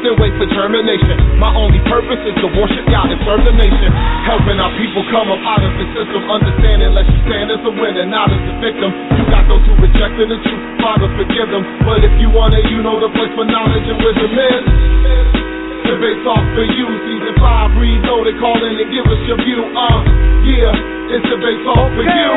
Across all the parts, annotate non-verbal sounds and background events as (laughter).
patience and wait for termination. My only purpose is to worship God and serve the nation. Helping our people come up out of the system. Understanding let you stand as a winner, not as a victim. You got those who rejecting the truth. Father, forgive them. But if you want it, you know the place for knowledge and wisdom is. Debates off for you, season five, reloaded, call in and give us your view. Uh, yeah, it's debates off for you.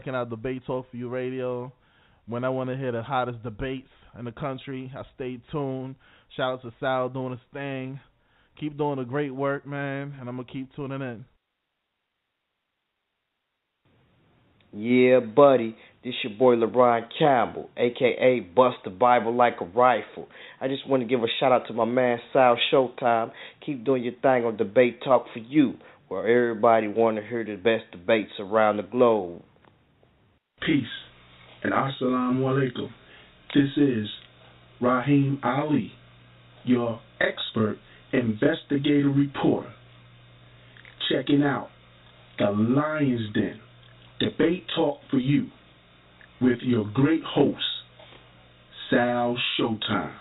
checking out Debates Off You Radio. When I want to hear the hottest debates in the country, I stay tuned. Shout out to Sal doing his thing. Keep doing the great work, man, and I'm gonna keep tuning in. Yeah, buddy. This your boy LeBron Campbell, aka Bust the Bible like a rifle. I just want to give a shout out to my man Sal Showtime. Keep doing your thing on Debate Talk for You, where everybody want to hear the best debates around the globe. Peace and assalamu alaikum. This is Rahim Ali, your expert investigative reporter, checking out the Lion's Den debate talk for you with your great host, Sal Showtime.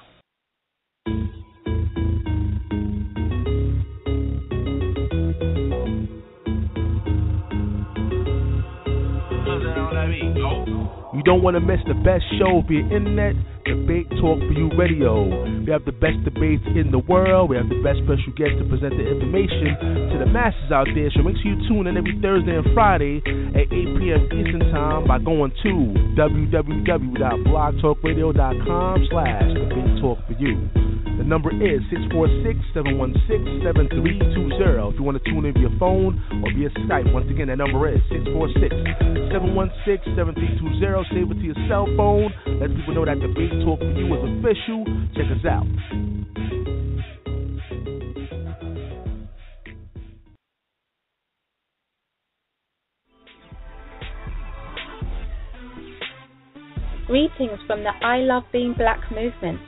You don't want to miss the best show via internet, Debate Talk for You Radio. We have the best debates in the world. We have the best special guests to present the information to the masses out there. So make sure you tune in every Thursday and Friday at 8 p.m. Eastern Time by going to www.blogtalkradio.com slash Debate Talk for You. The number is 646-716-7320. If you want to tune in via phone or via Skype, once again, that number is 646-716-7320. Save it to your cell phone. Let people know that Debate Talk for You is official. Check us out. Greetings from the I Love Being Black movement.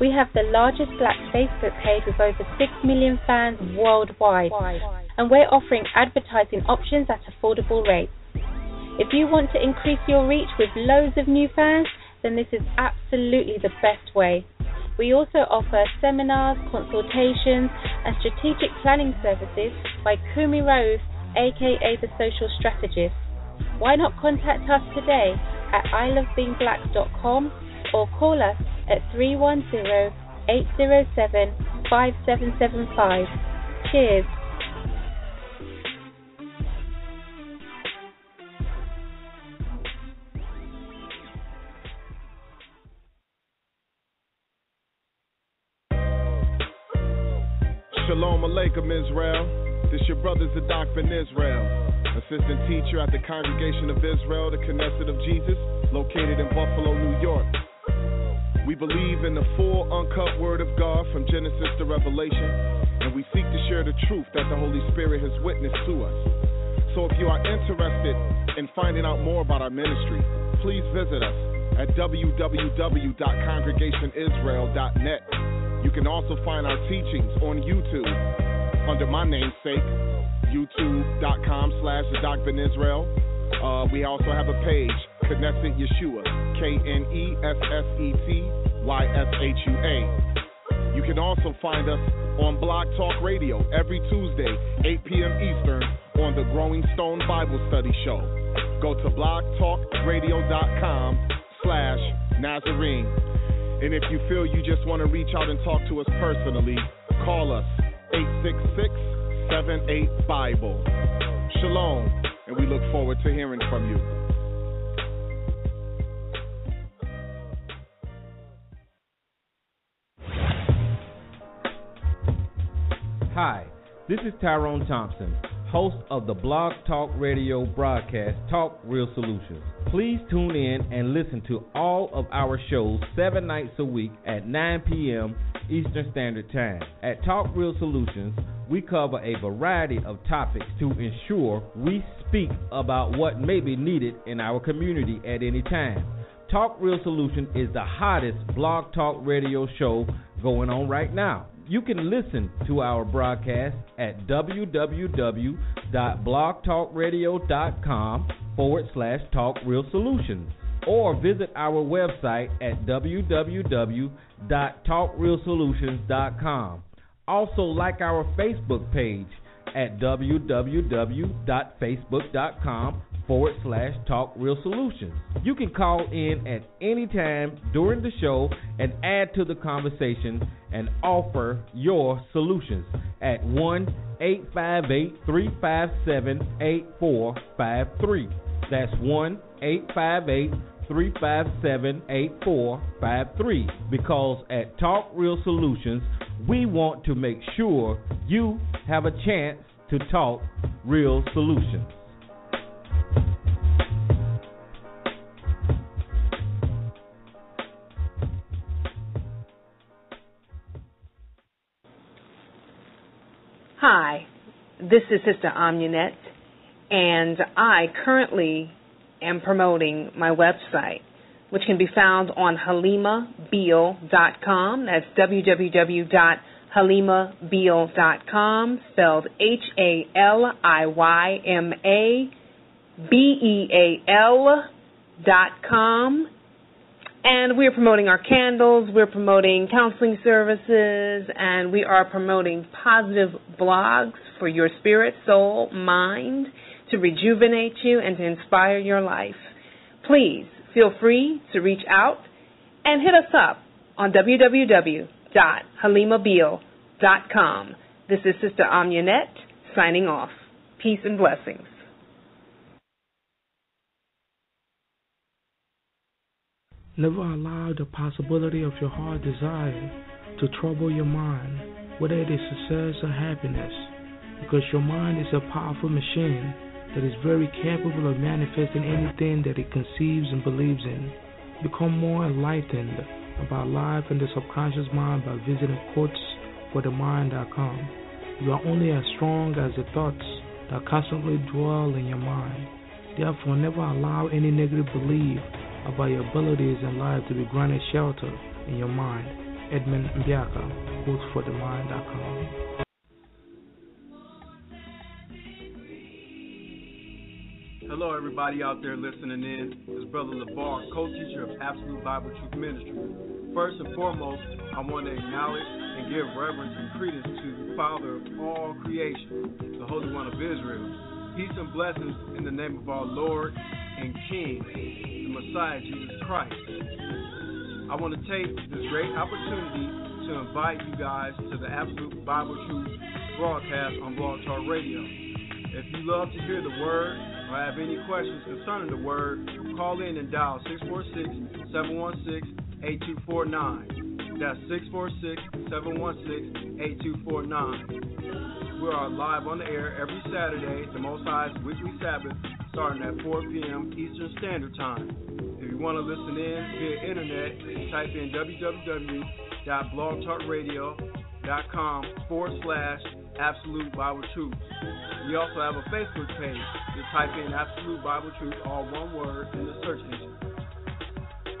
We have the largest black Facebook page with over 6 million fans worldwide, and we're offering advertising options at affordable rates. If you want to increase your reach with loads of new fans, then this is absolutely the best way. We also offer seminars, consultations, and strategic planning services by Kumi Rose, aka the Social Strategist. Why not contact us today at ilovebeingblack.com or call us at 310 807 5775. Cheers. Shalom Aleichem Israel. This your brother Zadok Ben Israel, assistant teacher at the Congregation of Israel, the Knesset of Jesus, located in Buffalo, New York. We believe in the full, uncut Word of God from Genesis to Revelation, and we seek to share the truth that the Holy Spirit has witnessed to us. So if you are interested in finding out more about our ministry, please visit us at www.congregationisrael.net. You can also find our teachings on YouTube under my namesake, youtube.com slash Ben Israel. Uh, we also have a page, Knesset Yeshua, K N E S S E T Y S H U A. You can also find us on Blog Talk Radio every Tuesday, 8 p.m. Eastern, on the Growing Stone Bible Study Show. Go to blogtalkradio.com slash Nazarene. And if you feel you just want to reach out and talk to us personally, call us 866 78 Bible. Shalom, and we look forward to hearing from you. Hi, this is Tyrone Thompson, host of the Blog Talk Radio broadcast Talk Real Solutions. Please tune in and listen to all of our shows seven nights a week at 9 p.m. Eastern Standard Time. At Talk Real Solutions, we cover a variety of topics to ensure we speak about what may be needed in our community at any time. Talk Real Solution is the hottest blog talk radio show going on right now. You can listen to our broadcast at www.blogtalkradio.com forward slash talk real solutions or visit our website at www.talkrealsolutions.com. Also, like our Facebook page at www.facebook.com forward slash talk real solutions. You can call in at any time during the show and add to the conversation and offer your solutions at 1 858 357 8453. That's 1 858 357 8453. Because at Talk Real Solutions, we want to make sure you have a chance to talk real solutions. Hi, this is Sister Amunet, and I currently am promoting my website, which can be found on haliymabeal.com. That's www.haliymabeal.com, spelled H A L I Y M A B E A L dot com. And we're promoting our candles, we're promoting counseling services, and we are promoting positive blogs for your spirit, soul, mind to rejuvenate you and to inspire your life. please feel free to reach out and hit us up on www.haliymabeal.com. This is Sister Amunet signing off. Peace and blessings. Never allow the possibility of your heart desire to trouble your mind, whether it is success or happiness, because your mind is a powerful machine that is very capable of manifesting anything that it conceives and believes in. Become more enlightened about life and the subconscious mind by visiting quotesforthemind.com. You are only as strong as the thoughts that constantly dwell in your mind. Therefore, never allow any negative belief about your abilities in life to be granted shelter in your mind. Edmond Mbiaka, quotesforthemind.com. Hello, everybody out there listening in. It's Brother LeVar, co-teacher of Absolute Bible Truth Ministry. First and foremost, I want to acknowledge and give reverence and credence to the Father of all creation, the Holy One of Israel. Peace and blessings in the name of our Lord and King, the Messiah, Jesus Christ. I want to take this great opportunity to invite you guys to the Absolute Bible Truth broadcast on Blog Talk Radio. If you love to hear the word, or have any questions concerning the word, call in and dial 646 716 8249. That's 646 716 8249. We are live on the air every Saturday, the Most High's weekly Sabbath, starting at 4 p.m. Eastern Standard Time. If you want to listen in via internet, type in www.blogtalkradio.com forward slash Absolute Bible Truth. We also have a Facebook page. Just type in Absolute Bible Truth, all one word, in the search engine.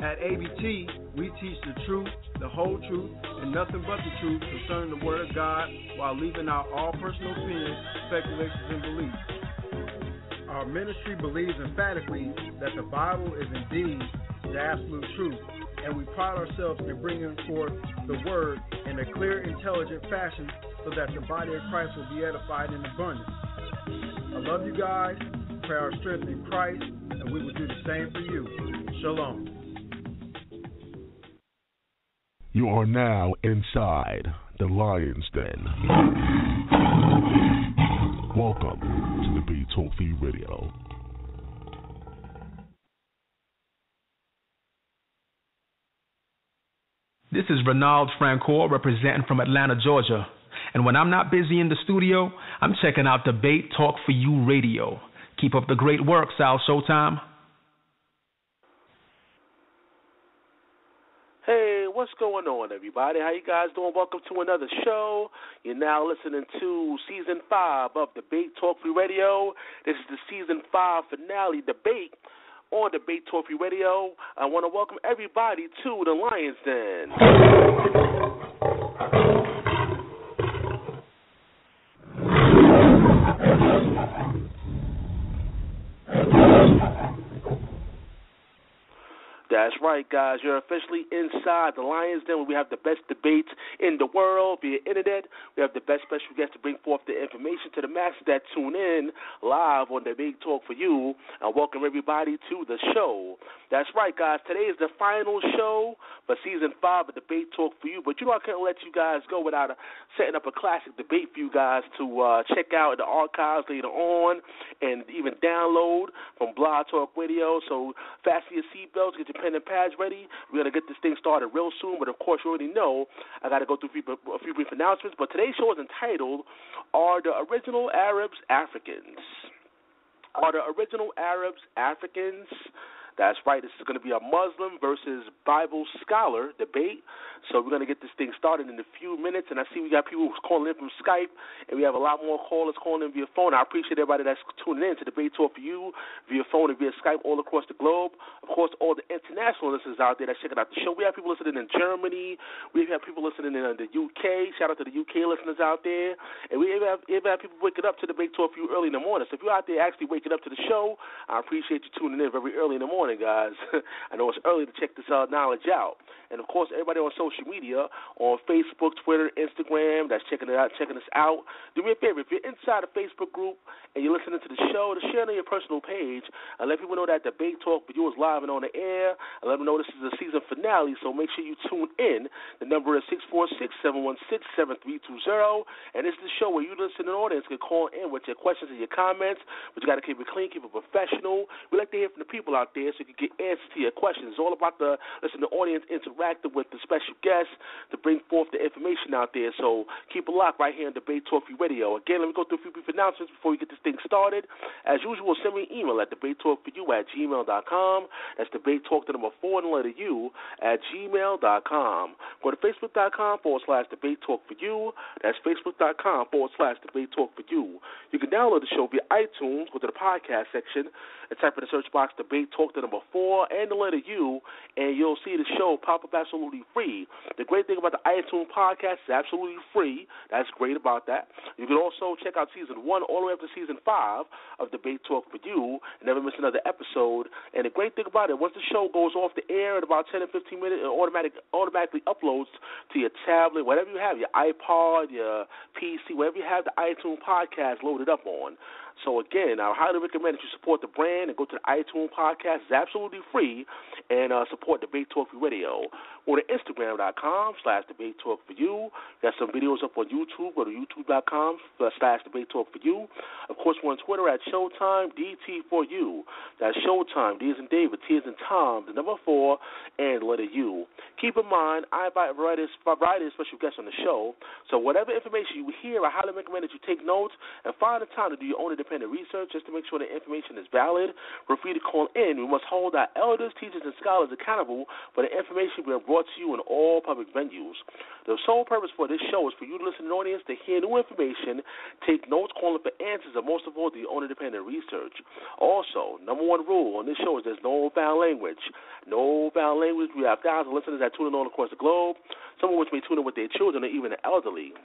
At ABT, we teach the truth, the whole truth, and nothing but the truth concerning the Word of God while leaving out all personal opinions, speculations, and beliefs. Our ministry believes emphatically that the Bible is indeed the absolute truth, and we pride ourselves in bringing forth the Word in a clear, intelligent fashion so that the body of Christ will be edified in abundance. I love you guys, pray our strength in Christ, and we will do the same for you. Shalom. You are now inside the Lion's Den. Welcome to Debate Talk for You Radio. This is Renald Francoeur representing from Atlanta, Georgia. And when I'm not busy in the studio, I'm checking out Debate Talk for You Radio. Keep up the great work, Sal Showtime. Hey, what's going on, everybody? How you guys doing? Welcome to another show. You're now listening to season five of the Debate Talk Free Radio. This is the season five finale debate on Debate Talk Free Radio. I want to welcome everybody to the Lions Den. That's right, guys. You're officially inside the Lions Den where we have the best debates in the world via internet. We have the best special guests to bring forth the information to the masses that tune in live on the Debate Talk for You. And welcome everybody to the show. That's right, guys. Today is the final show for season five of Debate Talk for You. But you know I can't let you guys go without a, setting up a classic debate for you guys to uh, check out in the archives later on and even download from Blog Talk Radio. So fasten your seatbelts, get your pen and pads ready. We're gonna get this thing started real soon, but of course you already know I got to go through a few brief announcements. But today's show is entitled "Are the Original Arabs Africans?" Are the original Arabs Africans? That's right. This is going to be a Muslim versus Bible scholar debate. So we're going to get this thing started in a few minutes. And I see we got people calling in from Skype, and we have a lot more callers calling in via phone. I appreciate everybody that's tuning in to Debate Talk for You via phone and via Skype all across the globe. Of course, all the international listeners out there that's checking out the show. We have people listening in Germany. We have people listening in uh, the UK. Shout out to the UK listeners out there. And we even have, even have people waking up to Debate Talk for You early in the morning. So if you're out there actually waking up to the show, I appreciate you tuning in very early in the morning, guys. (laughs) I know it's early to check this uh, knowledge out. And of course, everybody on social media on Facebook, Twitter, Instagram. That's checking it out, checking us out. Do me a favor, if you're inside a Facebook group and you're listening to the show, to share it on your personal page and let people know that debate talk you is live and on the air. And let them know this is the season finale, so make sure you tune in. The number is six four six seven one six seven three two zero, and it's the show where you listen to the audience can call in with your questions and your comments. But you got to keep it clean, keep it professional. We like to hear from the people out there so you can get answers to your questions. It's all about the listen, the audience interacting with the special guests to bring forth the information out there. So keep it locked right here on Debate Talk Free Radio. Again, let me go through a few brief announcements before we get this thing started. As usual, send me an email at debatetalkforyou at gmail.com. That's debate talk the number four and letter U at gmail.com. Go to facebook.com forward slash debate talk for you. That's facebook.com forward slash debate talk for you. You can download the show via iTunes. Go to the podcast section and type in the search box debate talk the number four and the letter U, and you'll see the show pop up absolutely free. The great thing about the iTunes podcast is absolutely free. That's great about that. You can also check out season one all the way up to season five of Debate Talk for You never miss another episode. And the great thing about it, once the show goes off the air in about 10 or 15 minutes, it automatic, automatically uploads to your tablet, whatever you have, your iPod, your PC, whatever you have the iTunes podcast loaded up on. So again, I highly recommend that you support the brand and go to the iTunes podcast. It's absolutely free, and uh, support Debate Talk Radio. Go to Instagram.com slash Debate Talk for You. Got some videos up on YouTube. Go to YouTube.com slash Debate Talk for You. Of course, we're on Twitter at Showtime DT for You. That's Showtime D is in David, T is in Tom, the number four, and letter U. Keep in mind, I invite a variety of special guests on the show. So whatever information you hear, I highly recommend that you take notes and find the time to do your own independent research just to make sure the information is valid. We're free to call in. We must hold our elders, teachers, and scholars accountable for the information being brought to you in all public venues. The sole purpose for this show is for you to listen to the audience to hear new information, take notes, calling for answers, and most of all, do your own independent research. Also, number one rule on this show is there's no foul language. No foul language. We have thousands of listeners that tune in all across the globe, some of which may tune in with their children or even the elderly.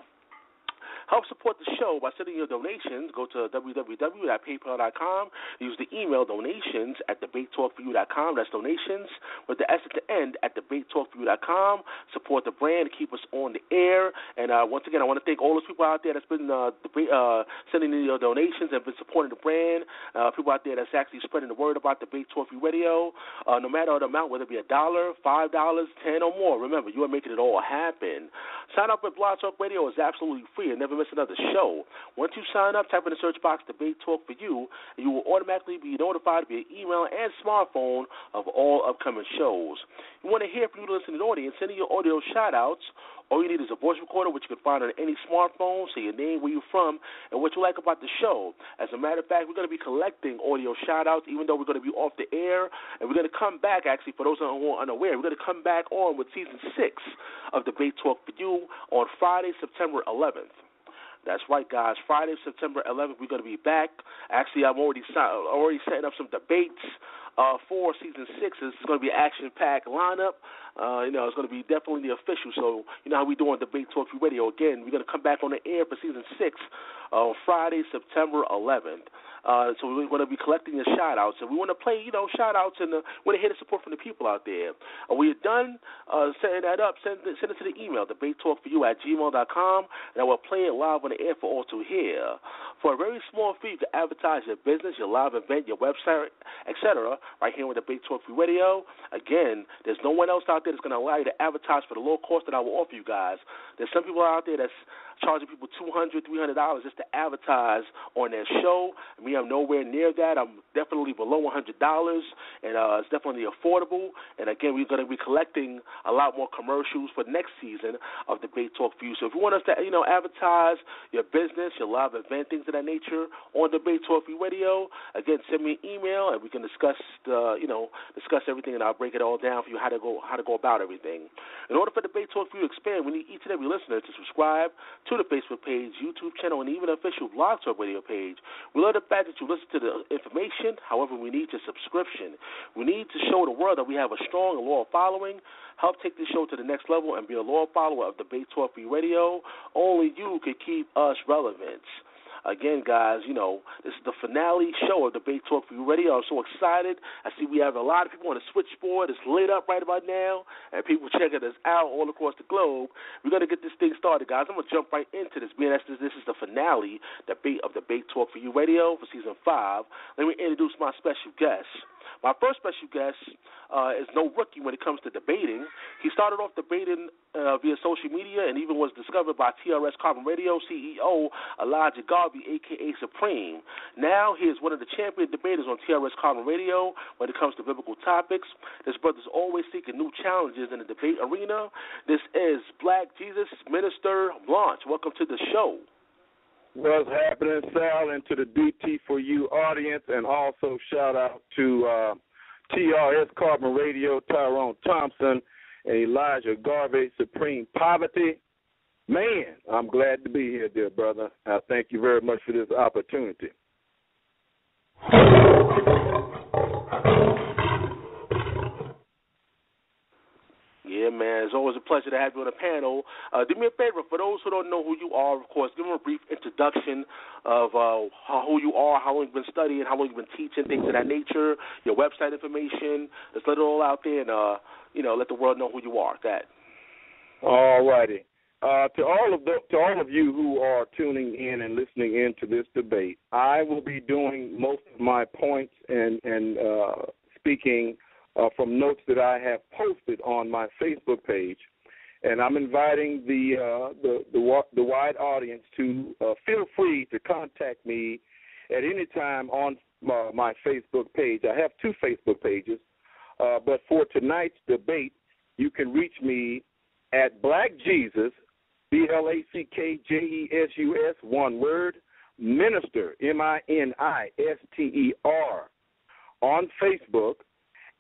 Help support the show by sending your donations. Go to www.paypal.com. Use the email donations at debatetalkforyou.com. That's donations with the S at the end at debatetalkforyou.com. Support the brand, keep us on the air. And uh, once again, I want to thank all those people out there that's been uh, debate, uh, sending in your donations and been supporting the brand. Uh, people out there that's actually spreading the word about Debate Talk Free Radio. Uh, no matter the amount, whether it be a dollar, five dollars, ten or more. Remember, you are making it all happen. Sign up with Blog Talk Radio is absolutely free and never miss another show. Once you sign up, type in the search box Debate Talk for You, and you will automatically be notified via email and smartphone of all upcoming shows. You want to hear from you, the listening audience, send in your audio shout outs. All you need is a voice recorder, which you can find on any smartphone. Say your name, where you're from, and what you like about the show. As a matter of fact, we're going to be collecting audio shout outs, even though we're going to be off the air. And we're going to come back, actually, for those who are unaware, we're going to come back on with season six of Debate Talk for You on Friday, September 11th. That's right, guys. Friday, September 11th, we're going to be back. Actually, I'm already already setting up some debates uh, for season six. It's going to be action-packed lineup. Uh, you know, it's going to be definitely the official. So, you know how we do on Debate Talk Radio. Again, we're going to come back on the air for season six on Friday, September 11th. Uh, so we want to be collecting the shout outs, and we want to play, you know, shout outs, and uh, want to hear the support from the people out there. Uh, we are done uh, setting that up. Send, send it to the email, debatetalkforyou at gmail.com, and I will play it live on the air for all to hear. For a very small fee, can advertise your business, your live event, your website, etc., right here with Debate Talk Free Radio. Again, there's no one else out there that's going to allow you to advertise for the low cost that I will offer you guys. There's some people out there that's charging people two hundred, three hundred dollars just to advertise on their show. I mean, I'm nowhere near that. I'm definitely below one hundred dollars, and uh, it's definitely affordable. And again, we're going to be collecting a lot more commercials for next season of Debate Talk for You. So if you want us to, you know, advertise your business, your live event, things of that nature on Debate Talk for Radio, again, send me an email and we can discuss, the, you know, discuss everything, and I'll break it all down for you how to go how to go about everything. In order for Debate Talk for You to expand, we need each and every listener to subscribe to the Facebook page, YouTube channel, and even official Blog Talk Radio page. We love the fact that you listen to the information. However, we need your subscription. We need to show the world that we have a strong and loyal following. Help take this show to the next level and be a loyal follower of Debate Talk Free Radio. Only you can keep us relevant. Again, guys, you know, this is the finale show of Debate Talk for You Radio. I'm so excited. I see we have a lot of people on the switchboard. It's lit up right about now, and people checking us out all across the globe. We're going to get this thing started, guys. I'm going to jump right into this. Being that this is the finale debate of Debate Talk for You Radio for season five, let me introduce my special guest. My first special guest uh, is no rookie when it comes to debating. He started off debating uh, via social media and even was discovered by TRS Carbon Radio CEO Elijah Garvey, aka Supreme. Now he is one of the champion debaters on TRS Carbon Radio when it comes to biblical topics. This brother is always seeking new challenges in the debate arena. This is Black Jesus Minister Blanche. Welcome to the show. What's happening, Sal, and to the DT4U audience, and also shout out to uh, TRS Carbon Radio, Tyrone Thompson, and Elijah Garvey, Supreme Poverty. Man, I'm glad to be here, dear brother. I thank you very much for this opportunity. Yeah, man, it's always a pleasure to have you on the panel. Uh, do me a favor, for those who don't know who you are, of course, give them a brief introduction of uh, how, who you are, how long you've been studying, how long you've been teaching, things of that nature, your website information. Let's let it all out there and, uh, you know, let the world know who you are. That. All righty. Uh, to all of the, to all of you who are tuning in and listening in to this debate, I will be doing most of my points and and uh, speaking uh, from notes that I have posted on my Facebook page, and I'm inviting the uh, the, the, the wide audience to uh, feel free to contact me at any time on my, my Facebook page. I have two Facebook pages, uh, but for tonight's debate, you can reach me at Black Jesus, B L A C K J E S U S, one word, Minister, M I N I S T E R, on Facebook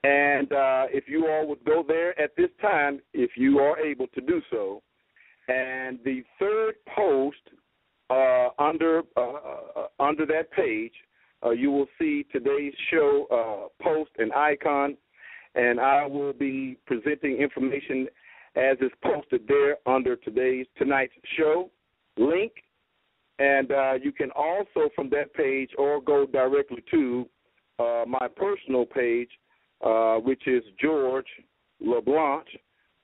and uh, if you all would go there at this time, if you are able to do so, and the third post uh, under uh, uh under that page, uh, you will see today's show uh, post and icon, and I will be presenting information as is posted there under today's tonight's show link, and you can also from that page or go directly to my personal page uh, which is George LaBlanche,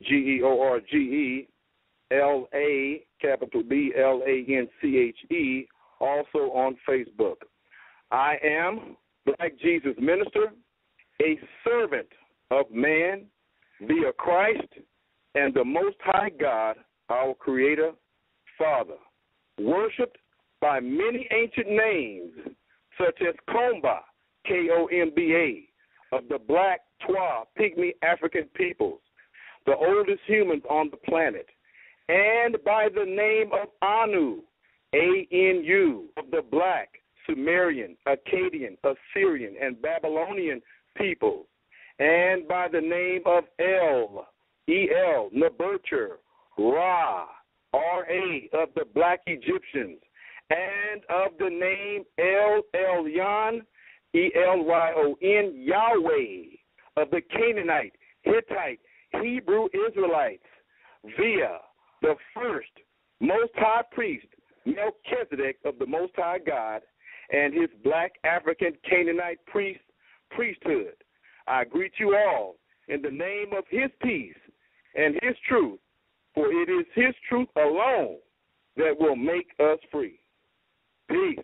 G E O R G E L A capital B L A N C H E, also on Facebook. I am Black Jesus Minister, a servant of man via Christ and the Most High God, our Creator, Father, worshipped by many ancient names such as Komba, K O M B A, of the black Twa Pygmy African peoples, the oldest humans on the planet, and by the name of Anu, A N U, of the black Sumerian, Akkadian, Assyrian, and Babylonian peoples, and by the name of El, E L, Nebercher, Ra, R A, of the black Egyptians, and of the name El Elyon, E L Y O N, Yahweh, of the Canaanite, Hittite, Hebrew Israelites, via the first Most High Priest, Melchizedek of the Most High God, and his black African Canaanite priest priesthood. I greet you all in the name of his peace and his truth, for it is his truth alone that will make us free. Peace.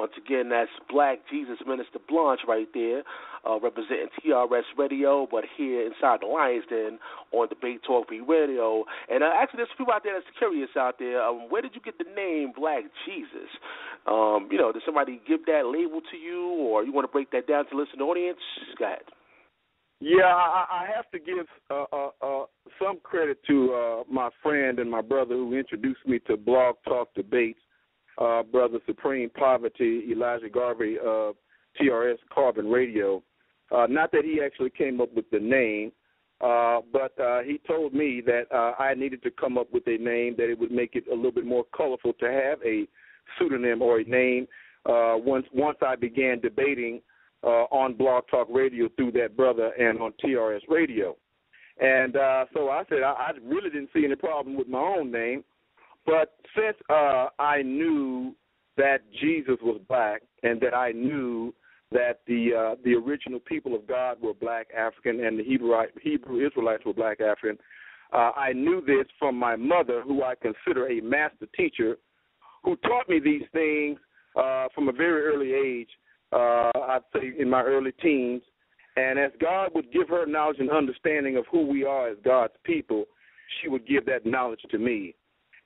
Once again, that's Black Jesus Minister Blanche right there, uh, representing TRS Radio, but here inside the Lions Den on Debate Talk Radio. And uh, actually, there's people out there that's curious out there. Um, where did you get the name Black Jesus? Um, you know, did somebody give that label to you, or you want to break that down to listen audience? Go ahead. Yeah, I, I have to give uh, uh, uh, some credit to uh, my friend and my brother who introduced me to Blog Talk Debates uh, Brother Supreme Poverty, Elijah Garvey of TRS Carbon Radio. Uh, not that he actually came up with the name, uh, but uh, he told me that uh, I needed to come up with a name that it would make it a little bit more colorful to have a pseudonym or a name. Uh, once once I began debating uh, on Blog Talk Radio through that brother and on TRS Radio, And uh, so I said I, I really didn't see any problem with my own name. But since uh, I knew that Jesus was black and that I knew that the uh, the original people of God were black African and the Hebrew Hebrew Israelites were black African, uh, I knew this from my mother, who I consider a master teacher, who taught me these things uh, from a very early age. Uh, I'd say in my early teens, and as God would give her knowledge and understanding of who we are as God's people, she would give that knowledge to me.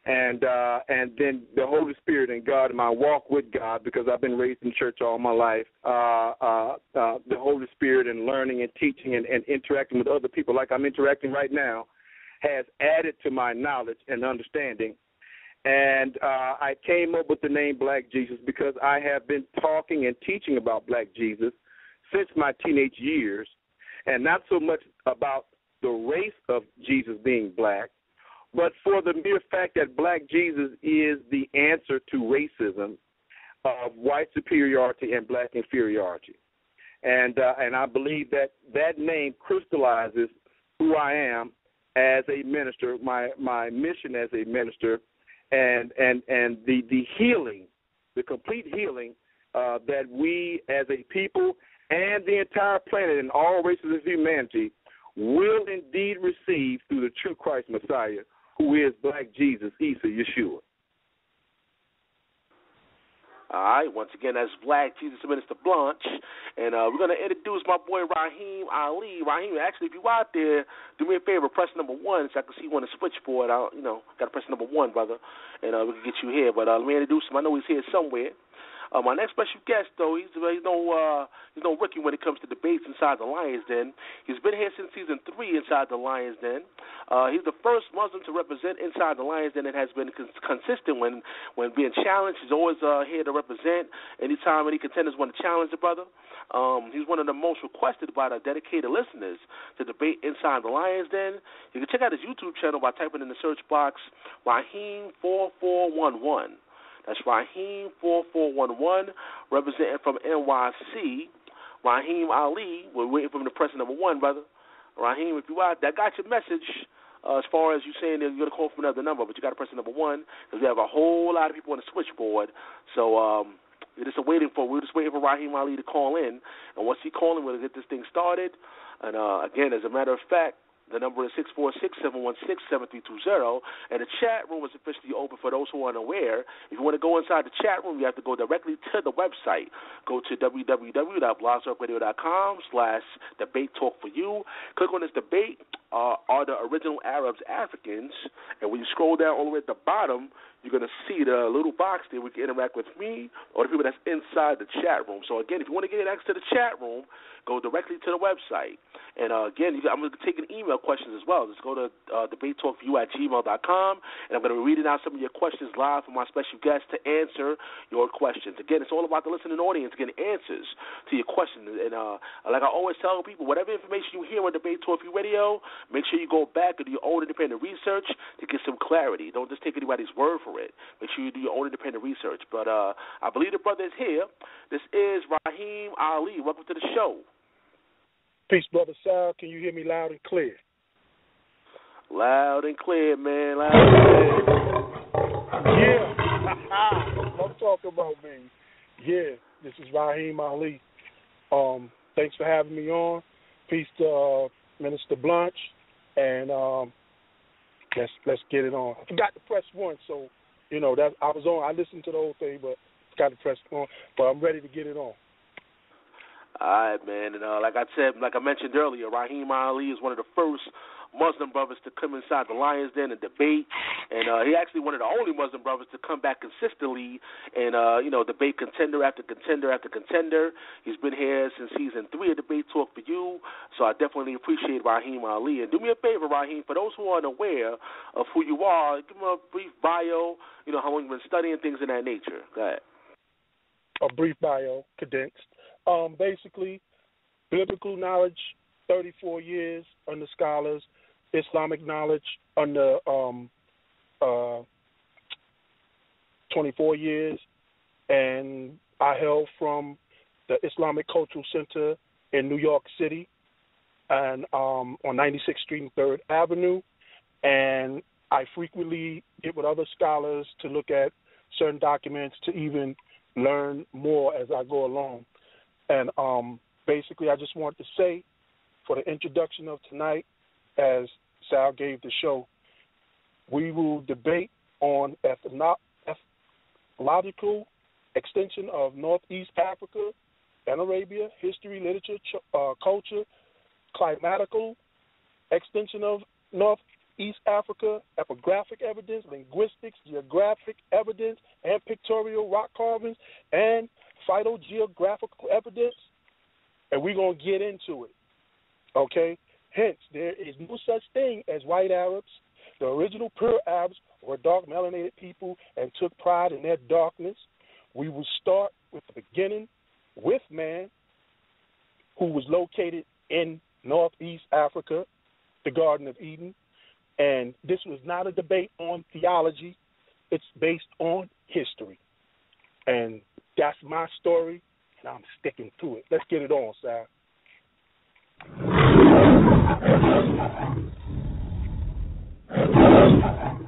And uh and then the Holy Spirit and God in my walk with God, because I've been raised in church all my life, uh uh uh the Holy Spirit and learning and teaching and, and interacting with other people like I'm interacting right now has added to my knowledge and understanding. And uh, I came up with the name Black Jesus because I have been talking and teaching about Black Jesus since my teenage years, and not so much about the race of Jesus being black, but for the mere fact that black Jesus is the answer to racism of white superiority and black inferiority. And uh, and I believe that that name crystallizes who I am as a minister, my my mission as a minister, and and and the the healing, the complete healing uh, that we as a people and the entire planet and all races of humanity will indeed receive through the true Christ Messiah, who is Black Jesus, Isa Yeshua. All right, once again, that's Black Jesus Minister Blanche. And uh, we're going to introduce my boy Rahim Ali. Rahim, actually, if you're out there, do me a favor, press number one so I can see you on the switchboard. I, you know, got to press number one, brother, and uh, we can get you here. But uh, let me introduce him. I know he's here somewhere. Uh, my next special guest, though, he's, he's no uh, he's no rookie when it comes to debates inside the Lions Den. He's been here since season three inside the Lions Den. Uh, he's the first Muslim to represent inside the Lions Den and has been cons- consistent when when being challenged. He's always uh, here to represent. Anytime any contenders want to challenge the brother, um, he's one of the most requested by the dedicated listeners to debate inside the Lions Den. You can check out his YouTube channel by typing in the search box Rahim four four one one. That's Rahim four four one one, representing from NYC. Rahim Ali, we're waiting for him to press number one, brother. Rahim, if you out, that got your message. Uh, as far as you saying that you're gonna call from another number, but you got to press number one because we have a whole lot of people on the switchboard. So um, we're just waiting for we're just waiting for Rahim Ali to call in, and once he calls in, we'll get this thing started. And uh, again, as a matter of fact, the number is six four six seven one six seven three two zero, and the chat room is officially open for those who are unaware. If you want to go inside the chat room, you have to go directly to the website. Go to www.blogtalkradio.com slash debate talk for you. Click on this debate. Uh, are the original Arabs Africans? And when you scroll down all the way at the bottom, you're going to see the little box there you can interact with me or the people that's inside the chat room. So, again, if you want to get access to the chat room, go directly to the website. And uh, again, I'm going to take an email questions as well. Just go to uh, debatetalkforyou at gmail.com, and I'm going to be reading out some of your questions live from my special guest to answer your questions. Again, it's all about the listening audience getting answers to your questions. And uh, like I always tell people, whatever information you hear on Debate Talk View Radio, make sure you go back and do your own independent research to get some clarity. Don't just take anybody's word for it. Make sure you do your own independent research. But uh, I believe the brother is here. This is Rahim Ali. Welcome to the show. Peace, brother Sal. Can you hear me loud and clear? Loud and clear, man. Loud and clear. Yeah. (laughs) Don't talk about me. Yeah, this is Rahim Ali. Um, thanks for having me on. Peace to uh, Minister Blanche, and um, let's let's get it on. I forgot to press one, so you know that I was on. I listened to the whole thing, but got to press on. But I'm ready to get it on. All right, man. And uh, like I said, like I mentioned earlier, Rahim Ali is one of the first Muslim brothers to come inside the Lions Den and debate, and uh, he actually one of the only Muslim brothers to come back consistently and uh, you know debate contender after contender after contender. He's been here since season three of Debate Talk for You, so I definitely appreciate Rahim Ali. And do me a favor, Rahim, for those who aren't aware of who you are, give them a brief bio. You know how long you've been studying things of that nature. Go ahead. A brief bio, condensed. Um, basically, biblical knowledge, 34 years under scholars, Islamic knowledge under um, uh, 24 years, and I hail from the Islamic Cultural Center in New York City, and um, on 96th Street and Third Avenue, and I frequently get with other scholars to look at certain documents to even learn more as I go along. And um, basically, I just want to say for the introduction of tonight, as Sal gave the show, we will debate on ethnological extension of Northeast Africa and Arabia, history, literature, uh, culture, climatical extension of Northeast Africa, epigraphic evidence, linguistics, geographic evidence, and pictorial rock carvings, and phytogeographical evidence. And we're going to get into it. Okay? Hence, there is no such thing as white Arabs. The original pure Arabs were dark melanated people and took pride in their darkness. We will start with the beginning with man, who was located in Northeast Africa, the Garden of Eden. And this was not a debate on theology, it's based on history. And that's my story, and I'm sticking to it. Let's get it on, Sal. (laughs)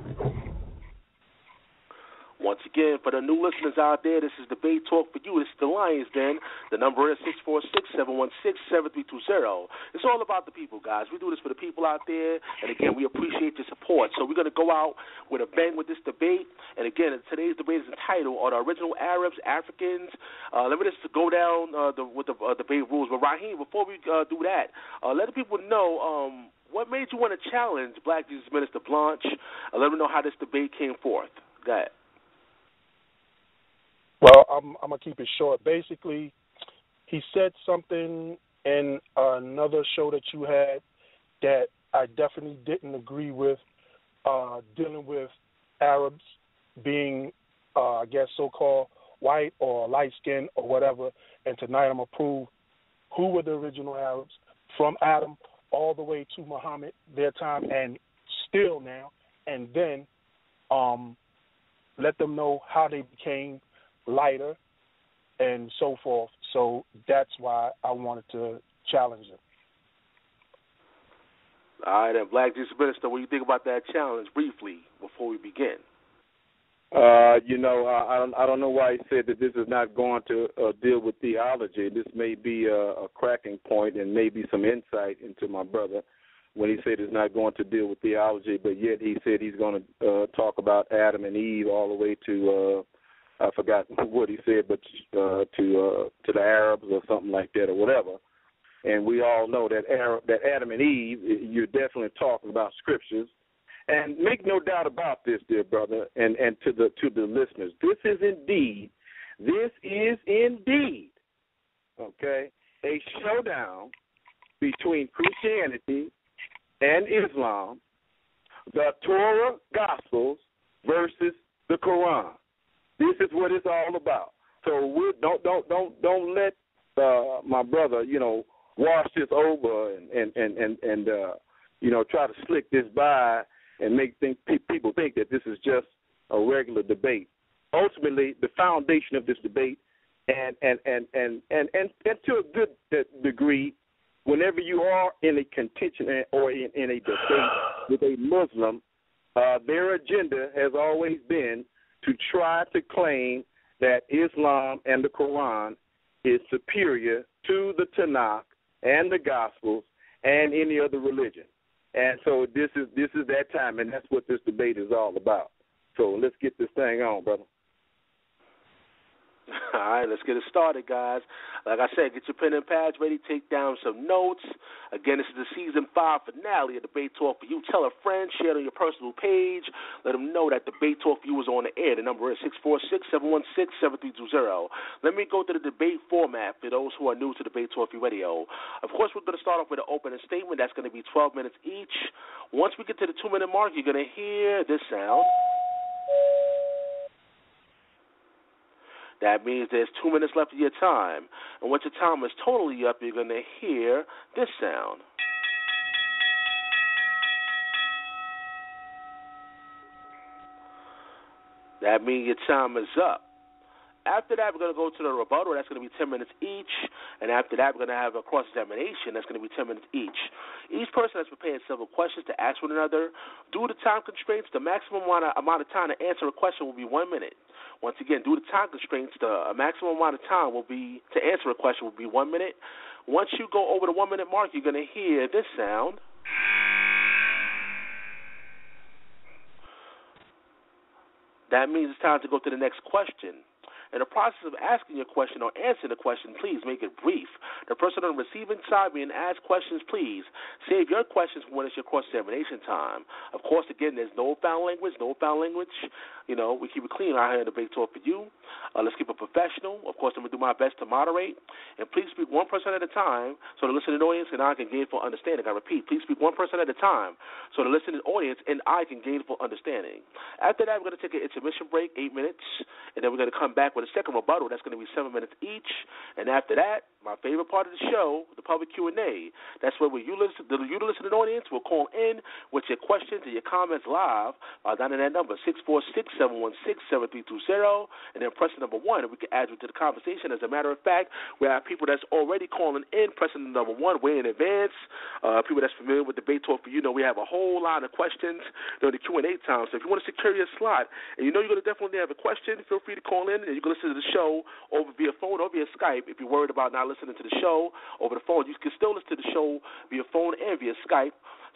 Once again, for the new listeners out there, this is Debate Talk for you. This is the Lions Den. The number is 646-716-7320. It's all about the people, guys. We do this for the people out there. And again, we appreciate your support. So we're going to go out with a bang with this debate. And again, today's debate is entitled Are the Original Arabs Africans? Uh, let me just go down uh, the, with the uh, debate rules. But Rahim, before we uh, do that, uh, let the people know um, what made you want to challenge Black Jesus Minister Blanche? Uh, let me know how this debate came forth. Go ahead. Well, I'm, I'm gonna keep it short. Basically, he said something in another show that you had that I definitely didn't agree with, uh, dealing with Arabs being, uh, I guess, so-called white or light skinned or whatever. And tonight I'm gonna prove who were the original Arabs from Adam all the way to Muhammad, their time, and still now, and then um, let them know how they became lighter, and so forth. So that's why I wanted to challenge him. All right, and Black Jesus Minister, what do you think about that challenge briefly before we begin? Uh, you know, I, I don't I don't know why he said that this is not going to uh, deal with theology. This may be a, a cracking point and maybe some insight into my brother when he said it's not going to deal with theology, but yet he said he's going to uh, talk about Adam and Eve all the way to uh, I forgot what he said, but uh, to uh, to the Arabs or something like that or whatever. And we all know that Arab, that Adam and Eve, you're definitely talking about scriptures. And make no doubt about this, dear brother, and and to the to the listeners, this is indeed, this is indeed, okay, a showdown between Christianity and Islam, the Torah Gospels versus the Quran. This is what it's all about. So we don't don't don't don't let uh, my brother, you know, wash this over and and and and, and uh, you know try to slick this by and make think people think that this is just a regular debate. Ultimately, the foundation of this debate, and and and and and and, and to a good degree, whenever you are in a contention or in, in a debate with a Muslim, uh, their agenda has always been to try to claim that Islam and the Quran is superior to the Tanakh and the Gospels and any other religion. And so this is this is that time, and that's what this debate is all about. So let's get this thing on, brother. (laughs) All right, let's get it started, guys. Like I said, get your pen and pads ready, take down some notes. Again, this is the season five finale of Debate Talk for You. Tell a friend, share it on your personal page. Let them know that Debate Talk for You is on the air. The number is six four six seven one six seven three two zero. Let me go to the debate format for those who are new to Debate Talk for You Radio. Of course, we're going to start off with an opening statement. That's going to be 12 minutes each. Once we get to the two minute mark, you're going to hear this sound. That means there's two minutes left of your time. And once your time is totally up, you're going to hear this sound. That means your time is up. after that, we're going to go to the rebuttal. That's going to be 10 minutes each. And after that, we're going to have a cross examination. That's going to be 10 minutes each. Each person has prepared several questions to ask one another. Due to time constraints, the maximum amount of time to answer a question will be one minute. Once again, due to time constraints, the maximum amount of time will be to answer a question will be one minute. Once you go over the one minute mark, you're going to hear this sound. That means it's time to go to the next question. In the process of asking your question or answering the question, please make it brief. The person on the receiving side being asked questions, please save your questions for when it's your cross examination time. Of course, again, there's no foul language, no foul language. You know, we keep it clean out here Debate Talk for you. Uh, let's keep it professional. Of course, I'm going to do my best to moderate. And please speak one person at a time so the listening audience and I can gain full understanding. I repeat, please speak one person at a time so the listening audience and I can gain full understanding. After that, we're going to take an intermission break, eight minutes, and then we're going to come back with a second rebuttal. That's going to be seven minutes each. And after that, my favorite part of the show, the public Q&A. That's where you listen, the you listening audience will call in with your questions and your comments live uh, down in that number, 646 716 7320, and then pressing number one, and we can add you to the conversation. As a matter of fact, we have people that's already calling in, pressing the number one way in advance. Uh, people that's familiar with the debate talk for you know we have a whole lot of questions during the Q and A time. So if you want to secure your slot, and you know you're going to definitely have a question, feel free to call in, and you can listen to the show over via phone or via Skype. If you're worried about not listening to the show over the phone, you can still listen to the show via phone and via Skype.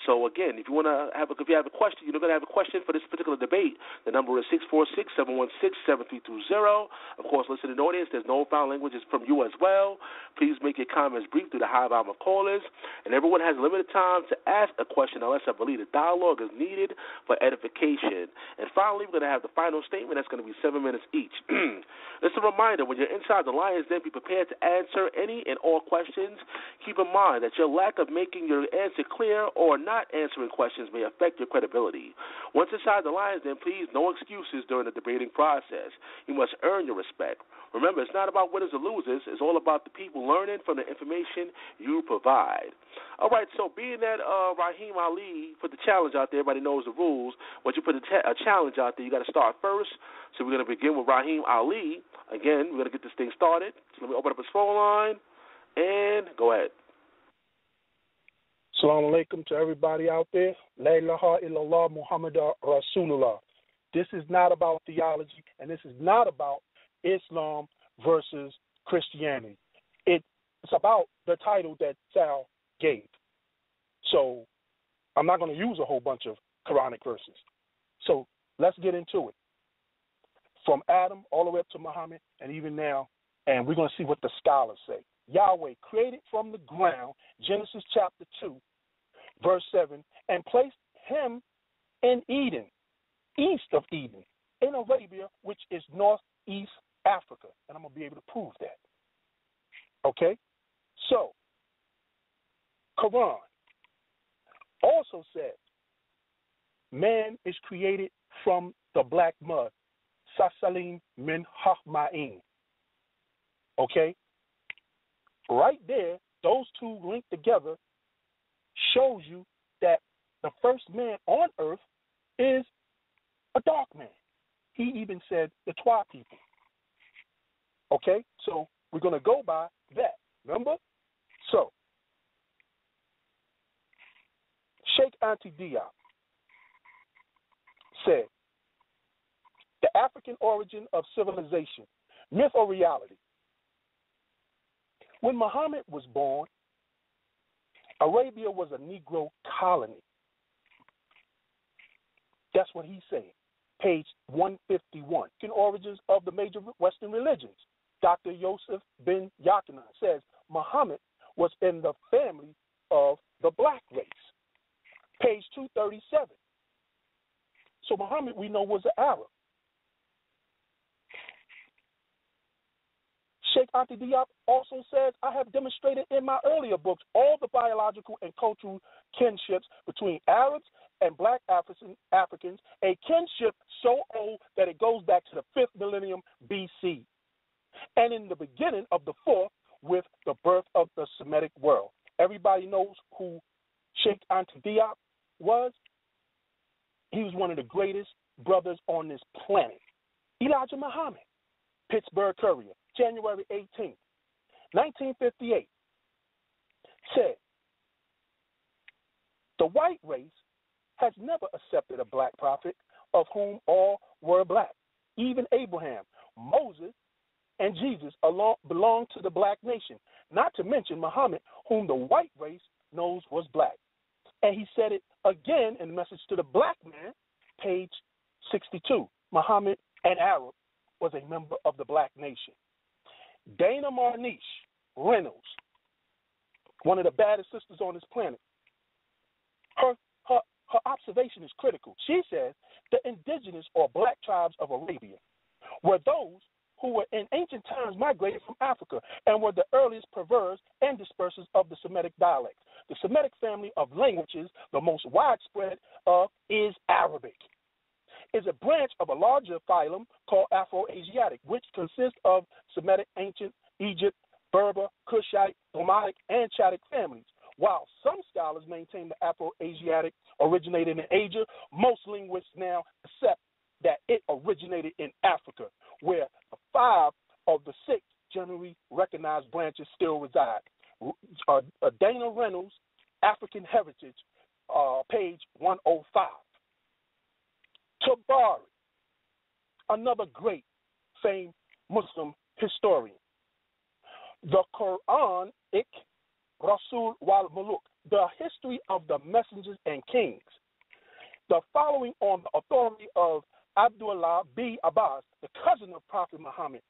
So again, if you want to have a, if you have a question, you're going to have a question for this particular debate. The number is six four six seven one six seven three two zero. Of course, listening audience, there's no foul languages from you as well. Please make your comments brief through the high volume of callers, and everyone has limited time to ask a question unless I believe the dialogue is needed for edification. And finally, we're going to have the final statement. That's going to be seven minutes each. (clears throat) Just a reminder: when you're inside the Lions Den, be prepared to answer any and all questions. Keep in mind that your lack of making your answer clear or not not answering questions may affect your credibility. Once inside the Lions Den please, no excuses during the debating process. You must earn your respect. Remember, it's not about winners or losers. It's all about the people learning from the information you provide. All right, so being that uh, Rahim Ali put the challenge out there, everybody knows the rules. Once you put a, a challenge out there, you got to start first. So we're going to begin with Rahim Ali. Again, we're going to get this thing started. So let me open up his phone line and go ahead. Assalamu alaikum to everybody out there. La ilaha illallah Muhammad Rasulullah. This is not about theology, and this is not about Islam versus Christianity. It's about the title that Sal gave. So I'm not going to use a whole bunch of Quranic verses. So let's get into it. From Adam all the way up to Muhammad, and even now, and we're going to see what the scholars say. Yahweh created from the ground, Genesis chapter 2, verse 7, and placed him in Eden, east of Eden, in Arabia, which is northeast Africa. And I'm going to be able to prove that. Okay? So, Quran also said, man is created from the black mud, sasalim min hahma'in. Okay? Right there, those two linked together shows you that the first man on earth is a dark man. He even said the Twa people. Okay, so we're going to go by that. Remember? So, Cheikh Anta Diop said, the African origin of civilization, myth or reality. When Muhammad was born, Arabia was a Negro colony. That's what he's saying. Page 151. In Origins of the Major Western Religions. Dr. Yosef ben Jochannan says Muhammad was in the family of the black race. Page 237. So Muhammad, we know, was an Arab. Cheikh Anta Diop also says, I have demonstrated in my earlier books all the biological and cultural kinships between Arabs and black Africans, a kinship so old that it goes back to the fifth millennium BC, and in the beginning of the fourth with the birth of the Semitic world. Everybody knows who Cheikh Anta Diop was. He was one of the greatest brothers on this planet. Elijah Muhammad. Pittsburgh Courier, January 18, 1958, said, The white race has never accepted a black prophet of whom all were black. Even Abraham, Moses, and Jesus belong to the black nation, not to mention Muhammad, whom the white race knows was black. And he said it again in the message to the black man, page 62. Muhammad, an Arab, was a member of the black nation. Dana Marniche Reynolds, one of the baddest sisters on this planet, her, her, her observation is critical. She says the indigenous or black tribes of Arabia were those who were in ancient times migrated from Africa and were the earliest preservers and dispersers of the Semitic dialect. The Semitic family of languages, the most widespread of, is Arabic. Is a branch of a larger phylum called Afro-Asiatic, which consists of Semitic, ancient Egypt, Berber, Kushite, Omotic, and Chadic families. While some scholars maintain the Afro-Asiatic originated in Asia, most linguists now accept that it originated in Africa, where five of the six generally recognized branches still reside. Uh, uh, Dana Reynolds, African Heritage, uh, page 105. Tabari, another great famed Muslim historian. The Quran, Ik, Rasul wal Muluk, the history of the messengers and kings. The following on the authority of Abdullah B. Abbas, the cousin of Prophet Muhammad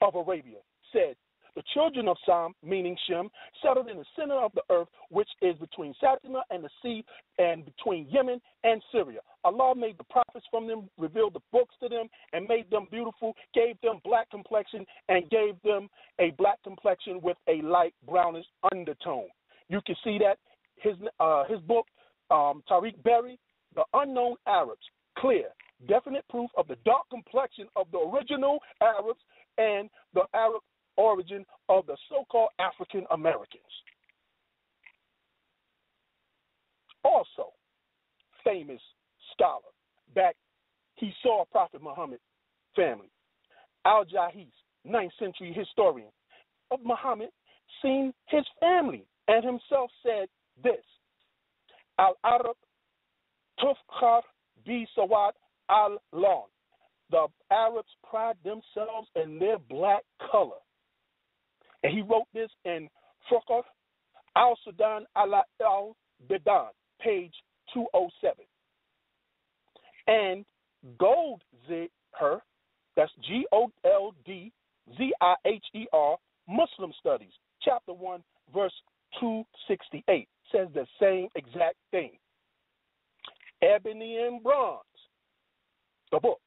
of Arabia, said, The children of Sam, meaning Shem, settled in the center of the earth, which is between Satima and the sea, and between Yemen and Syria. Allah made the prophets from them, revealed the books to them, and made them beautiful, gave them black complexion, and gave them a black complexion with a light brownish undertone. You can see that his uh, his book, um, Tariq Berry, The Unknown Arabs, clear definite proof of the dark complexion of the original Arabs and the Arab origin of the so called African Americans. Also, famous scholar, back he saw Prophet Muhammad family. Al Jahiz, 9th century historian of Muhammad, seen his family and himself said this Al Arab Tufkhar bi Sawad al lawn. The Arabs pride themselves in their black color. And he wrote this in Furqah al Sudan al al Bidan, page 207. And Gold that's G O L D Z I H E R, Muslim Studies, chapter 1, verse 268, says the same exact thing. Ebony and bronze the book.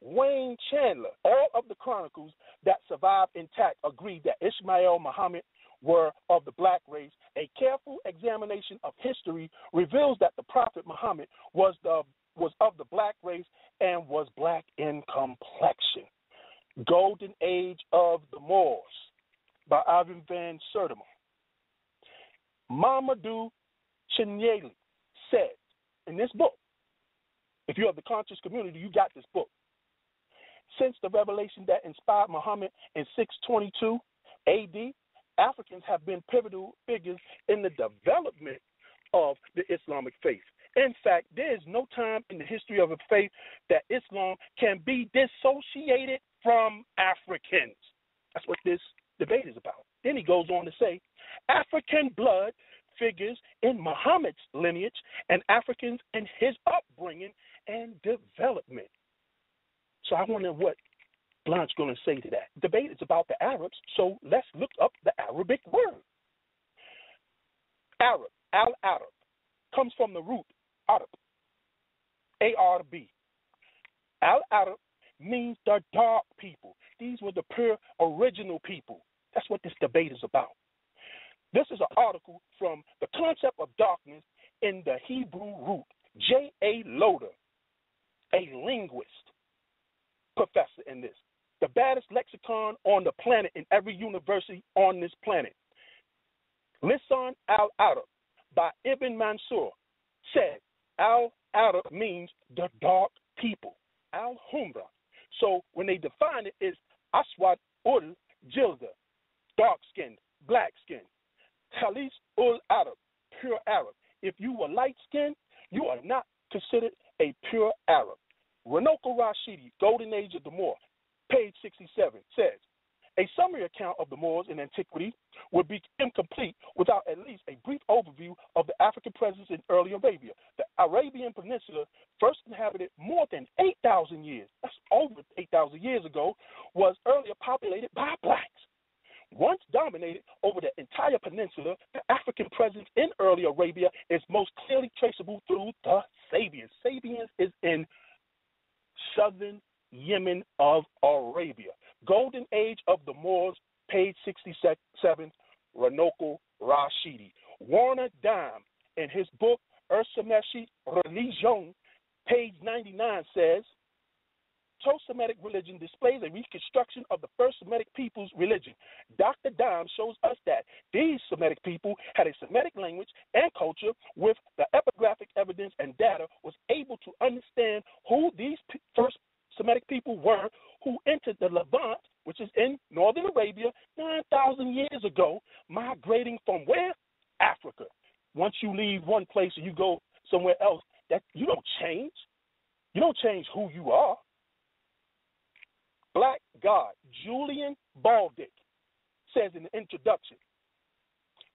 Wayne Chandler, all of the chronicles that survived intact agreed that Ishmael Muhammad were of the black race. A careful examination of history reveals that the Prophet Muhammad was the was of the black race and was black in complexion. Golden Age of the Moors by Ivan van Sertima. Mamadou Chinyeli said in this book, if you're of the conscious community, you got this book. Since the revelation that inspired Muhammad in 622 AD, Africans have been pivotal figures in the development of the Islamic faith. In fact, there is no time in the history of a faith that Islam can be dissociated from Africans. That's what this debate is about. Then he goes on to say African blood figures in Muhammad's lineage and Africans in his upbringing and development. So I wonder what Blanche's going to say to that. Debate is about the Arabs, so let's look up the Arabic word. Arab, al Arab, comes from the root Arab, A R B. Al Arab means the dark people. These were the pure original people. That's what this debate is about. This is an article from The Concept of Darkness in the Hebrew Root, J. A. Loader, a linguist, professor in this. The baddest lexicon on the planet in every university on this planet. Lisan al Arab by Ibn Manzur said al Arab means the dark people. Al Humra. So when they define it, it's Aswad ul Jilda, dark skinned, black skinned. Khalis ul Arab, pure Arab. If you were light skinned, you are not considered a pure Arab. Runoko Rashidi, Golden Age of the Moor, page 67, says a summary account of the Moors in antiquity would be incomplete without at least a brief overview of the African presence in early Arabia. The Arabian Peninsula, first inhabited more than 8,000 years, that's over 8,000 years ago, was earlier populated by blacks. Once dominated over the entire peninsula, the African presence in early Arabia is most clearly traceable through the Sabians. Sabians is in southern Yemen of Arabia. Golden Age of the Moors, page 67, Runoko Rashidi. Werner Daum, in his book Ursemitische Religion, page 99, says, Semitic religion displays a reconstruction of the first Semitic people's religion. Dr. Daum shows us that these Semitic people had a Semitic language and culture with the epigraphic evidence and data was able to understand who these first Semitic people were who entered the Levant, which is in northern Arabia, 9,000 years ago, migrating from where? Africa. Once you leave one place and you go somewhere else, that you don't change. You don't change who you are. Black God, Julian Baldick, says in the introduction,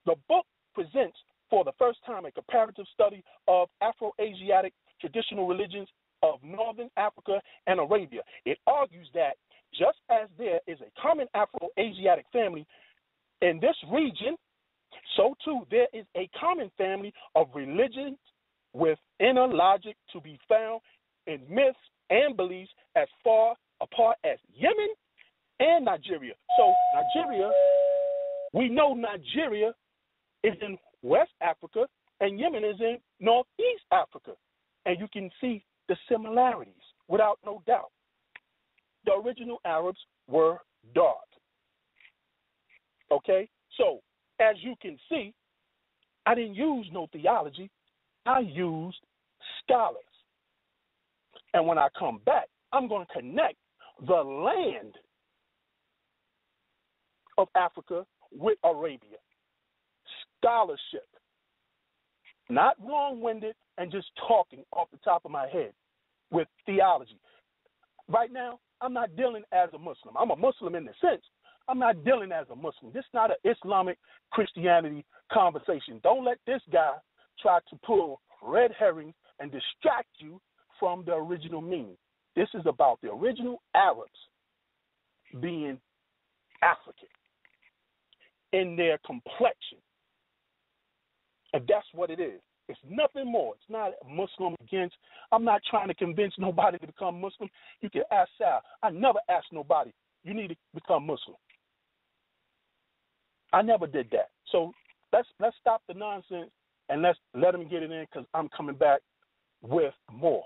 the book presents for the first time a comparative study of Afro-Asiatic traditional religions of northern Africa and Arabia. It argues that just as there is a common Afro Asiatic family in this region, so too there is a common family of religions with inner logic to be found in myths and beliefs as far apart as Yemen and Nigeria. So, Nigeria, we know Nigeria is in West Africa and Yemen is in Northeast Africa. And you can see the similarities, without no doubt. The original Arabs were dark. Okay? So, as you can see, I didn't use no theology, I used scholars. And when I come back, I'm going to connect the land of Africa with Arabia. Scholarship. Not long winded and just talking off the top of my head with theology. Right now, I'm not dealing as a Muslim. I'm a Muslim in the sense. I'm not dealing as a Muslim. This is not an Islamic Christianity conversation. Don't let this guy try to pull red herrings and distract you from the original meaning. This is about the original Arabs being African in their complexion. And that's what it is. It's nothing more. It's not Muslim against. I'm not trying to convince nobody to become Muslim. You can ask Sal. I never asked nobody, you need to become Muslim. I never did that. So let's let's stop the nonsense and let's let them get it in because I'm coming back with more.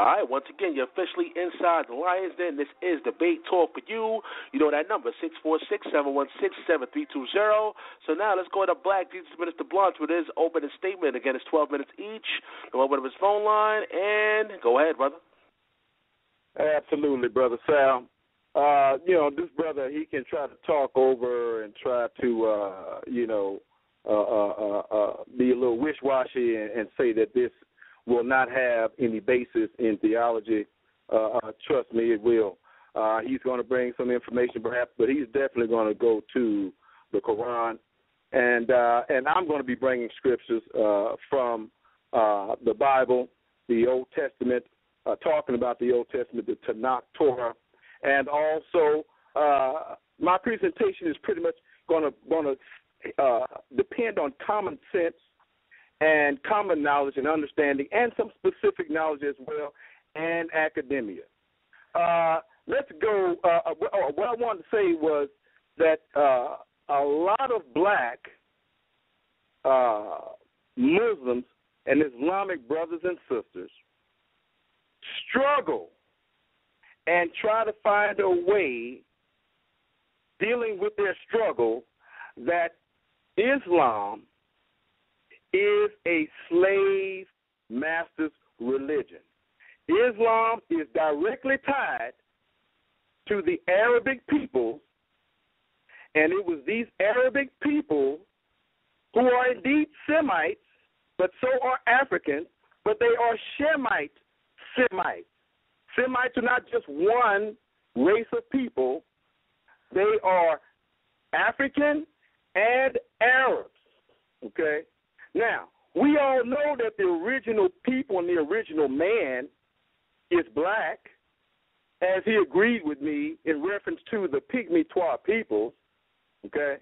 All right, once again, you're officially inside the Lions Den. This is Debate Talk for you. You know that number, 646-716-7320. So now let's go to Black Jesus Minister Blanche with his opening statement. Again, it's 12 minutes each. Go over to his phone line and go ahead, brother. Absolutely, brother Sal. Uh, you know, this brother, he can try to talk over and try to, uh, you know, uh, uh, uh, uh, be a little wish-washy and, and say that this – will not have any basis in theology. Uh, uh, trust me, it will. Uh, he's going to bring some information, perhaps, but he's definitely going to go to the Quran, and uh, and I'm going to be bringing scriptures uh, from uh, the Bible, the Old Testament, uh, talking about the Old Testament, the Tanakh, Torah, and also uh, my presentation is pretty much going to going to uh, depend on common sense and common knowledge and understanding, and some specific knowledge as well, and academia. Uh, let's go. Uh, uh what I wanted to say was that uh, a lot of black uh, Muslims and Islamic brothers and sisters struggle and try to find a way dealing with their struggle that Islam is a slave master's religion. Islam is directly tied to the Arabic people, and it was these Arabic people who are indeed Semites, but so are Africans, but they are Shemite Semites. Semites are not just one race of people, they are African and Arabs. Okay? Now, we all know that the original people and the original man is black, as he agreed with me in reference to the Pygmy Twa peoples. Okay?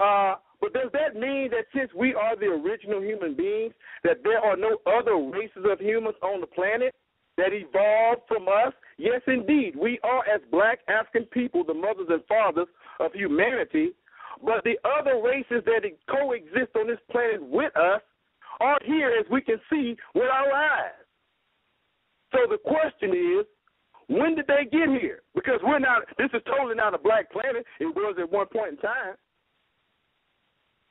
Uh, but does that mean that since we are the original human beings, that there are no other races of humans on the planet that evolved from us? Yes, indeed. We are, as black African people, the mothers and fathers of humanity. But the other races that coexist on this planet with us are here, as we can see with our eyes. So the question is, when did they get here? Because we're not, this is totally not a black planet. It was at one point in time.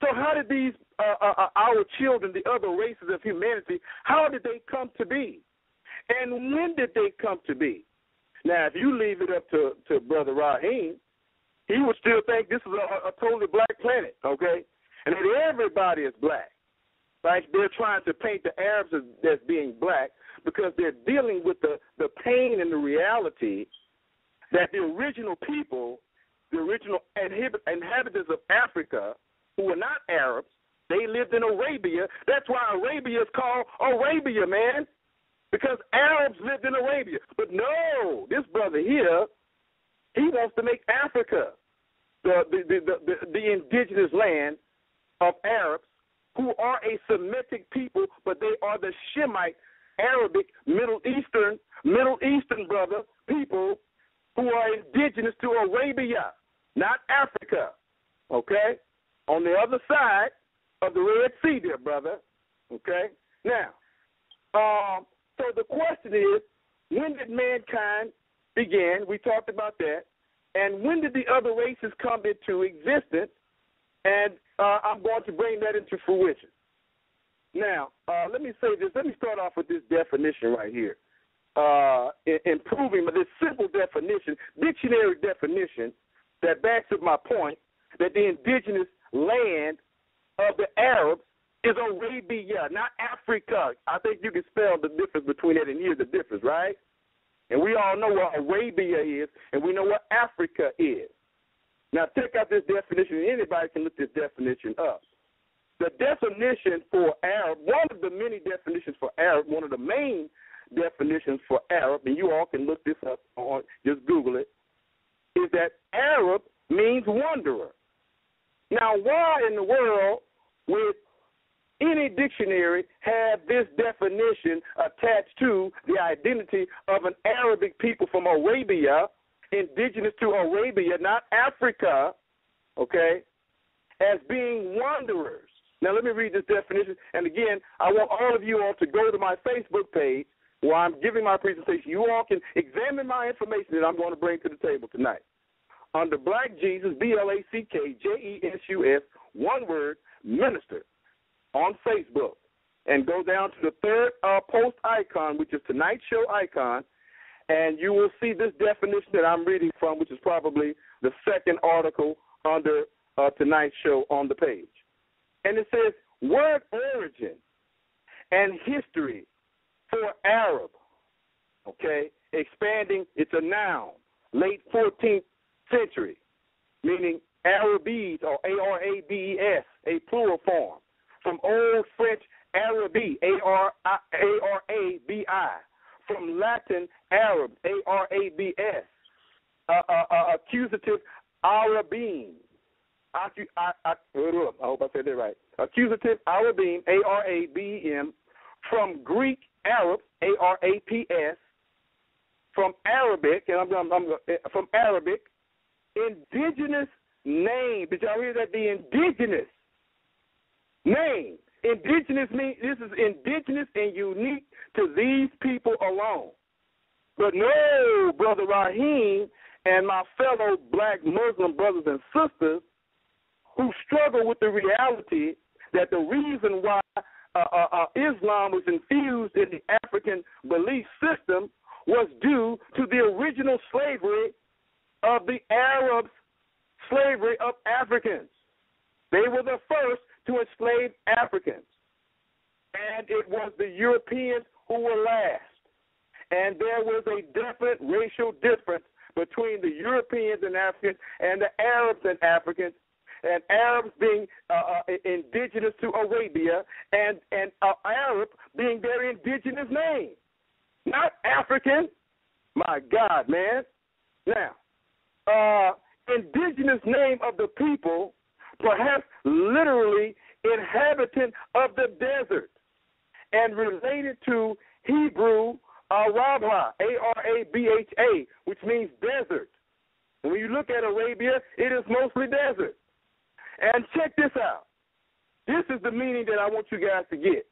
So how did these uh, uh, uh, our children, the other races of humanity, how did they come to be, and when did they come to be? Now, if you leave it up to to Brother Rahim, he would still think this is a, a totally black planet, okay, and that everybody is black. Like they're trying to paint the Arabs as, as being black because they're dealing with the the pain and the reality that the original people, the original inhabitants of Africa who were not Arabs. They lived in Arabia. That's why Arabia is called Arabia, man, because Arabs lived in Arabia. But no, this brother here, he wants to make Africa the the the, the, the indigenous land of Arabs who are a Semitic people, but they are the Shemite, Arabic, Middle Eastern, Middle Eastern brother people who are indigenous to Arabia, not Africa. Okay? on the other side of the Red Sea, dear brother. Okay? Now, um, so the question is, when did mankind begin? We talked about that. And when did the other races come into existence? And uh, I'm going to bring that into fruition. Now, uh, let me say this. Let me start off with this definition right here. Uh, improving this simple definition, dictionary definition that backs up my point that the indigenous land of the Arabs is Arabia, not Africa. I think you can spell the difference between that and here's the difference, right? And we all know what Arabia is, and we know what Africa is. Now, check out this definition. Anybody can look this definition up. The definition for Arab, one of the many definitions for Arab, one of the main definitions for Arab, and you all can look this up on, just Google it, is that Arab means wanderer. Now, why in the world would any dictionary have this definition attached to the identity of an Arabic people from Arabia, indigenous to Arabia, not Africa, okay, as being wanderers? Now, let me read this definition. And again, I want all of you all to go to my Facebook page where I'm giving my presentation. You all can examine my information that I'm going to bring to the table tonight under Black Jesus, B L A C K J E S U S, one word, minister, on Facebook. And go down to the third uh, post icon, which is tonight's show icon, and you will see this definition that I'm reading from, which is probably the second article under uh, tonight's show on the page. And it says, word origin and history for Arab. Okay, expanding, it's a noun. Late 14th century, meaning Arabes or A R A B E S, a plural form, from Old French Arabi, A R A B I, from Latin Arab, A R A B S, uh, uh, uh, accusative Arabim. I, I, I, hope I said that right. Accusative Arabim, A R A B E M, from Greek Arab, A R A P S, from Arabic, and I'm, I'm, I'm from Arabic, indigenous name. Did y'all hear that? The indigenous name. Indigenous means this is indigenous and unique to these people alone. But no, Brother Rahim and my fellow black Muslim brothers and sisters who struggle with the reality that the reason why uh, uh, uh, Islam was infused in the African belief system was due to the original slavery of the Arabs, slavery of Africans. They were the first to enslave Africans. And it was the Europeans who were last. And there was a definite racial difference between the Europeans and Africans and the Arabs and Africans and Arabs being uh, uh, indigenous to Arabia, and and uh, Arab being their indigenous name, not African. My God, man. Now, uh, indigenous name of the people, perhaps literally inhabitant of the desert, and related to Hebrew Arabha, A R A B H A, which means desert. When you look at Arabia, it is mostly desert. And check this out. This is the meaning that I want you guys to get.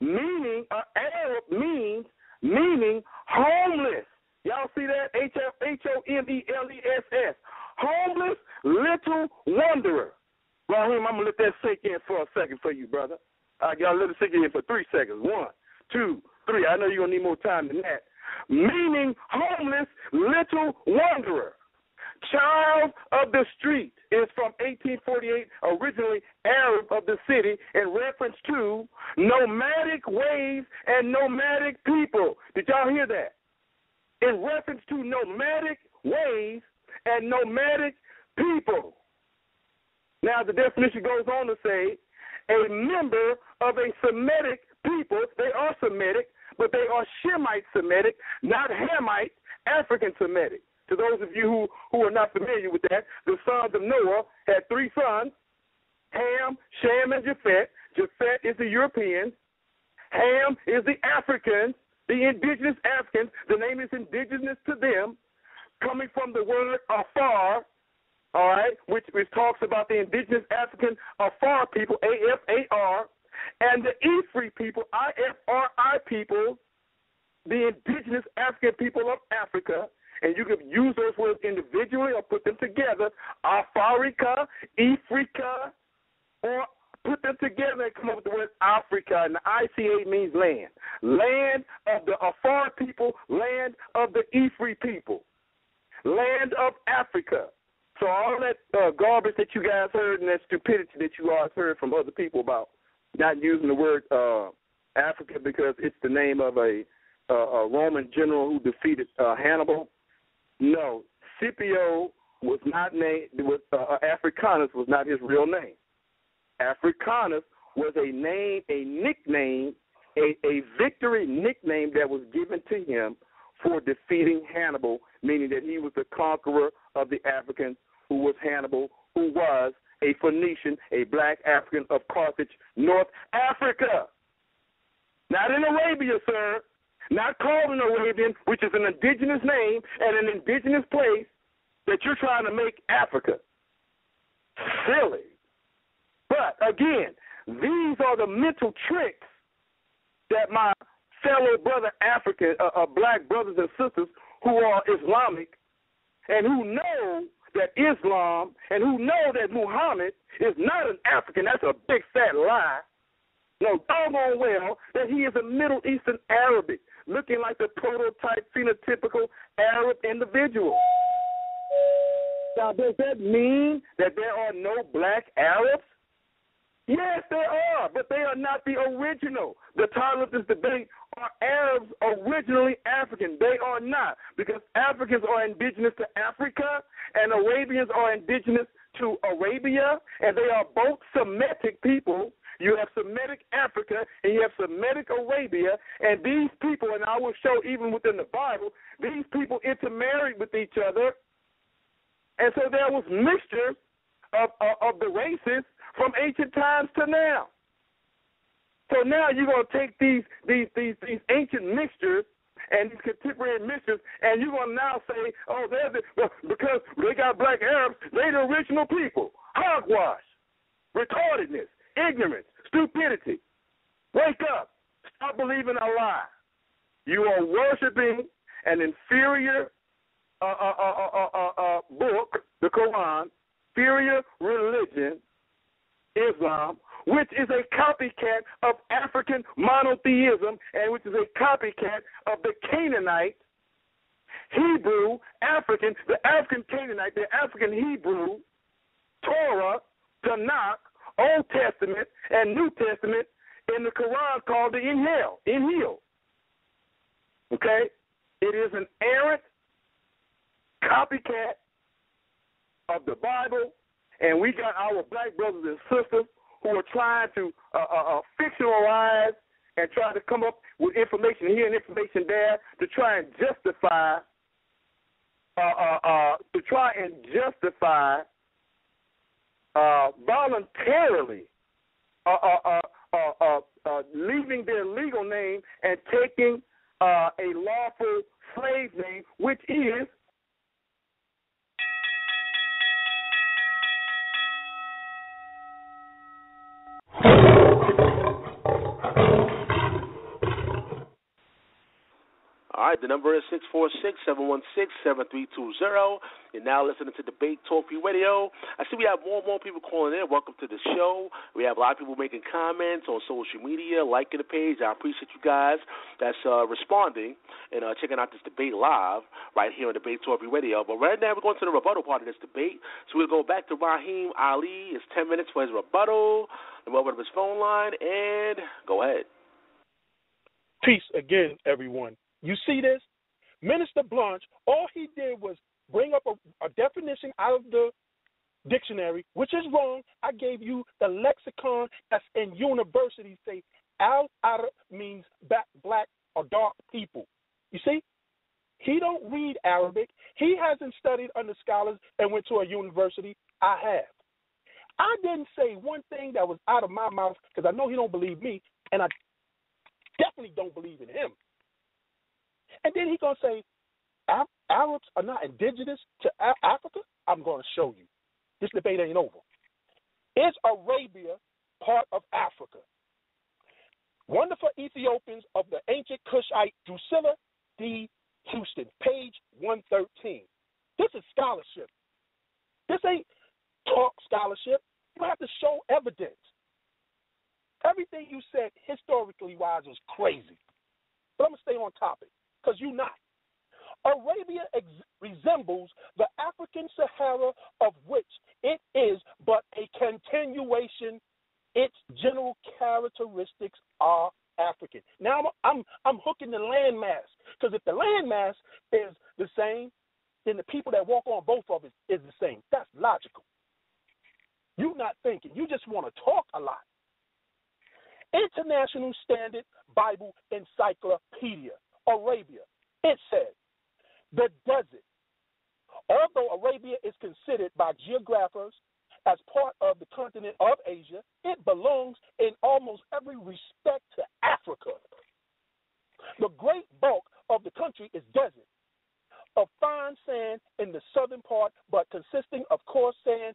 Meaning, uh, Arab means meaning homeless. Y'all see that? H O M E L E S S. Homeless little wanderer. Rahim, I'm gonna let that sink in for a second for you, brother. I gotta let it sink in for three seconds. One, two, three. I know you're gonna need more time than that. Meaning homeless little wanderer. Child of the Street is from 1848, originally Arab of the city, in reference to nomadic ways and nomadic people. Did y'all hear that? In reference to nomadic ways and nomadic people. Now, the definition goes on to say a member of a Semitic people, they are Semitic, but they are Shemite Semitic, not Hamite, African Semitic. To those of you who, who are not familiar with that, the sons of Noah had three sons Ham, Shem, and Japheth. Japheth is the European, Ham is the Africans, the indigenous Africans. The name is indigenous to them, coming from the word afar, all right, which, which talks about the indigenous African afar people, A F A R, and the Ifri people, I F R I people, the indigenous African people of Africa and you can use those words individually or put them together. Afarica, Africa, or put them together and come up with the word Africa. And the ICA means land. Land of the Afar people, land of the Ifri people, land of Africa. So all that uh, garbage that you guys heard and that stupidity that you guys heard from other people about not using the word uh, Africa because it's the name of a, uh, a Roman general who defeated uh, Hannibal no, Scipio was not named. Was, uh, Africanus was not his real name. Africanus was a name, a nickname, a, a victory nickname that was given to him for defeating Hannibal, meaning that he was the conqueror of the Africans, who was Hannibal, who was a Phoenician, a black African of Carthage, North Africa. Not in Arabia, sir not called an Arabian, which is an indigenous name and an indigenous place that you're trying to make Africa. Silly. But again, these are the mental tricks that my fellow brother African, uh, uh, black brothers and sisters who are Islamic and who know that Islam and who know that Muhammad is not an African, that's a big fat lie. No, doggone well that he is a Middle Eastern Arabic looking like the prototype phenotypical Arab individual. Now, does that mean that there are no black Arabs? Yes, they are, but they are not the original. The title of this debate are Arabs originally African? They are not, because Africans are indigenous to Africa and Arabians are indigenous to Arabia, and they are both Semitic people you have Semitic Africa and you have Semitic Arabia, and these people, and I will show even within the Bible, these people intermarried with each other, and so there was mixture of, of, of the races from ancient times to now. So now you're going to take these these these these ancient mixtures and these contemporary mixtures, and you're going to now say, oh, they're the, because they got black Arabs, they the original people. Hogwash, retardedness, ignorance, stupidity. Wake up. Stop believing a lie. You are worshiping an inferior uh, uh, uh, uh, uh, book, the Quran, inferior religion, Islam, which is a copycat of African monotheism and which is a copycat of the Canaanite, Hebrew, African, the African Canaanite, the African Hebrew, Torah, Tanakh, Old Testament, and New Testament in the Quran called the Inhale, Inhale. Okay? It is an errant copycat of the Bible, and we got our black brothers and sisters who are trying to uh, uh, uh, fictionalize and try to come up with information here and information there to try and justify, uh, uh, to try and justify voluntarily leaving their legal name and taking a lawful slave name, which is the number is 646-716-7320. You're now listening to Debate Talk Free Radio. I see we have more and more people calling in. Welcome to the show. We have a lot of people making comments on social media, liking the page. I appreciate you guys that's uh, responding and uh, checking out this debate live right here on Debate Talk Free Radio. But right now we're going to the rebuttal part of this debate. So we'll go back to Rahim Ali. It's 10 minutes for his rebuttal. And welcome to his phone line. And go ahead. Peace again, everyone. You see this? Minister Blanche, all he did was bring up a, a definition out of the dictionary, which is wrong. I gave you the lexicon that's in universities say al Arab means black, black or dark people. You see? He don't read Arabic. He hasn't studied under scholars and went to a university. I have. I didn't say one thing that was out of my mouth because I know he don't believe me, and I definitely don't believe in him. And then he's going to say, Arabs are not indigenous to Africa? I'm going to show you. This debate ain't over. Is Arabia part of Africa? Wonderful Ethiopians of the ancient Cushite Drusilla D. Houston, page 113. This is scholarship. This ain't talk scholarship. You have to show evidence. Everything you said historically wise was crazy. But I'm going to stay on topic because you're not. Arabia ex- resembles the African Sahara, of which it is but a continuation. Its general characteristics are African. Now I'm I'm, I'm hooking the landmass because if the landmass is the same, then the people that walk on both of it is the same. That's logical. You're not thinking. You just want to talk a lot. International Standard Bible Encyclopedia Arabia. It says the desert. Although Arabia is considered by geographers as part of the continent of Asia, it belongs in almost every respect to Africa. The great bulk of the country is desert, of fine sand in the southern part, but consisting of coarse sand,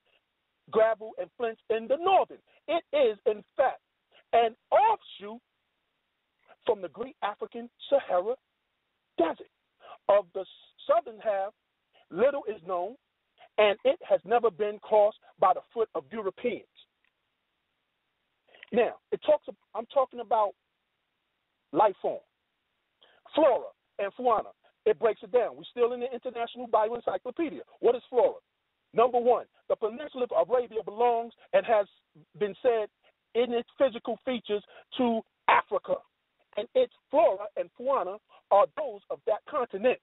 gravel, and flints in the northern. It is, in fact, an offshoot from the Great African Sahara desert. Of the southern half, little is known, and it has never been crossed by the foot of Europeans. Now, it talks. I'm talking about life form, flora and fauna. It breaks it down. We're still in the International Bible Encyclopedia. What is flora? Number one, the peninsula of Arabia belongs and has been said in its physical features to Africa and its flora and fauna are those of that continent.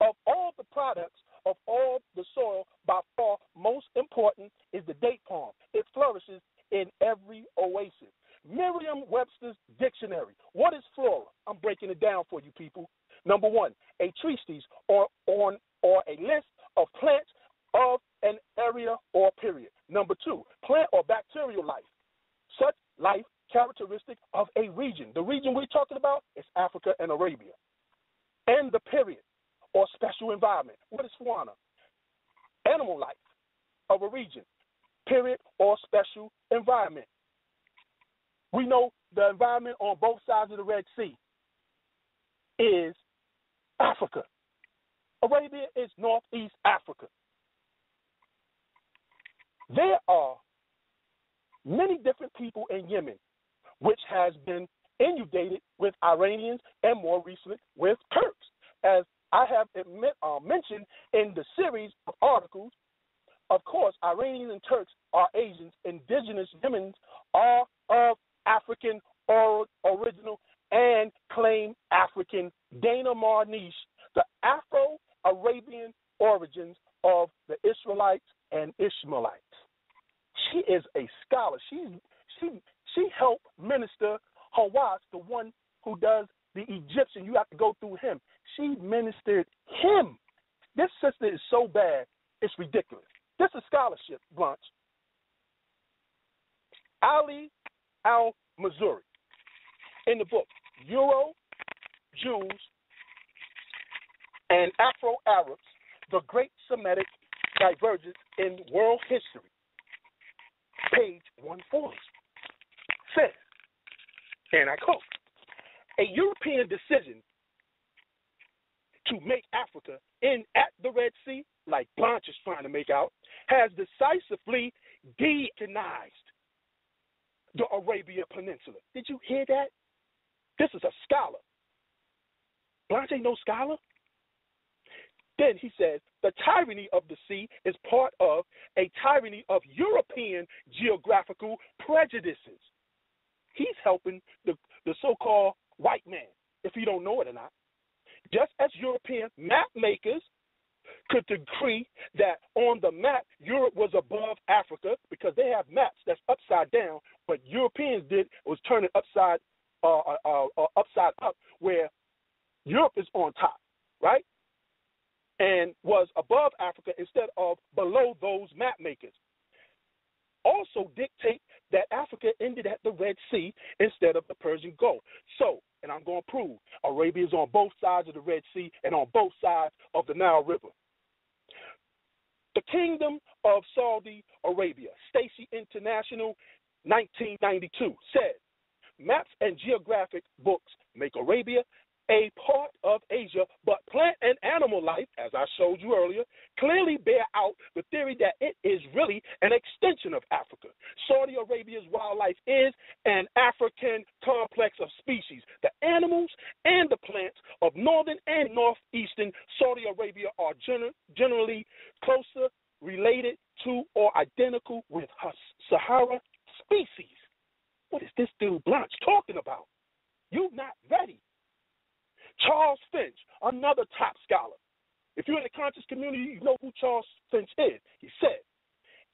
Of all the products of all the soil, by far most important is the date palm. It flourishes in every oasis. Merriam Webster's Dictionary. What is flora? I'm breaking it down for you people. Number one, a treatise or on or a list of plants of an area or period. Number two, plant or bacterial life. Such life characteristic of a region. The region we're talking about is Africa and Arabia. And the period or special environment. What is fauna? Animal life of a region, period or special environment. We know the environment on both sides of the Red Sea is Africa. Arabia is Northeast Africa. There are many different people in Yemen, which has been inundated with Iranians and more recently with Turks. As I have admit, uh, mentioned in the series of articles, of course, Iranians and Turks are Asians. Indigenous Yemens are of African or original and claim African. Dana Marniche, the Afro Arabian origins of the Israelites and Ishmaelites. She is a scholar. She's she she helped minister Hawass, the one who does the Egyptian. You have to go through him. She ministered him. This sister is so bad, it's ridiculous. This is scholarship, Blanche. Ali Al Mazrui in the book Euro, Jews, and Afro Arabs, the Great Semitic Divergence in World History, page 140, and I quote, a European decision to make Africa in at the Red Sea, like Blanche is trying to make out, has decisively decolonized the Arabia Peninsula. Did you hear that? This is a scholar. Blanche ain't no scholar. Then he says the tyranny of the sea is part of a tyranny of European geographical prejudices. He's helping the, the so called white man, if you don't know it or not. Just as European map makers could decree that on the map Europe was above Africa because they have maps that's upside down. What Europeans did was turn it upside uh, uh, uh, uh, upside up, where Europe is on top, right? And was above Africa instead of below those map makers. Also dictate that Africa ended at the Red Sea instead of the Persian Gulf. So, and I'm going to prove Arabia is on both sides of the Red Sea and on both sides of the Nile River. The Kingdom of Saudi Arabia, Stacey International, 1992, said maps and geographic books make Arabia a part of Asia, but plant and animal life, as I showed you earlier, clearly bear out the theory that it is really an extension of Africa. Saudi Arabia's wildlife is an African complex of species. The animals and the plants of northern and northeastern Saudi Arabia are gener- generally closer related to or identical with Sahara species. What is this dude Blanche talking about? You not ready. Charles Finch, another top scholar. If you're in the conscious community, you know who Charles Finch is. He said,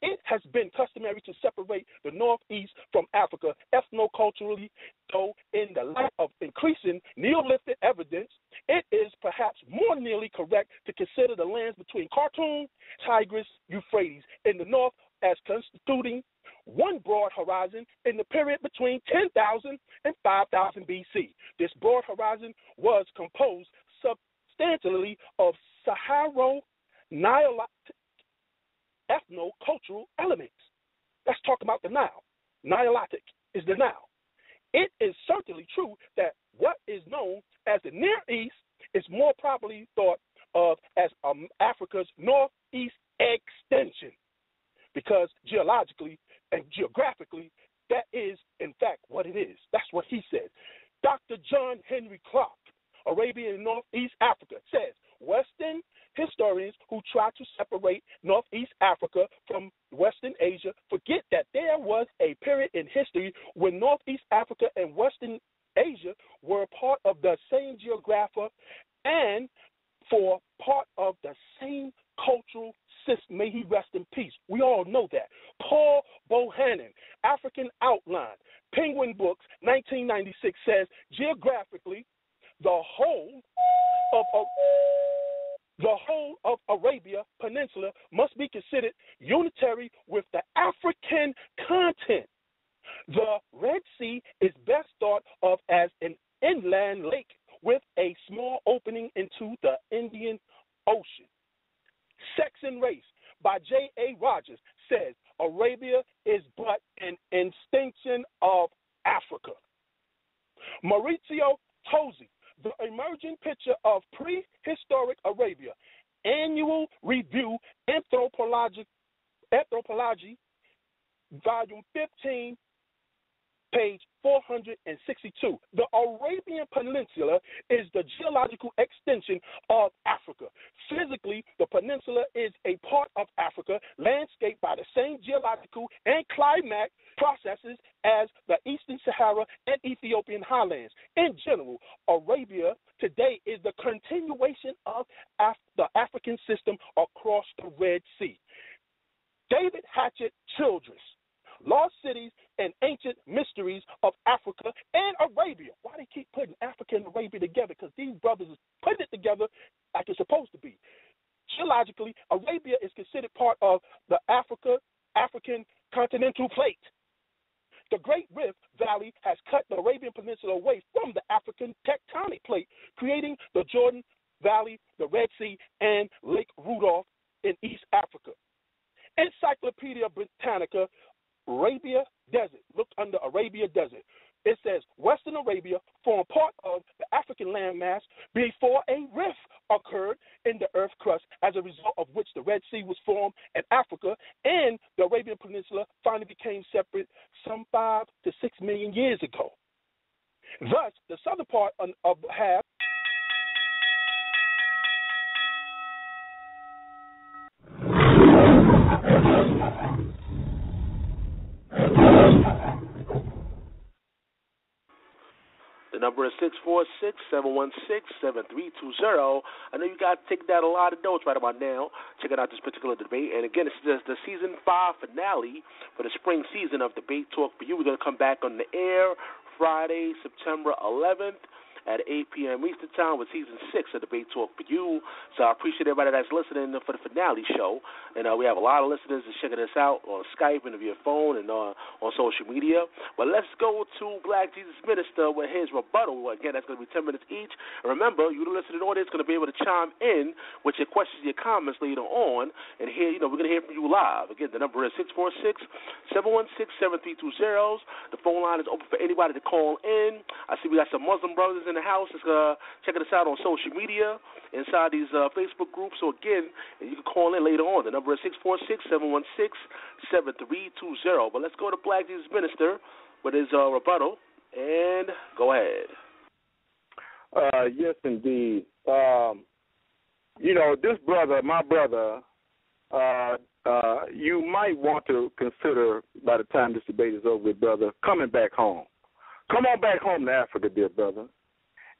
it has been customary to separate the Northeast from Africa ethnoculturally, though in the light of increasing Neolithic evidence, it is perhaps more nearly correct to consider the lands between Khartoum, Tigris, Euphrates in the north as constituting one broad horizon in the period between 10,000 and 5,000 BC. This broad horizon was composed substantially of Saharo Nilotic ethno-cultural elements. Let's talk about the Nile. Nilotic is the Nile. It is certainly true that what is known as the Near East is more properly thought of as um, Africa's northeast extension, because geologically and geographically, that is in fact what it is. That's what he said. Dr. John Henrik Clarke, Arabia and Northeast Africa, says Western historians who try to separate Northeast Africa from Western Asia forget that there was a period in history when Northeast Africa and Western Asia were part of the same geographer and for part of the same cultural system. May he rest in peace. We all know that. Paul Bohannan, African Outline, Penguin Books, 1996 says geographically, the whole of, of the whole of Arabia Peninsula must be considered unitary with the African continent. The Red Sea is best thought of as an inland lake with a small opening into the Indian Ocean. Sex and Race by J.A. Rogers says Arabia is but an extension of Africa. Maurizio Tosi the emerging picture of prehistoric Arabia, annual review anthropology, anthropology volume 15, page 462. The Arabian Peninsula is the geological extension of Africa. Physically, the peninsula is a part of Africa, landscaped by the same geological and climatic processes as the Eastern Sahara and Ethiopian highlands. In general, Arabia today is the continuation of Af- the African system across the Red Sea. David Hatcher Childress lost cities, and ancient mysteries of Africa and Arabia. Why they keep putting Africa and Arabia together? Because these brothers is putting it together like it's supposed to be. Geologically, Arabia is considered part of the Africa African continental plate. The Great Rift Valley has cut the Arabian Peninsula away from the African tectonic plate, creating the Jordan Valley, the Red Sea, and Lake Rudolph in East Africa. Encyclopedia Britannica Arabia Desert. Look under Arabia Desert. It says Western Arabia formed part of the African landmass before a rift occurred in the earth crust, as a result of which the Red Sea was formed in Africa, and the Arabian Peninsula finally became separate some five to six million years ago. Thus, the southern part of half The number is six four six seven one six seven three two zero. I know you guys taking down a lot of notes right about now, checking out this particular debate. And again, this is the season five finale for the spring season of Debate Talk for You. We're going to come back on the air Friday, September 11th at 8 p.m. Eastern Time with season six of Debate Talk for You. So I appreciate everybody that's listening for the finale show. And uh, we have a lot of listeners that's checking us out on Skype and via phone and uh, on social media. But let's go to Black Jesus Minister with his rebuttal. Again, that's going to be 10 minutes each. And remember, you, the listening audience, going to be able to chime in with your questions, your comments later on. And here, you know, we're going to hear from you live. Again, the number is 646 716 7320. The phone line is open for anybody to call in. I see we got some Muslim brothers in the house is uh, checking us out on social media inside these uh, Facebook groups. So again, you can call in later on. The number is six four six seven one six seven three two zero. But let's go to Black Jesus Minister with his uh, rebuttal and go ahead. Uh, yes, indeed. Um, you know, this brother, my brother, uh, uh, you might want to consider by the time this debate is over, brother, coming back home. Come on back home to Africa, dear brother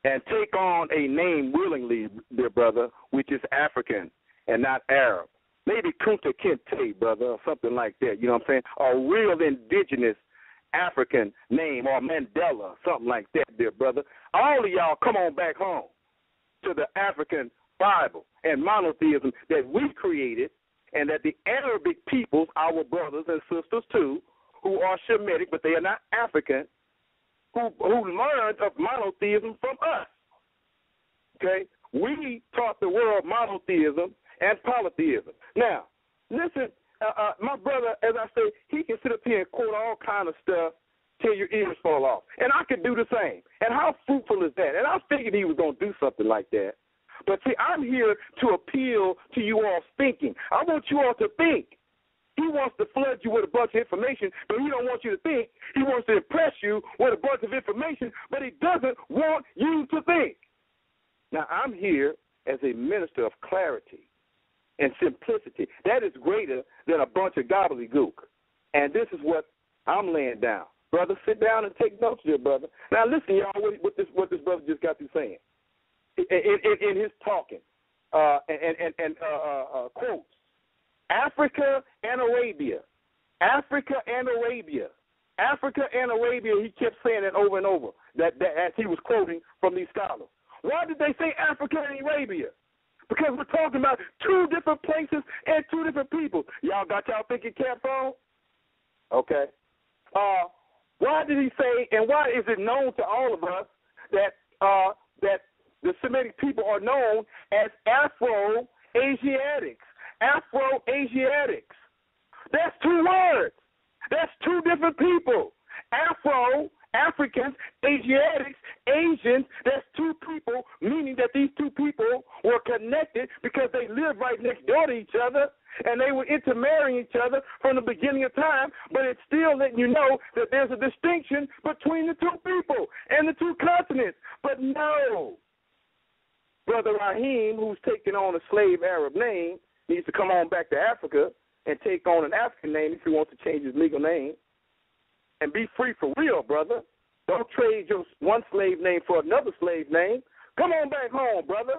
and take on a name willingly, dear brother, which is African and not Arab. Maybe Kunta Kinte, brother, or something like that. You know what I'm saying? A real indigenous African name or Mandela, something like that, dear brother. All of y'all come on back home to the African Bible and monotheism that we created and that the Arabic peoples, our brothers and sisters too, who are Shemitic, but they are not African, who who learned of monotheism from us. Okay, we taught the world monotheism and polytheism. Now, listen, uh, uh, my brother, as I say, he can sit up here and quote all kind of stuff till your ears fall off, and I could do the same. And how fruitful is that? And I figured he was going to do something like that. But see, I'm here to appeal to you all's thinking. I want you all to think. He wants to flood you with a bunch of information, but he don't want you to think. He wants to impress you with a bunch of information, but he doesn't want you to think. Now, I'm here as a minister of clarity and simplicity. That is greater than a bunch of gobbledygook. And this is what I'm laying down. Brother, sit down and take notes here, brother. Now, listen, y'all, what, this what this brother just got through saying in, in, in his talking uh, and, and, and uh, uh, uh quotes. Africa and Arabia. Africa and Arabia. Africa and Arabia, he kept saying it over and over, that, that as he was quoting from these scholars. Why did they say Africa and Arabia? Because we're talking about two different places and two different people. Y'all got y'all thinking on? Okay. Uh, why did he say, and why is it known to all of us that uh, that the Semitic people are known as Afro Asiatics? Afro Asiatics. That's two words. That's two different people. Afro, Africans, Asiatics, Asians, that's two people, meaning that these two people were connected because they lived right next door to each other and they were intermarrying each other from the beginning of time, but it's still letting you know that there's a distinction between the two people and the two continents. But no. Brother Rahim, who's taking on a slave Arab name, needs to come on back to Africa and take on an African name if he wants to change his legal name. And be free for real, brother. Don't trade your one slave name for another slave name. Come on back home, brother.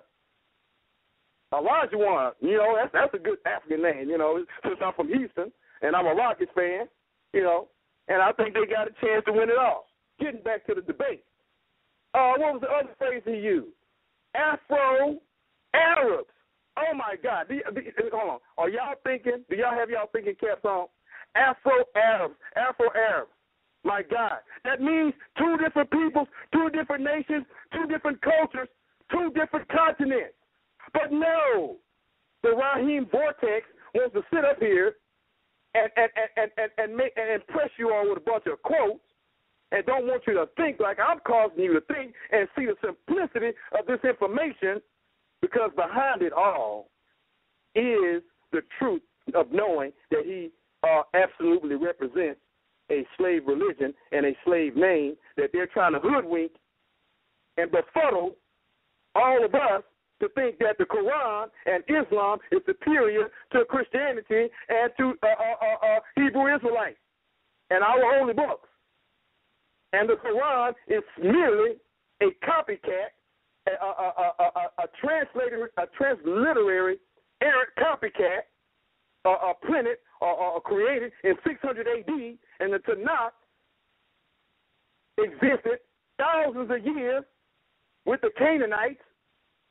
Olajuwon, you know, that's that's a good African name, you know, since I'm from Houston and I'm a Rockets fan, you know, and I think they got a chance to win it all. Getting back to the debate. Uh, what was the other phrase he used? Afro Arabs. Oh my God! The, the, hold on. Are y'all thinking? Do y'all have y'all thinking caps on? Afro Arabs. Afro Arabs. My God, that means two different peoples, two different nations, two different cultures, two different continents. But no, the Rahim Vortex wants to sit up here and and and and and, make, and impress you all with a bunch of quotes, and don't want you to think like I'm causing you to think and see the simplicity of this information, because behind it all is the truth of knowing that he uh, absolutely represents a slave religion and a slave name that they're trying to hoodwink and befuddle all of us to think that the Quran and Islam is superior to Christianity and to uh, uh, uh, uh, Hebrew Israelites and our holy books. And the Quran is merely a copycat, a, a, a, a, a translator, a transliterary errant copycat, uh, uh, printed or, created in 600 AD, and the Tanakh existed thousands of years with the Canaanites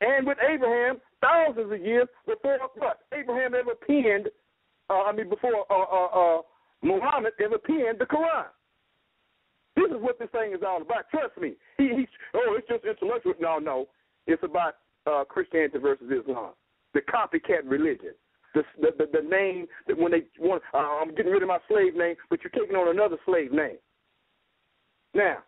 and with Abraham thousands of years before what Abraham ever penned. Uh, I mean, before uh, uh, uh, Muhammad ever penned the Quran. This is what this thing is all about. Trust me. He, he oh, it's just intellectual. No, no, it's about uh, Christianity versus Islam, the copycat religion. The, the, the, the name that when they want, uh, I'm getting rid of my slave name, but you're taking on another slave name. Now,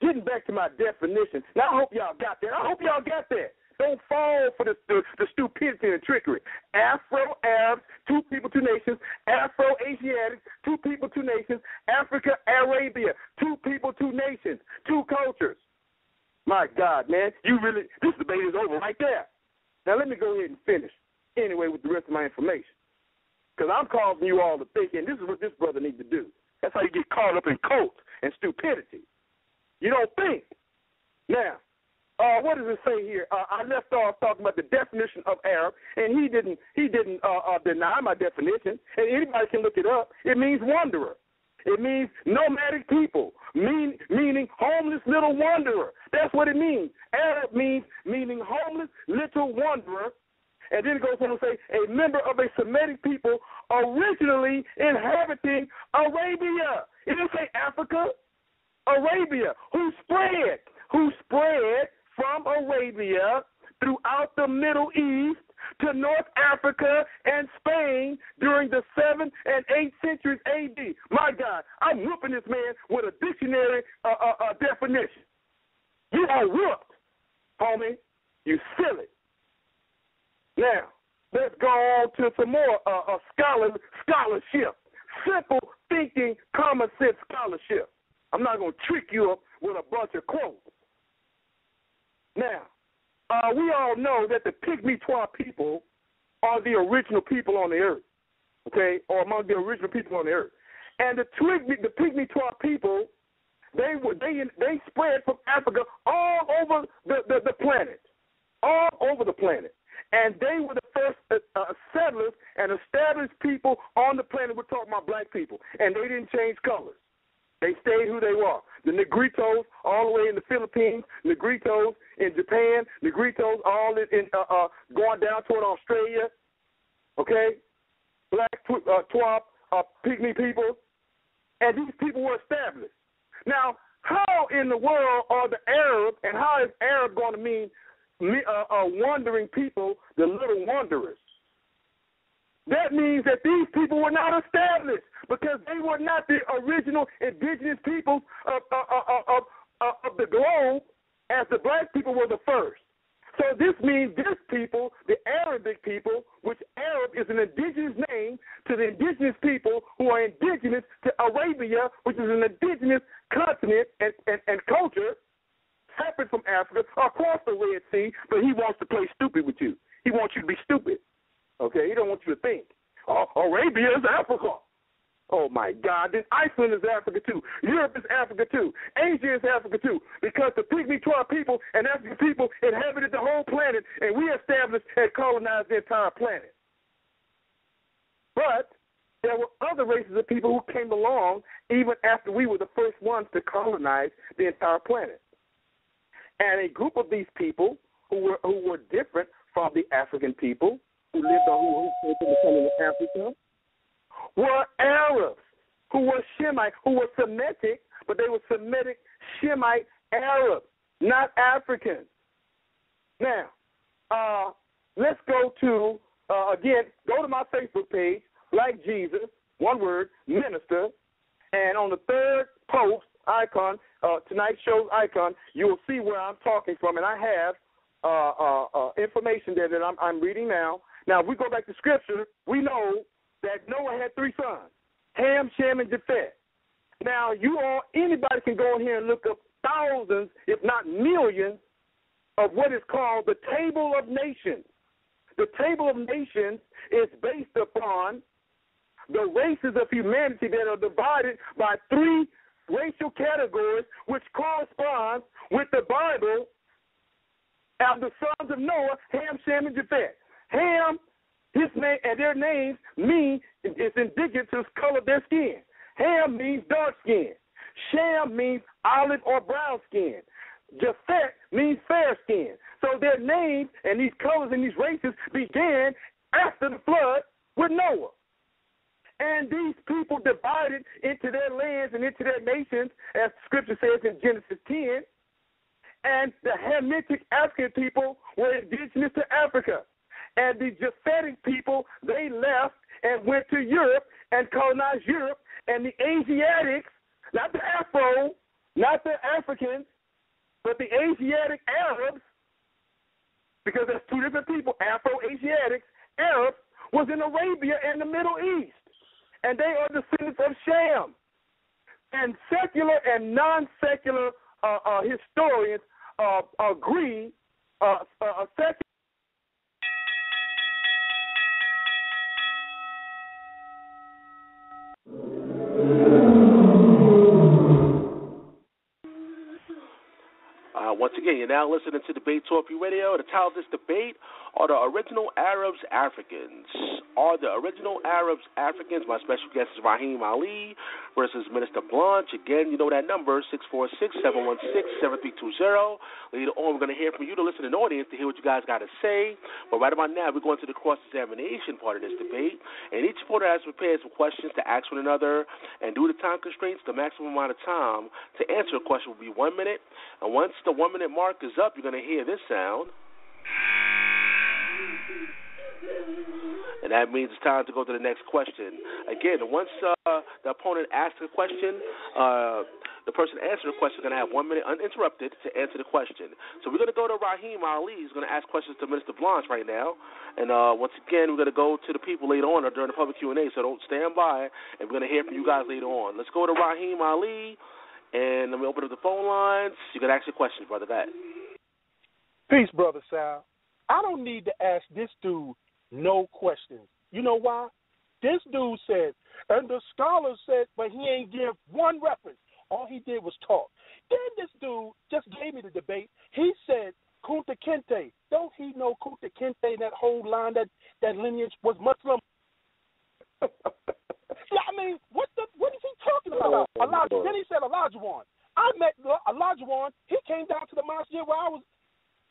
getting back to my definition. Now I hope y'all got that. I hope y'all got that. Don't fall for the, the, the stupidity and trickery. Afro Arabs, two people, two nations. Afro Asiatics, two people, two nations. Africa, Arabia, two people, two nations, two cultures. My God, man, you really this debate is over right there. Now let me go ahead and finish anyway with the rest of my information, because I'm causing you all to think, and this is what this brother needs to do. That's how you get caught up in cults and stupidity. You don't think. Now, uh, what does it say here? Uh, I left off talking about the definition of Arab, and he didn't he didn't uh, uh, deny my definition. And anybody can look it up. It means wanderer. It means nomadic people, mean, meaning homeless little wanderer. That's what it means. Arab means meaning homeless little wanderer. And then it goes on to say a member of a Semitic people originally inhabiting Arabia. It didn't say Africa, Arabia, who spread, who spread from Arabia throughout the Middle East to North Africa and Spain during the 7th and 8th centuries AD. My God, I'm whooping this man with a dictionary uh, uh, uh, definition. You are whooped, homie. You silly. Now, let's go on to some more uh, uh, scholar, scholarship. Simple thinking, common sense scholarship. I'm not going to trick you up with a bunch of quotes. Now, uh, we all know that the Pygmy-Twa people are the original people on the earth, okay, or among the original people on the earth. And the, twig, the Pygmy-Twa people, they were they they spread from Africa all over the, the, the planet, all over the planet, and they were the first uh, uh, settlers and established people on the planet. We're talking about black people, and they didn't change colors. They stayed who they were. The Negritos all the way in the Philippines, Negritos in Japan, Negritos all in, in uh, uh, going down toward Australia. Okay, black uh, Twop, uh, pygmy people, and these people were established. Now, how in the world are the Arab, and how is Arab going to mean uh, uh, wandering people, the little wanderers? That means that these people were not established because they were not the original indigenous peoples of, of, of, of, of the globe as the black people were the first. So this means this people, the Arabic people, which Arab is an indigenous name to the indigenous people who are indigenous to Arabia, which is an indigenous continent and, and, and culture, separate from Africa, across the Red Sea, but he wants to play stupid with you. He wants you to be stupid. Okay? He don't want you to think. Oh, Arabia is Africa. Oh my God! Then Iceland is Africa too. Europe is Africa too. Asia is Africa too. Because the Pygmy Tribe people and African people inhabited the whole planet, and we established and colonized the entire planet. But there were other races of people who came along even after we were the first ones to colonize the entire planet. And a group of these people who were who were different from the African people who lived on who came the continent of Africa were Arabs who were Shemite, who were Semitic, but they were Semitic Shemite Arabs, not Africans. Now, uh, let's go to uh, again. Go to my Facebook page, like Jesus, one word, minister, and on the third post icon, uh, tonight's show's icon, you will see where I'm talking from, and I have uh, uh, uh, information there that I'm, I'm reading now. Now, if we go back to Scripture, we know that Noah had three sons Ham, Shem, and Japheth. Now, you all, anybody can go in here and look up thousands, if not millions, of what is called the Table of Nations. The Table of Nations is based upon the races of humanity that are divided by three racial categories, which corresponds with the Bible of the sons of Noah, Ham, Shem, and Japheth. Ham his name and their names mean is indicative to color of their skin. Ham means dark skin. Shem means olive or brown skin. Japheth means fair skin. So their names and these colors and these races began after the flood with Noah. And these people divided into their lands and into their nations, as Scripture says in Genesis 10. And the Hamitic African people were indigenous to Africa. And the Japhetic people, they left and went to Europe and colonized Europe. And the Asiatics, not the Afro, not the Africans, but the Asiatic Arabs, because there's two different people, Afro-Asiatics, Arabs, was in Arabia and the Middle East. And they are descendants of Shem. And secular and non-secular uh, uh, historians uh, agree, uh, uh, secular again, you're now listening to Debate Talk Radio. The title of this debate are the original Arabs Africans. Are the original Arabs Africans? My special guest is Rahim Ali versus Minister Blanche. Again, you know that number, 646 716 7320. Later on, we're going to hear from you to listen to the audience to hear what you guys got to say. But right about now, we're going to the cross examination part of this debate. And each supporter has prepared some questions to ask one another. And due to time constraints, the maximum amount of time to answer a question will be one minute. And once the one minute mark is up, you're going to hear this sound. And that means it's time to go to the next question. Again, once uh, the opponent asks a question, uh, the person answering the question is going to have one minute uninterrupted to answer the question. So we're going to go to Rahim Ali. He's going to ask questions to Minister Blanche right now. And uh, once again, we're going to go to the people later on or during the public Q&A, so don't stand by. And we're going to hear from you guys later on. Let's go to Rahim Ali. And let me open up the phone lines. You can ask your questions, brother. Go ahead. Peace, brother Sal. I don't need to ask this dude no questions. You know why? This dude said, and the scholar said, but he ain't give one reference. All he did was talk. Then this dude just gave me the debate. He said Kunta Kinte. Don't he know Kunta Kinte? That whole line, that that lineage was Muslim. (laughs) I mean, what the what is he talking about? Oh, Elijah. Then he said Olajuwon. I met Olajuwon. He came down to the mosque where I was.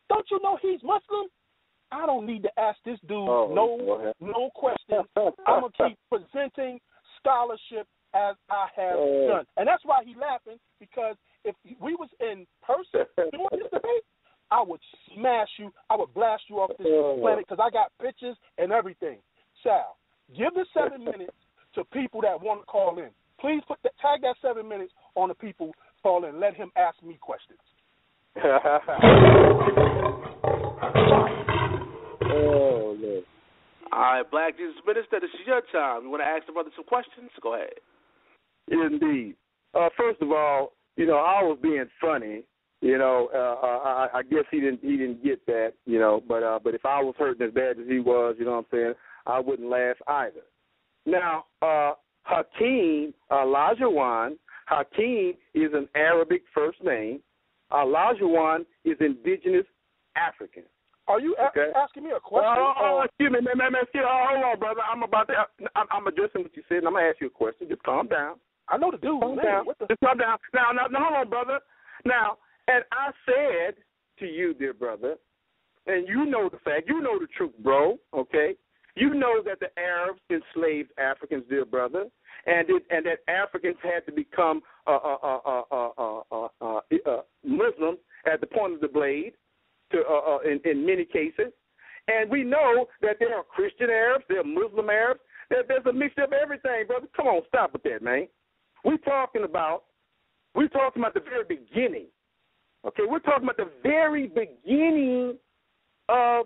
Don't you know he's Muslim? I don't need to ask this dude oh, no no questions. I'm gonna keep (laughs) presenting scholarship as I have oh. done, and that's why he's laughing because if we was in person doing this (laughs) debate, I would smash you. I would blast you off this oh. planet because I got pictures and everything. Sal, give the seven minutes to people that want to call in. Please put the, tag that seven minutes on the people, Paul, and let him ask me questions. oh, (laughs) man. All right, Black Jesus Minister, this is your time. You want to ask the brother some questions? Go ahead. Indeed. Uh, first of all, you know, I was being funny. You know, uh, I, I guess he didn't he didn't get that. You know, but uh, but if I was hurting as bad as he was, you know what I'm saying, I wouldn't laugh either. Now, uh, Hakeem Olajuwon, Hakeem is an Arabic first name. Olajuwon is indigenous African. Are you a- Okay. asking me a question? Oh, oh, or- excuse me, man, man, man, excuse, oh, hold on, brother. I'm about to. I'm, I'm addressing what you said, and I'm gonna ask you a question. Just calm down. I know the dude, Calm man. down. What the? Just calm down. Now, now, now, hold on, brother. Now, and I said to you, dear brother, and you know the fact, you know the truth, bro. Okay, you know that the Arabs enslaved Africans, dear brother, and it, and that Africans had to become uh, uh, uh, Muslims at the point of the blade, to, in, in many cases. And we know that there are Christian Arabs, there are Muslim Arabs, that there's a mixture of everything, brother. Come on, stop with that, man. We're talking about we're talking about the very beginning. Okay, we're talking about the very beginning of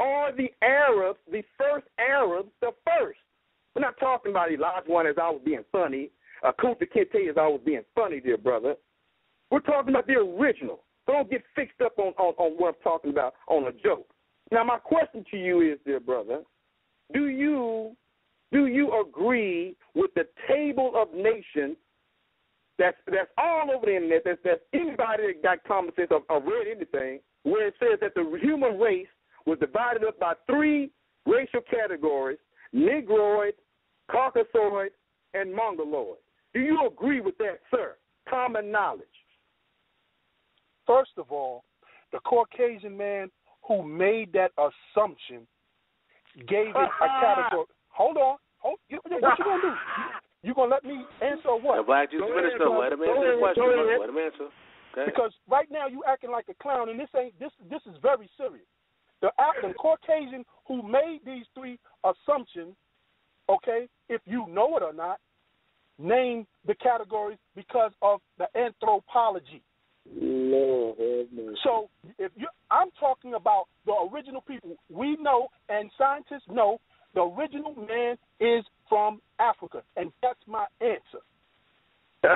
all the Arabs, the first Arabs, the first. We're not talking about Olajuwon as I was being funny, uh, Kunta Kinte as I was being funny, dear brother. We're talking about the original. Don't get fixed up on, on, on what I'm talking about on a joke. Now, my question to you is, dear brother, do you do you agree with the table of nations that's that's all over the internet? That's that's anybody that got common sense or, or read anything where it says that the human race was divided up by three racial categories: Negroid, Caucasoid, and Mongoloid. Do you agree with that, sir? Common knowledge. First of all, the Caucasian man who made that assumption gave it a (laughs) category. Hold on. Hold, you, what you gonna do? You gonna let me answer or what? The Black Jesus Minister, let him answer the question. brother. Let him answer. Okay. Because right now you're acting like a clown, and this ain't this. This is very serious. The, African Caucasian who made these three assumptions, okay, if you know it or not, name the categories because of the anthropology. Lord. So if you, I'm talking about the original people. We know, and scientists know, the original man is from Africa, and that's my answer. (laughs)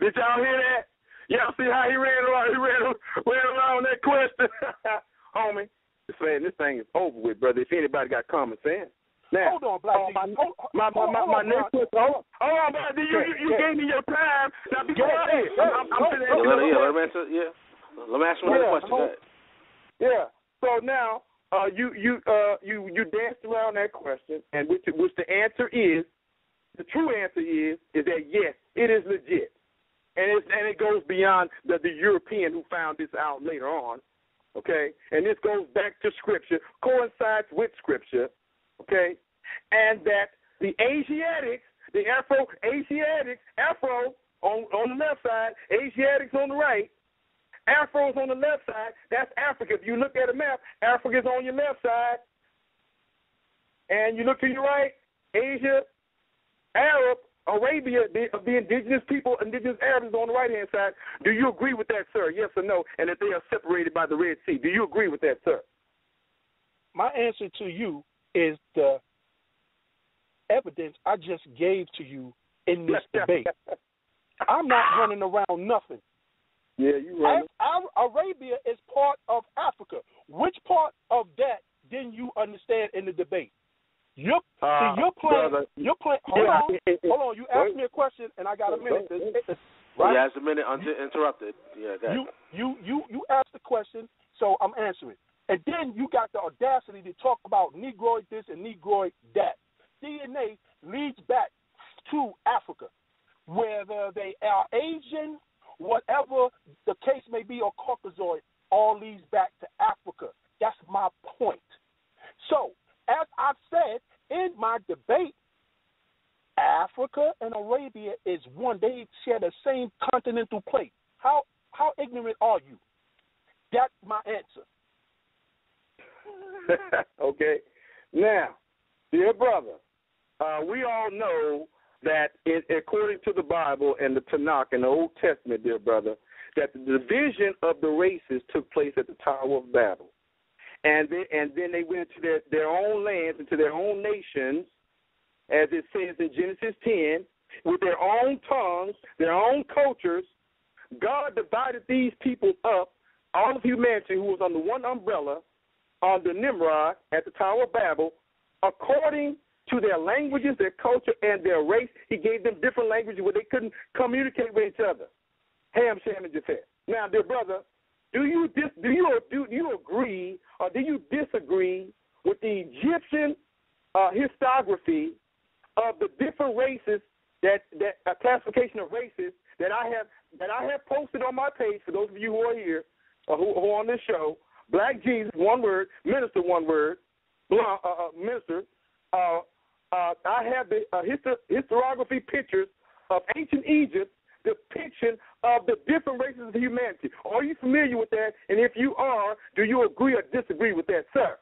Did y'all hear that? Y'all see how he ran around? He ran, ran around that question, (laughs) homie. This saying this thing is over with, brother. If anybody got common sense. Now, hold on, Black oh, my, Jesus. Hold- my, my, hold- my, my next Black. question. Hold on, hold on, brother. You, you, you Yeah. gave me your time. Now be quiet. yeah, I'm, I'm, I'm yeah. finna Yeah, let, your yeah, let him question. answer. Yeah. Let him ask him another Yeah, question. Hold- Yeah. So now uh, you you uh, you you danced around that question, and which which the answer is, the true answer is is that yes, it is legit, and it and it goes beyond the the European who found this out later on, okay, and this goes back to Scripture, coincides with Scripture, okay, and that the Asiatics, the Afro Asiatics, Afro on on the left side, Asiatics on the right. Afro's on the left side. That's Africa. If you look at a map, Africa's on your left side. And you look to your right, Asia, Arab, Arabia, the, of the indigenous people, indigenous Arabs on the right hand side. Do you agree with that, sir? Yes or no? And that they are separated by the Red Sea. Do you agree with that, sir? My answer to you is the evidence I just gave to you in this (laughs) debate. I'm not running around nothing. Yeah, you right. Ar- Ar- Arabia is part of Africa. Which part of that didn't you understand in the debate? You're, Uh, see, you're playing. brother, You're playing. Hold on. hold on. You asked me a question, and I got a minute. Right? yeah, it's a minute unti- interrupted. Yeah, go. You you you you asked the question, so I'm answering. And then you got the audacity to talk about Negroid this and Negroid that. DNA leads back to Africa, whether they are Asian, whatever the case may be, or Caucasoid, all leads back to Africa. That's my point. So, as I've said in my debate, Africa and Arabia is one. They share the same continental plate. How how ignorant are you? That's my answer. (laughs) okay. Now, dear brother, uh, we all know that in, according to the Bible and the Tanakh and the Old Testament, dear brother, that the division of the races took place at the Tower of Babel. And then and then they went to their their own lands and to their own nations, as it says in Genesis ten, with their own tongues, their own cultures. God divided these people up, all of humanity who was under one umbrella, under Nimrod at the Tower of Babel, according to their languages, their culture, and their race. He gave them different languages where they couldn't communicate with each other. Ham, Shem, and Japheth. Now, dear brother, do you dis, do you do you agree or do you disagree with the Egyptian uh, of the different races that that a classification of races that I have that I have posted on my page for those of you who are here or who, who are on this show? Black Jesus, one word, minister, one word, uh, uh, minister. Uh, uh, I have the uh, histor- historiography pictures of ancient Egypt depiction of the different races of humanity. Are you familiar with that? And if you are, do you agree or disagree with that, sir?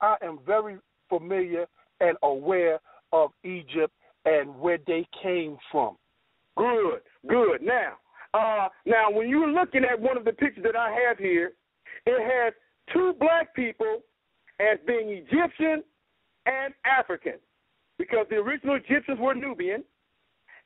I am very familiar and aware of Egypt and where they came from. Good, good. Now, uh, now when you're looking at one of the pictures that I have here, it has two black people as being Egyptian and African, because the original Egyptians were Nubian,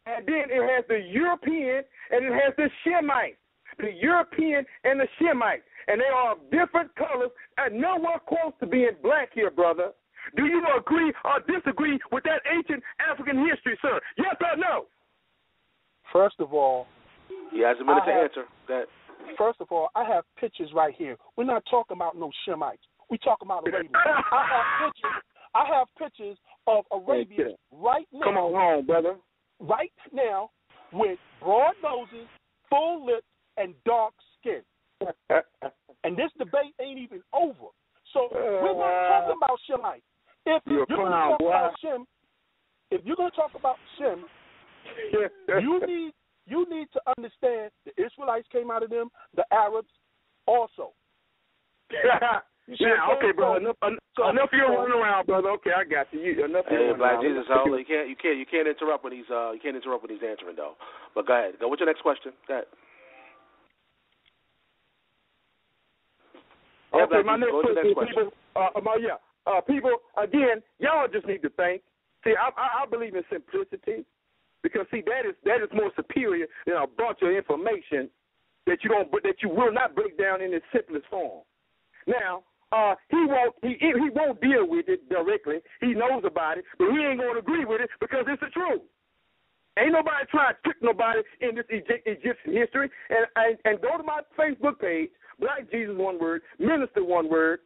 and then it has the European and it has the Shemite. The European and the Shemite. And they are different colors and nowhere close to being black here, brother. Do you agree or disagree with that ancient African history, sir? Yes or no? First of all, he has a minute I to have- answer. That First of all, I have pictures right here. We're not talking about no Shemites. We're talking about Arabians. (laughs) I have pictures. I have pictures of Arabians right now. Come on home, brother. Right now, with broad noses, full lips, and dark skin. (laughs) and this debate ain't even over. So uh, we're not talking about Shemites. If You're you're going to talk about Shem, if you're going to talk about Shem, you (laughs) need you need to understand the Israelites came out of them, the Arabs also. (laughs) You see now, okay, bro. brother. So- Enough, so- enough of your so- running around, brother. Okay, I got you. you enough of your Hey, running Black. Jesus, Let's hold get on. You can't, you can't, you can't interrupt when he's, uh, you can't interrupt when he's answering though. But go ahead. Go. What's your next question? Go ahead. Yeah, Okay, Black my Jesus, next go to question, next question. people. Uh, my, yeah, uh, people. Again, y'all just need to think. See, I, I, I believe in simplicity because see that is that is more superior than a bunch of information that you don't that you will not break down in its simplest form. Now, uh, he won't he he won't deal with it directly. He knows about it, but he ain't gonna agree with it because it's the truth. Ain't nobody trying to trick nobody in this Egyptian history. And, and and go to my Facebook page, Black Jesus one word, Minister one word,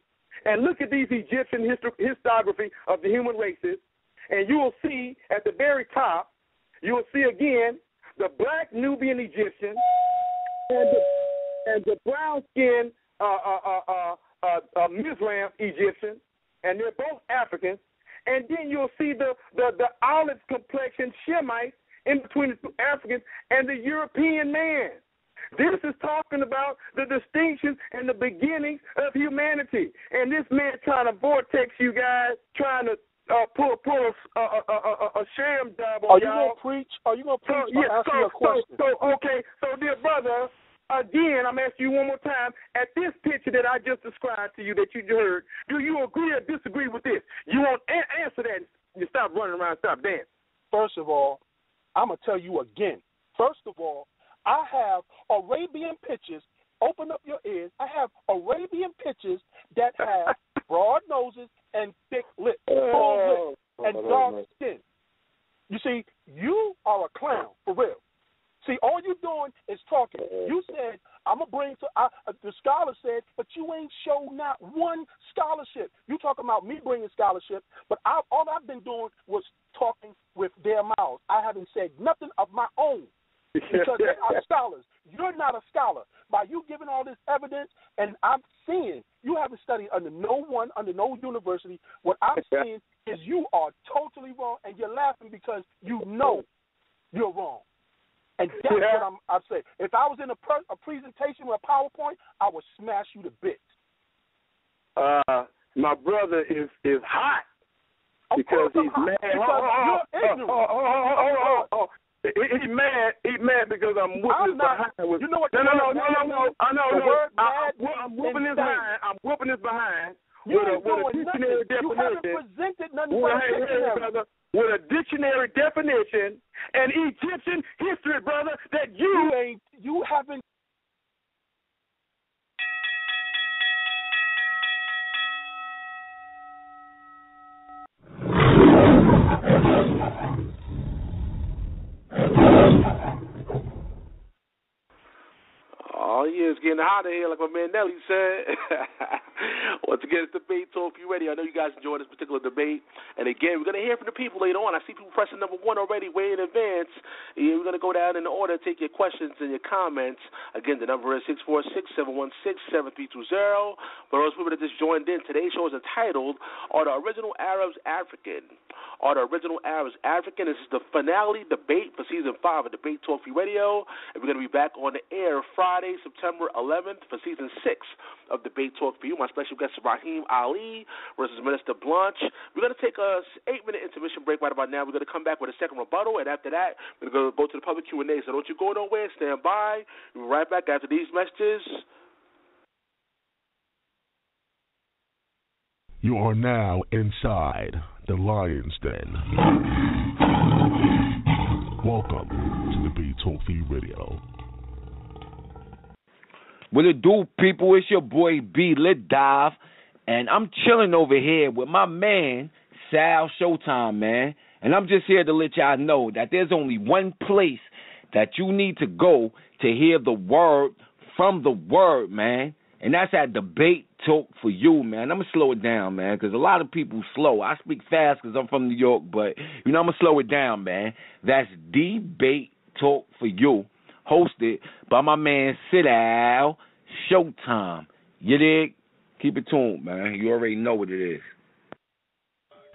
and look at these Egyptian histor- historiography of the human races, and you will see at the very top, you will see again the black Nubian Egyptian and the and the brown skinned uh, uh, uh, uh, uh, Mizraim Egyptian, and they're both Africans. And then you'll see the, the, the olive complexion Shemites in between the two Africans and the European man. This is talking about the distinctions and the beginnings of humanity. And this man trying to vortex you guys, trying to uh, pull pull a, a, a, a, a sham job on Are you y'all. gonna preach? Are you gonna So, preach yeah, answer so. So, so, okay, so dear brother, again, I'm asking you one more time. At this picture that I just described to you that you heard, do you agree or disagree with this? You won't a- answer that. You stop running around, stop dancing. First of all, I'm gonna tell you again. First of all, I have Arabian pictures. Open up your ears. I have Arabian pictures that have (laughs) broad noses and thick lips, oh, full lips, oh, and dark oh, skin. You see, you are a clown for real. See, all you're doing is talking. You said I'm gonna bring to. I, uh, the scholar said, but you ain't show not one scholarship. You talking about me bringing scholarship, but I, all I've been doing was talking with their mouths. I haven't said nothing of my own because they are (laughs) scholars. You're not a scholar. By you giving all this evidence, and I'm seeing you haven't studied under no one, under no university. What I'm (laughs) seeing is you are totally wrong, and you're laughing because you know you're wrong. And that's what I'm. I say. If I was in a, per, a presentation with a PowerPoint, I would smash you to bits. Uh, my brother is is hot because he's hot, mad. because Oh, oh, you're oh, ignorant. oh, oh, oh, oh, oh, oh. He, he mad. He mad because I'm not- behind. With, you know what No, the no, no, word no, no, mad no. means? I know, The no. word I, mad I'm, whoop- I'm whooping his insane. behind. I'm whooping his behind. You with a, ain't with a doing dictionary nothing. You haven't definition. presented nothing With, but a hey, hey, dictionary. brother, with a dictionary definition and Egyptian history, brother, that you, You ain't. You haven't. Oh yeah, it's getting hot in here, like my man Nelly said. Once again, it's debate talk. If you ready, I know you guys enjoyed this particular debate. And again, we're gonna hear from the people later on. I see people pressing number one already, way in advance. Yeah, we're gonna go down in the order, take your questions and your comments. Again, the number is six four six seven one six seven three two zero. For those people that just joined in, today's show is entitled "Are the Original Arabs African?" Are the Original Arabs African? This is the finale debate for season five of Debate Talk Free Radio, and we're gonna be back on the air Friday, September 11th for season six of Debate Talk for You. My special guest is Rahim Ali versus Minister Blanche. We're going to take a eight minute intermission break right about now. We're going to come back with a second rebuttal, and after that, we're going to go to the public Q&A. So don't you go nowhere. Stand by. We'll be right back after these messages. You are now inside the Lion's Den. Welcome to the B Talk for Radio. What it do, people? It's your boy B Lit Dive, and I'm chilling over here with my man Sal Showtime, man. And I'm just here to let y'all know that there's only one place that you need to go to hear the word from the word, man. And that's that Debate Talk for You, man. I'm gonna slow it down, man, because a lot of people slow. I speak fast because I'm from New York, but you know I'm gonna slow it down, man. That's Debate Talk for You hosted by my man Sid Al Showtime. You dig? Keep it tuned, man. You already know what it is.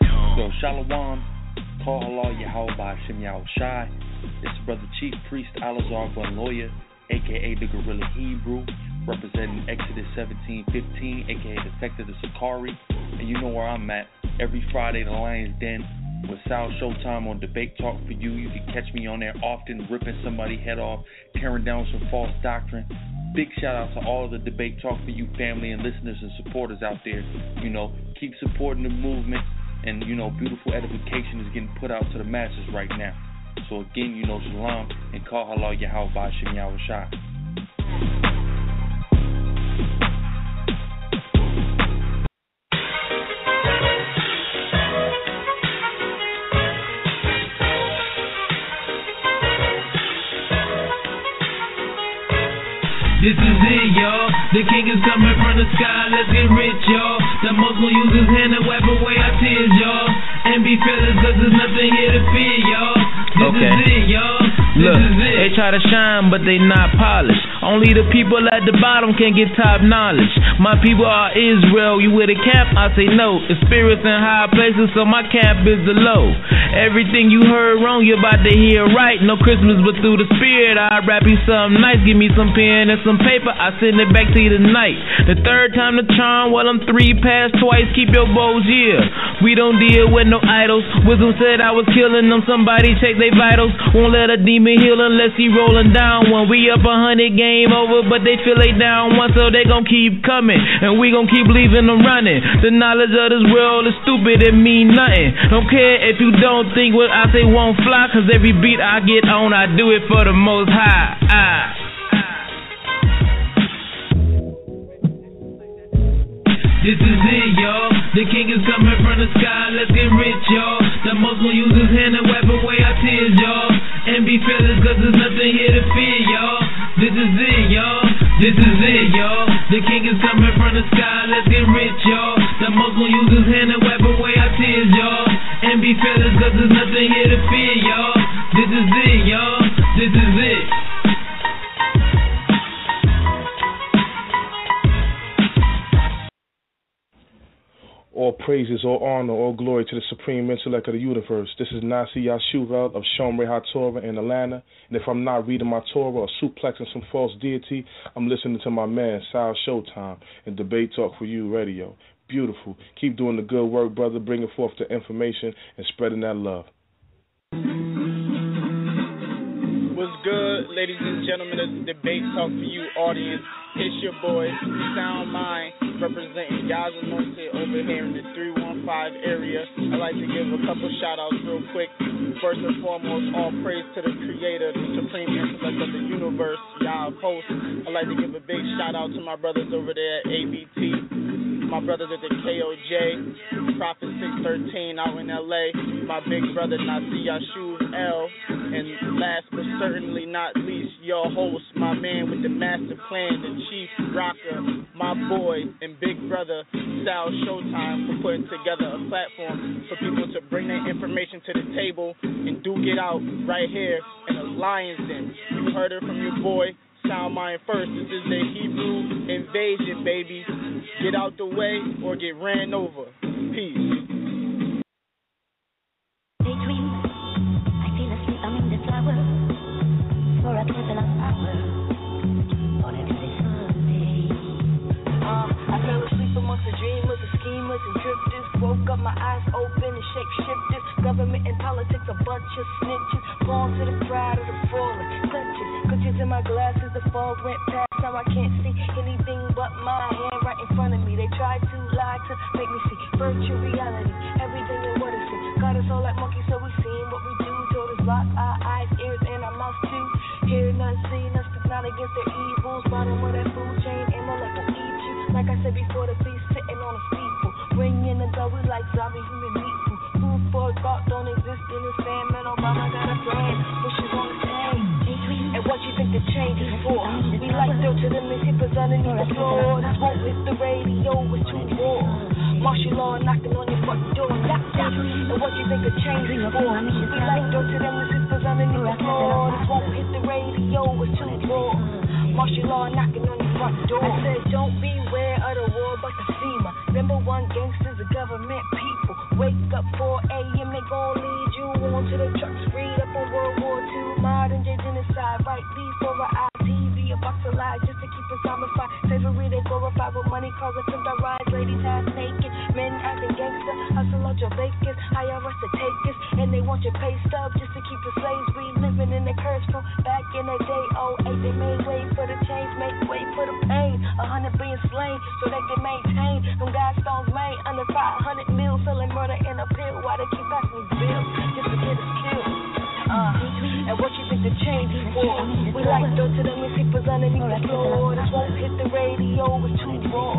Yo, Shalom, call halal Yahweh Shem Yahweh Shai. It's brother Chief Priest Alazar Lawyer, aka the Gorilla Hebrew, representing Exodus 1715, aka the sect of the Sakari. And you know where I'm at. Every Friday, the Lion's Den with Sal Showtime on Debate Talk for You. You can catch me on there often, ripping somebody head off, tearing down some false doctrine. Big shout out to all the Debate Talk for You family and listeners and supporters out there. You know, keep supporting the movement, and you know, beautiful edification is getting put out to the masses right now. So again, you know, shalom and call halal Yahweh by Shem Yahweh Shai. This is it, y'all. The king is coming from the sky. Let's get rich, y'all. The most gonna use his hand to wipe away our tears, y'all. And be fearless, cause there's nothing here to fear, y'all. This Okay. is it, y'all. Look, they try to shine, but they not polished. Only the people at the bottom can get top knowledge. My people are Israel. You with a camp? I say no. The spirits in high places, so my camp is the low. Everything you heard wrong, you're about to hear right. No Christmas, but through the spirit, I rap you something nice. Give me some pen and some paper. I send it back to you tonight. The third time the charm, well, I'm three past twice. Keep your bows, yeah. We don't deal with no idols. Wisdom said I was killing them. Somebody check they vitals. Won't let a demon heal unless he rolling down one. We up a hundred, game over, but they feel they down one, so they gon' keep coming. And we gon' keep leaving them running. The knowledge of this world is stupid, it mean nothing. Don't care if you don't think what I say won't fly, cause every beat I get on, I do it for the most high. Ah. This is it, y'all. The king is coming from the sky. Let's get rich, y'all. The most gonna use his hand to wipe away our tears, y'all. And be fearless, cause there's nothing here to fear, y'all. This is it, y'all. This is it, y'all. The king is coming from the sky. Let's get rich, y'all. The gonna use his hand to wipe away our tears, y'all. And be fearless, cause there's nothing here to fear, y'all. This is it, y'all. This is it. All praises, all honor, all glory to the supreme intellect of the universe. This is Nasi Yashuvel of Shomrei HaTorah in Atlanta. And if I'm not reading my Torah or suplexing some false deity, I'm listening to my man, Sal Showtime, and Debate Talk for You Radio. Beautiful. Keep doing the good work, brother, bringing forth the information and spreading that love. What's good, ladies and gentlemen of the Debate Talk for You audience? It's your boy, Sound Mind, representing Gaza Monte over here in the 315 area. I'd like to give a couple shout outs real quick. First and foremost, all praise to the creator, the supreme intellect of the universe, Yah Host. I'd like to give a big shout out to my brothers over there at ABT, my brothers at the KOJ, Prophet 613 out in LA, my big brother Nasi Yashuv L, and last but certainly not least, your host, my man with the master plan, the chief rocker, my boy and big brother Sal Showtime for putting together a platform for people to bring their information to the table and do get out right here in the Lions Den. You heard it from your boy. Sound mind first. This is the Hebrew invasion, baby. Get out the way or get ran over. Peace. for a personal power. On every Uh, I fell asleep amongst the dreamers, the schemers, and drifters. Woke up, my eyes open, and shape shifters. Government and politics, a bunch of snitches. Born to the pride of the fallen. Clutches, in my glasses, the fog went past. Now I can't see anything but my hand right in front of me. They tried to lie to make me see virtual reality. Everything in what is it? Got us all like monkeys, so we seen what we do. Told us lock our eyes, ears, and our mouths too. Hear none, see none, speak not against their evils. Bottom of that food chain, and my life will eat you. Like I said before, the beast sitting on a steeple. Ring in the door, we like zombie human meat food. Food for thought don't exist in this famine. Obama got a plan, what you think the change is for? We like dirt to the hippers underneath the floor. Won't hit the radio, it's too raw. Martial law knocking on your front door, knock, knock. And what you think the change is for? We like to them hippers underneath the floor. Won't hit the radio, it's too raw. Martial law knocking on your front door. I said, don't beware of the war, but the FEMA. Number one gangsters, the government people. Wake up 4 a.m., they gon' lead you on to the trucks. Box lies just to keep us zombified. Slavery, they glorify with money, cause it the rise. Ladies half naked, men acting gangster. Hustle out your bacon, us to take us. And they want your pay stub just to keep the slaves. We living in the curse from back in the day. Oh, eight, they made way for the change, make way for the pain. A hundred being slain so they can maintain. Them guys stones made under 500 mil, selling murder in a pill while they keep passing me bills We like dirt to them sleepers underneath the floor. Hit the radio, it's too raw.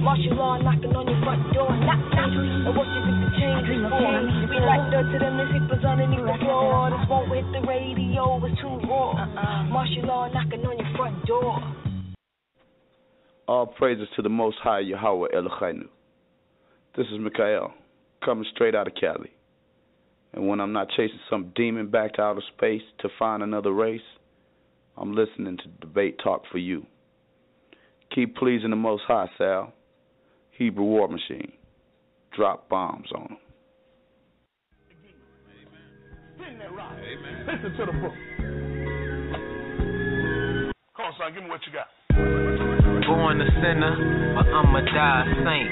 Martial law knocking on your front door, knock, knock. And what you think the change is for? We like to underneath the floor. Hit the radio, it's too raw. Martial law knocking on your front door. All praises to the Most High Yahweh Eloheinu. This is Mikael, coming straight out of Cali. And when I'm not chasing some demon back to outer space to find another race, I'm listening to Debate Talk for you. Keep pleasing the Most High, Sal. Hebrew War Machine. Drop bombs on them. Listen to the book. Come on, son, give me what you got. Born a sinner, but die a saint.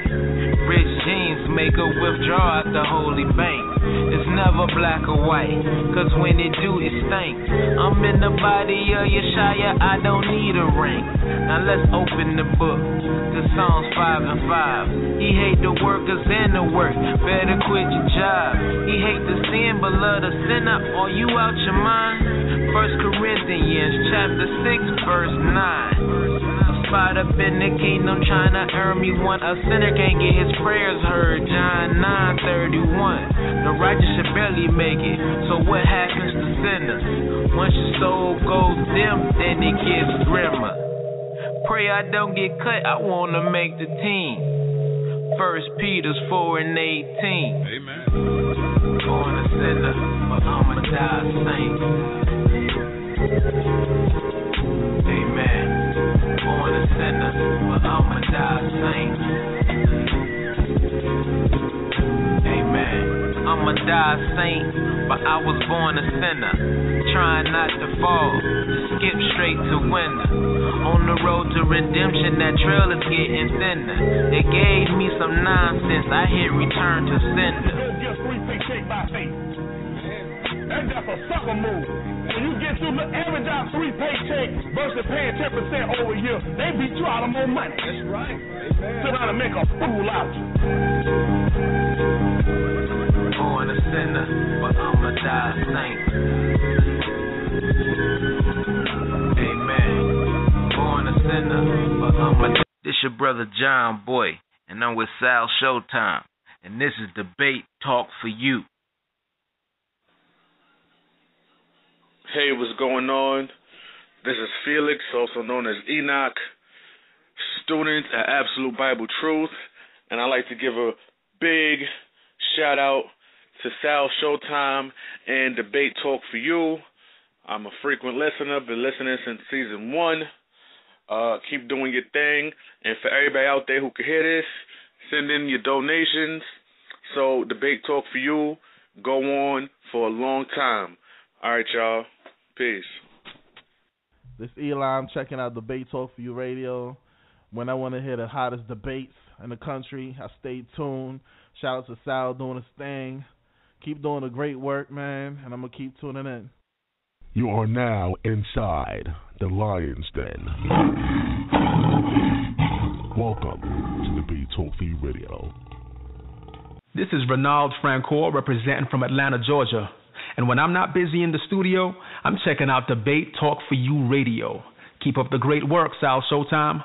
Rich genes make a withdraw at the holy bank. It's never black or white, cause when it do, it stinks. I'm in the body of Yeshaya, I don't need a ring. Now let's open the book to Psalms 5 and 5. He hate the workers and the work, better quit your job. He hate the sin, but love the sinner. Are you out your mind? First Corinthians chapter 6, verse 9 spot up in the kingdom trying to earn me one. A sinner can't get his prayers heard. John 9:31. The righteous should barely make it. So what happens to sinners? Once your soul goes dim, then it gets grimmer. Pray I don't get cut. I wanna make the team. First Peter's 4 and 18. Amen. Born a sinner, but die a saint. Amen born a sinner, but I'ma die a saint. Amen. Die a saint, but I was born a sinner. Trying not to fall, to skip straight to winner. On the road to redemption, that trail is getting thinner. They gave me some nonsense, I hit return to sender. That's just a sucker move. When you get to look average out three paycheck versus paying ten percent over a year, they beat you out of more money. That's right. Amen. Sit down and make a fool out you. Born a sinner, but I'ma die saint. Amen. Born a sinner, but I'm a. This your brother John Boy, and I'm with Sal Showtime, and this is Debate Talk for You. Hey, what's going on? This is Felix, also known as Enoch, student at Absolute Bible Truth, and I'd like to give a big shout out to Sal Showtime and Debate Talk for You. I'm a frequent listener, been listening since season one. Uh, keep doing your thing, and for everybody out there who can hear this, send in your donations. So Debate Talk for You go on for a long time. All right, y'all. Peace. This Eli, I'm checking out Debate Talk for You Radio. When I want to hear the hottest debates in the country, I stay tuned. Shout out to Sal doing his thing. Keep doing the great work, man, and I'm gonna keep tuning in. You are now inside the Lion's Den. Welcome to Debate Talk for You Radio. This is Renald Francoeur representing from Atlanta, Georgia. And when I'm not busy in the studio, I'm checking out Debate Talk for You Radio. Keep up the great work, Sal Showtime.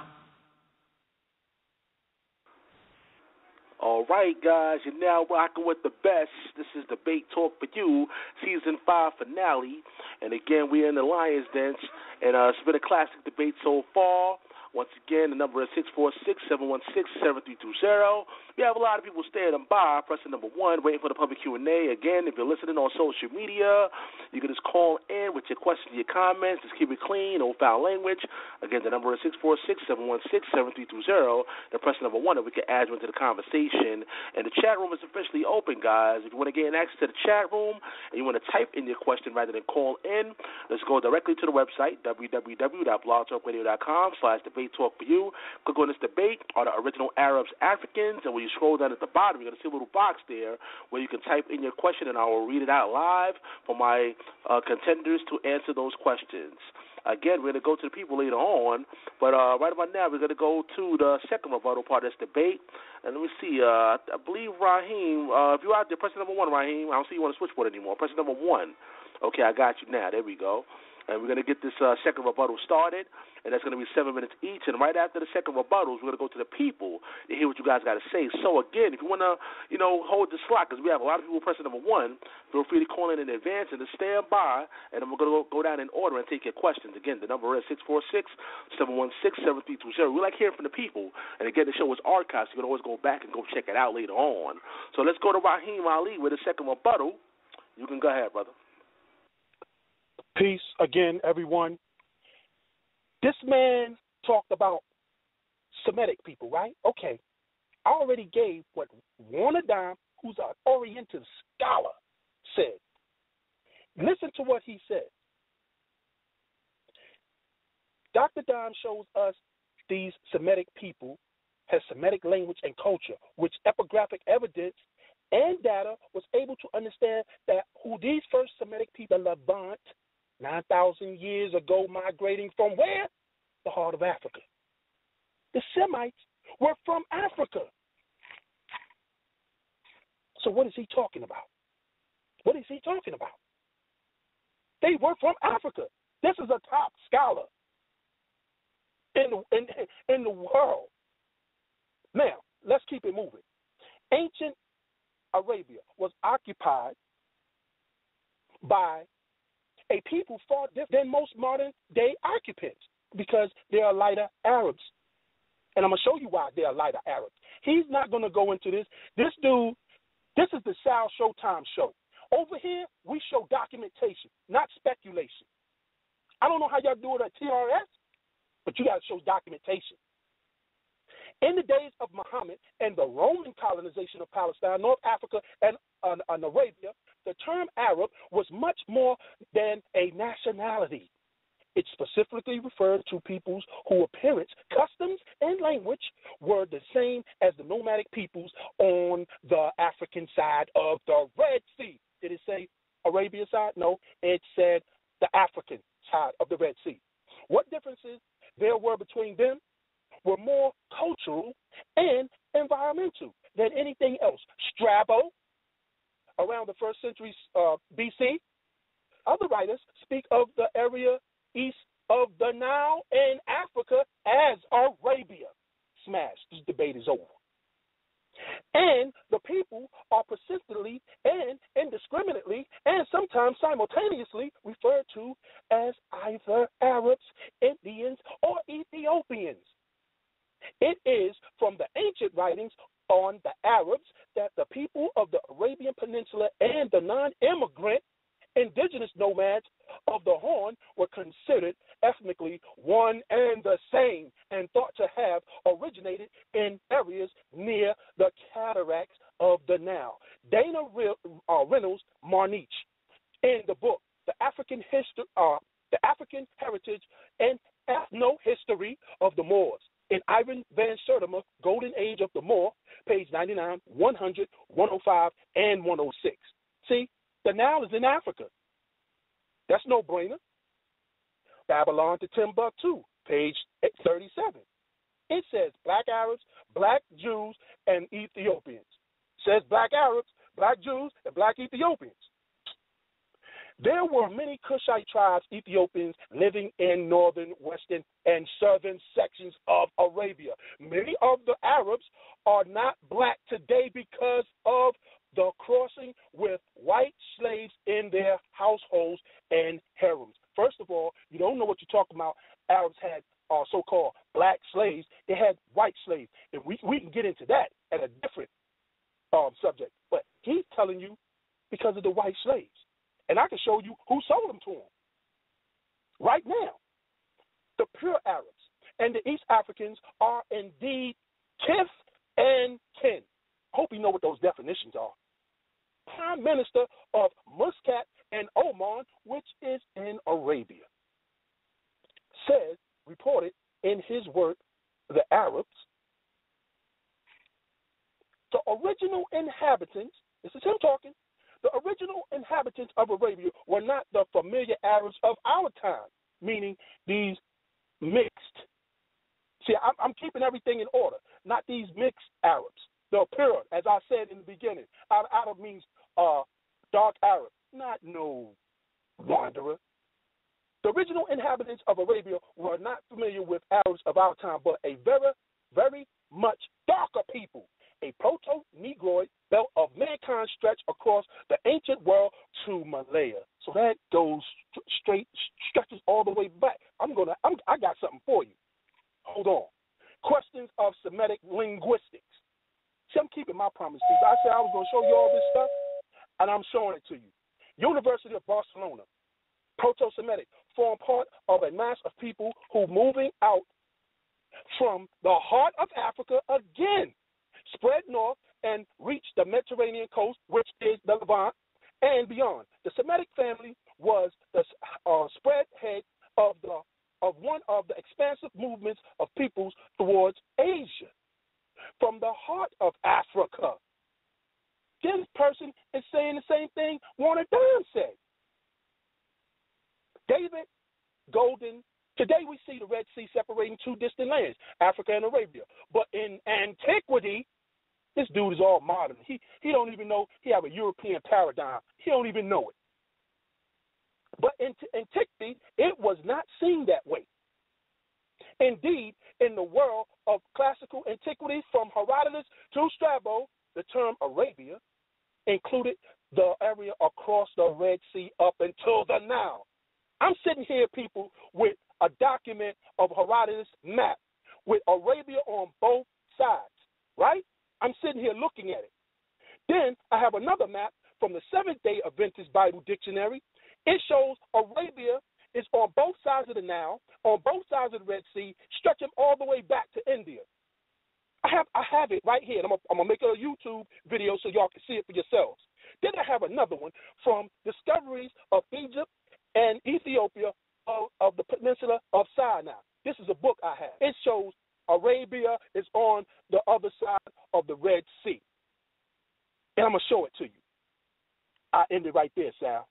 All right, guys, you're now rocking with the best. This is Debate Talk for You, season five finale. And again, we're in the Lions Den, and uh, it's been a classic debate so far. Once again, the number is 646-716-7320. We have a lot of people standing by, pressing number one, waiting for the public Q&A. Again, if you're listening on social media, you can just call in with your questions, your comments. Just keep it clean, no foul language. Again, the number is 646-716-7320. Then press number one, and we can add you into the conversation. And the chat room is officially open, guys. If you want to gain access to the chat room and you want to type in your question rather than call in, let's go directly to the website, www.blogtalkradio.com slash debate talk for you. Click on this debate. Are the original Arabs Africans? And when you scroll down at the bottom, you're going to see a little box there where you can type in your question and I will read it out live for my uh, contenders to answer those questions. Again, we're going to go to the people later on, but uh, right about now, we're going to go to the second rebuttal part of this debate. And let me see, uh, I believe Rahim, uh, if you're out there, press number one, Rahim. I don't see you on the switchboard anymore. Press number one. Okay, I got you now. There we go. And we're going to get this uh, second rebuttal started, and that's going to be seven minutes each. And right after the second rebuttals, we're going to go to the people to hear what you guys got to say. So again, if you want to, you know, hold the slot, because we have a lot of people pressing number one, feel free to call in in advance and to stand by, and we're going to go, go down in order and take your questions. Again, the number is six four six seven one six seven three two zero. We like hearing from the people, and again, the show is archived, so you can always go back and go check it out later on. So let's go to Rahim Ali with a second rebuttal. You can go ahead, brother. Peace again, everyone. This man talked about Semitic people, right? Okay. I already gave what Werner Daum, who's an Oriental scholar, said. Listen to what he said. Dr. Daum shows us these Semitic people has Semitic language and culture, which epigraphic evidence and data was able to understand that who these first Semitic people, Levant, 9,000 years ago, migrating from where? The heart of Africa. The Semites were from Africa. So, what is he talking about? What is he talking about? They were from Africa. This is a top scholar in the, in, in the world. Now, let's keep it moving. Ancient Arabia was occupied by a people far different than most modern day occupants because they are lighter Arabs. And I'm going to show you why they are lighter Arabs. He's not going to go into this. This dude, this is the Sal Showtime show. Over here, we show documentation, not speculation. I don't know how y'all do it at TRS, but you got to show documentation. In the days of Muhammad and the Roman colonization of Palestine, North Africa, and, and Arabia, the term Arab was much more than a nationality. It specifically referred to peoples whose appearance, customs, and language were the same as the nomadic peoples on the African side of the Red Sea. Did it say Arabia side? No, it said the African side of the Red Sea. What differences there were between them were more cultural and environmental than anything else. Strabo, around the first century uh, BC, other writers speak of the area east of the Nile in Africa as Arabia. Smash. This debate is over. And the people are persistently and indiscriminately and sometimes simultaneously referred to as either Arabs, Indians, or Ethiopians. It is from the ancient writings on the Arabs that the people of the Arabian Peninsula and the non immigrant indigenous nomads of the Horn were considered ethnically one and the same and thought to have originated in areas near the cataracts of the Nile. Dana uh, Reynolds Marniche, in the book The African History, uh, The African Heritage and Ethno-History of the Moors, in Ivan Van Sertima, Golden Age of the Moor, page 99, 100, 105, and 106. See, the Nile is in Africa. That's no brainer. Babylon to Timbuktu, page 37. It says black Arabs, black Jews, and Ethiopians. It says black Arabs, black Jews, and black Ethiopians. There were many Cushite tribes, Ethiopians, living in northern, western, and southern sections of Arabia. Many of the Arabs are not black today because of the crossing with white slaves in their households and harems. First of all, you don't know what you're talking about. Arabs had uh, so-called black slaves. They had white slaves, and we we can get into that at a different um, subject. But he's telling you because of the white slaves, and I can show you who sold them to him right now. The pure Arabs and the East Africans are indeed kith and kin. Hope you know what those definitions are prime minister of Muscat and Oman, which is in Arabia. Said, reported in his work, The Arabs, the original inhabitants, this is him talking, the original inhabitants of Arabia were not the familiar Arabs of our time, meaning these mixed. See, I'm, I'm keeping everything in order, not these mixed Arabs. The pure, as I said in the beginning. Arab means uh, dark Arab, not no wanderer. The original inhabitants of Arabia were not familiar with Arabs of our time, but a very, very much darker people. A proto Negroid belt of mankind stretched across the ancient world to Malaya. So that goes straight, stretches all the way back. I'm gonna, I got something for you. Hold on. Questions of Semitic linguistics. See, I'm keeping my promises. I said I was going to show you all this stuff, and I'm showing it to you. University of Barcelona, Proto-Semitic, form part of a mass of people who moving out from the heart of Africa again, spread north and reach the Mediterranean coast, which is the Levant, and beyond. The Semitic family was the uh, spread head of the of one of the expansive movements of peoples towards Asia from the heart of Africa. This person is saying the same thing Werner Daum said. David Golden, today we see the Red Sea separating two distant lands, Africa and Arabia. But in antiquity, this dude is all modern. He he don't even know he have a European paradigm. He don't even know it. But in antiquity, it was not seen that way. Indeed, in the world of classical antiquity, from Herodotus to Strabo, the term Arabia included the area across the Red Sea up until the Nile. I'm sitting here, people, with a document of Herodotus map with Arabia on both sides, right? I'm sitting here looking at it. Then I have another map from the Seventh day Adventist Bible Dictionary. It shows Arabia is on both sides of the Nile, on both sides of the Red Sea, stretching all the way back to India. I have I have it right here. I'm gonna, I'm gonna make a YouTube video so y'all can see it for yourselves. Then I have another one from discoveries of Egypt and Ethiopia of, of the peninsula of Sinai. This is a book I have. It shows Arabia is on the other side of the Red Sea. And I'm going to show it to you. I end it right there, Sal.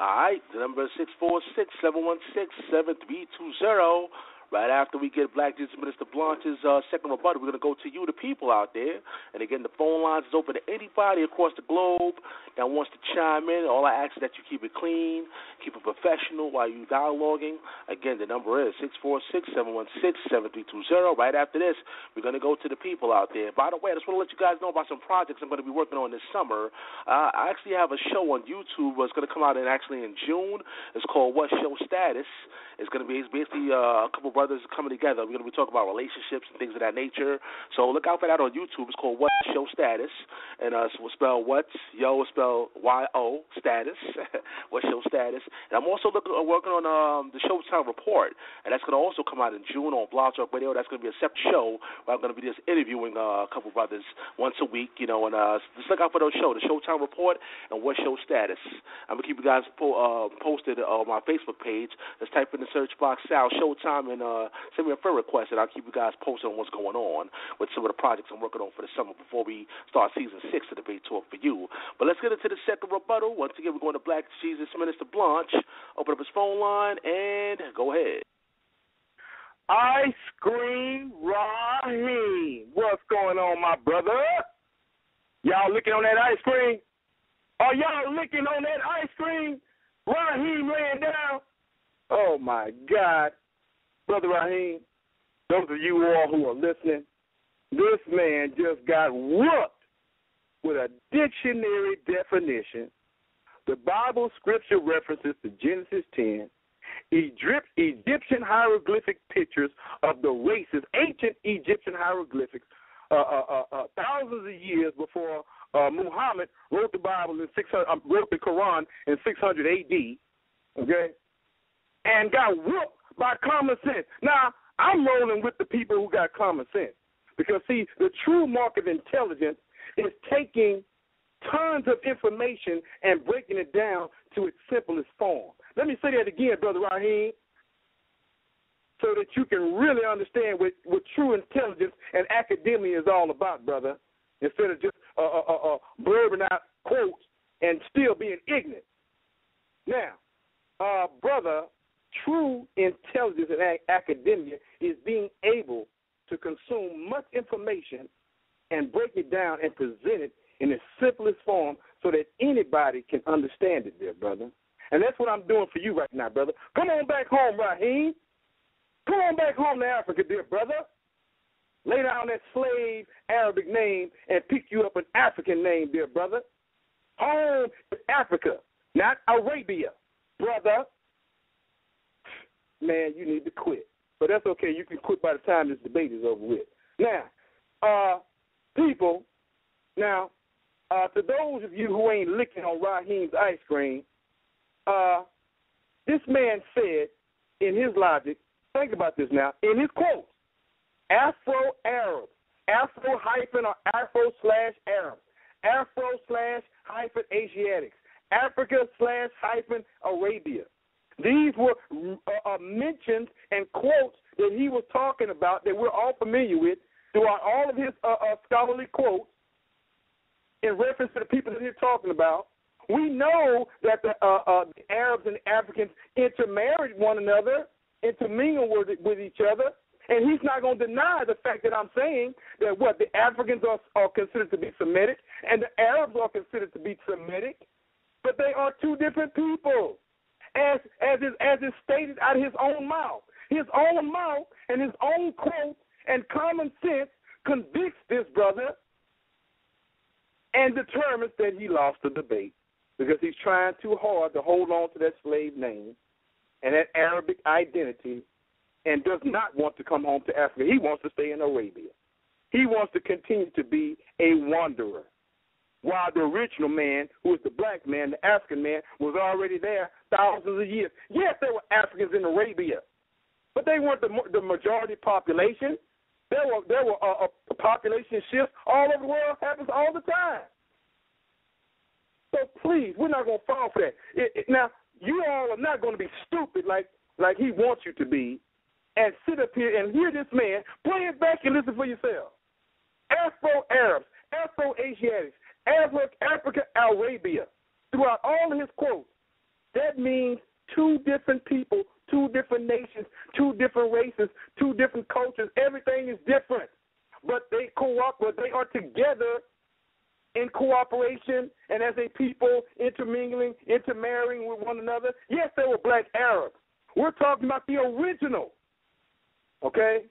All right, the number is 646 716 7320. Right after we get Black Jesus Minister Blanche's uh, second rebuttal, we're going to go to you, the people out there. And again, the phone lines is open to anybody across the globe that wants to chime in. All I ask is that you keep it clean, keep it professional while you're dialoguing. Again, the number is six four six seven one six seven three two zero. Right after this, we're going to go to the people out there. By the way, I just want to let you guys know about some projects I'm going to be working on this summer. Uh, I actually have a show on YouTube. that's going to come out in actually in June. It's called What Show Status. It's going to be basically uh, a couple brothers coming together. We're going to be talking about relationships and things of that nature. So look out for that on YouTube. It's called What Show Status, and uh, we'll spell what's yo will spell Y O status. (laughs) what Show Status, and I'm also looking uh, working on um, the Showtime Report, and that's going to also come out in June on Blog Talk Radio. That's going to be a separate show where I'm going to be just interviewing uh, a couple brothers once a week. You know, and uh, just look out for those shows, the Showtime Report and What Show Status. I'm gonna keep you guys po- uh, posted on my Facebook page. Just type in the search box Sal Showtime and uh, Uh, send me a friend request, and I'll keep you guys posted on what's going on with some of the projects I'm working on for the summer before we start season six of the Debate Talk for you. But let's get into the second rebuttal. Once again, we're going to Black Jesus Minister Blanche. Open up his phone line and go ahead. Ice Cream Rahim. What's going on, my brother? Y'all licking on that ice cream? Are y'all licking on that ice cream? Rahim laying down? Oh my God. Brother Rahim, those of you all who are listening, this man just got whooped with a dictionary definition. The Bible scripture references to Genesis 10, Egyptian hieroglyphic pictures of the races, ancient Egyptian hieroglyphics, uh, uh, uh, uh thousands of years before uh, Muhammad wrote the Bible in 600, um, wrote the Quran in 600 A.D. Okay, and got whooped by common sense. Now I'm rolling with the people who got common sense because see, the true mark of intelligence is taking tons of information and breaking it down to its simplest form. Let me say that again, Brother Rahim, so that you can really understand what, what true intelligence and academia is all about, brother, instead of just uh, uh, uh, uh blurbing out quotes and still being ignorant. Now, uh, brother, true intelligence and academia is being able to consume much information and break it down and present it in its simplest form so that anybody can understand it, dear brother. And that's what I'm doing for you right now, brother. Come on back home, Rahim. Come on back home to Africa, dear brother. Lay down that slave Arabic name and pick you up an African name, dear brother. Home is Africa, not Arabia, brother. Man, you need to quit. But that's okay. You can quit by the time this debate is over with. Now, uh, people, now, uh, to those of you who ain't licking on Rahim's ice cream, uh, this man said in his logic, think about this now, in his quote, Afro Arab, Afro hyphen or Afro slash Arab, Afro slash hyphen Asiatics, Africa slash hyphen Arabia. These were uh, uh, mentions and quotes that he was talking about that we're all familiar with throughout all of his uh, uh, scholarly quotes in reference to the people that he's talking about. We know that the, uh, uh, the Arabs and Africans intermarried one another, intermingled with, with each other, and he's not going to deny the fact that I'm saying that what the Africans are, are considered to be Semitic and the Arabs are considered to be Semitic, but they are two different people, as as is as is stated out of his own mouth. His own mouth and his own quote and common sense convicts this brother and determines that he lost the debate because he's trying too hard to hold on to that slave name and that Arabic identity and does not want to come home to Africa. He wants to stay in Arabia. He wants to continue to be a wanderer. While the original man, who was the black man, the African man, was already there thousands of years. Yes, there were Africans in Arabia, but they weren't the, the majority population. There were there were a, a population shifts all over the world. Happens all the time. So please, we're not going to fall for that. It, it, now, you all are not going to be stupid like like he wants you to be, and sit up here and hear this man. Play it back and listen for yourself. Afro Arabs, Afro-Asiatics, Africa, Africa, Arabia, throughout all of his quotes, that means two different people, two different nations, two different races, two different cultures. Everything is different, but they cooperate. They are together in cooperation and as a people intermingling, intermarrying with one another. Yes, they were black Arabs. We're talking about the original. Okay?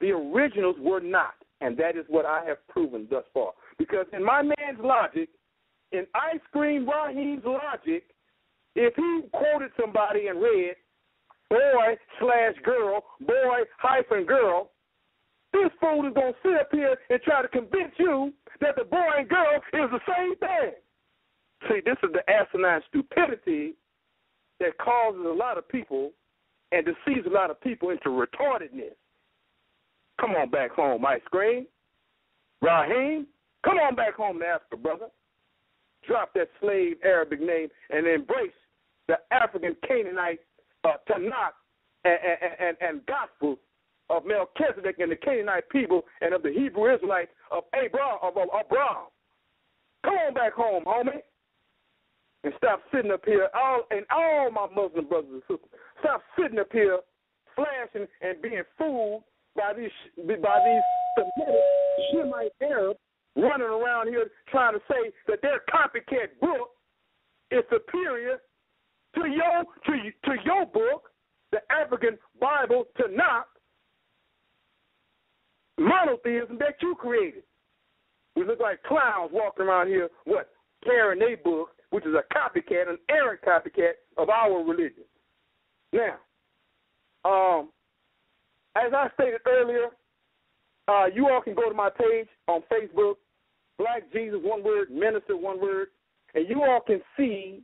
The originals were not. And that is what I have proven thus far. Because in my man's logic, in Ice Cream Rahim's logic, if he quoted somebody and read boy slash girl, boy hyphen girl, this fool is going to sit up here and try to convince you that the boy and girl is the same thing. See, this is the asinine stupidity that causes a lot of people and deceives a lot of people into retardedness. Come on back home, Ice Cream. Rahim, come on back home to Africa, brother. Drop that slave Arabic name and embrace the African Canaanite uh, Tanakh and, and, and, and gospel of Melchizedek and the Canaanite people and of the Hebrew Israelites of Abraham. Of, of Abraham. Come on back home, homie, and stop sitting up here. All and all my Muslim brothers and sisters, stop sitting up here, flashing and being fooled by these by these Semitic Shemite Arabs running around here trying to say that their copycat book is superior to your to to your book, the African Bible, to not monotheism that you created. We look like clowns walking around here, what, carrying a book, which is a copycat, an errant copycat of our religion. Now, um, as I stated earlier, uh, you all can go to my page on Facebook, Black Jesus, one word, Minister, one word, and you all can see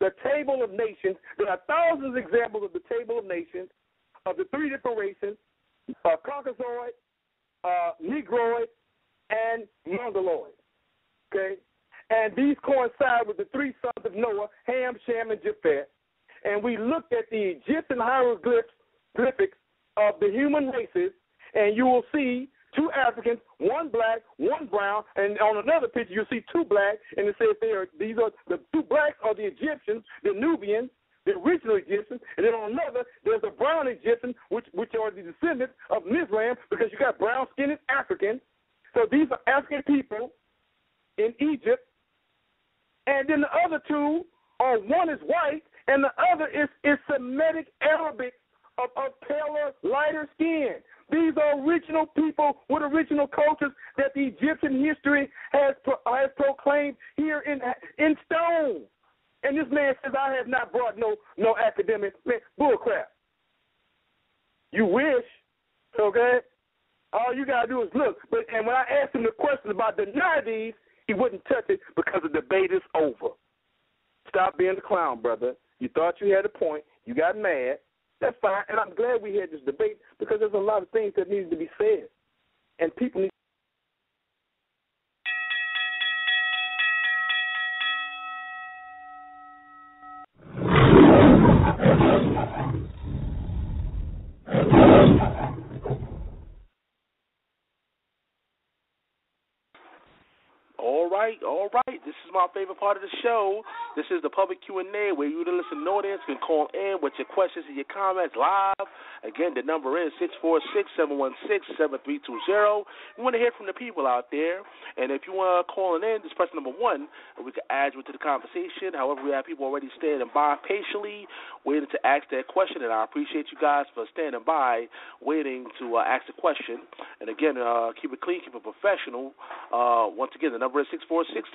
the table of nations. There are thousands of examples of the table of nations of the three different races, uh, Caucasoid, uh, Negroid, and Mongoloid. Okay? And these coincide with the three sons of Noah, Ham, Shem, and Japheth. And we looked at the Egyptian hieroglyphics of the human races, and you will see two Africans, one black, one brown, and on another picture you see two black, and it says they are these are the two blacks are the Egyptians, the Nubians, the original Egyptians, and then on another there's a brown Egyptian, which which are the descendants of Mizraim, because you got brown skinned Africans. So these are African people in Egypt, and then the other two are one is white and the other is is Semitic Arabic of, of paler, lighter skin. These are original people with original cultures that the Egyptian history has has proclaimed here in in stone. And this man says, I have not brought no no academic man, bullcrap. You wish, okay? All you gotta do is look. But and when I asked him the question about the these, he wouldn't touch it because the debate is over. Stop being the clown, brother. You thought you had a point. You got mad. That's fine. And I'm glad we had this debate because there's a lot of things that needs to be said. And people need right. This is my favorite part of the show. This is the public Q and A where you, the listening audience, can call in with your questions and your comments live. Again, the number is six four six seven one six seven three two zero. We want to hear from the people out there, and if you want to call in, just press number one, and we can add you to the conversation. However, we have people already standing by patiently, waiting to ask their question, and I appreciate you guys for standing by, waiting to uh, ask the question. And again, uh, keep it clean, keep it professional. Uh, once again, the number is six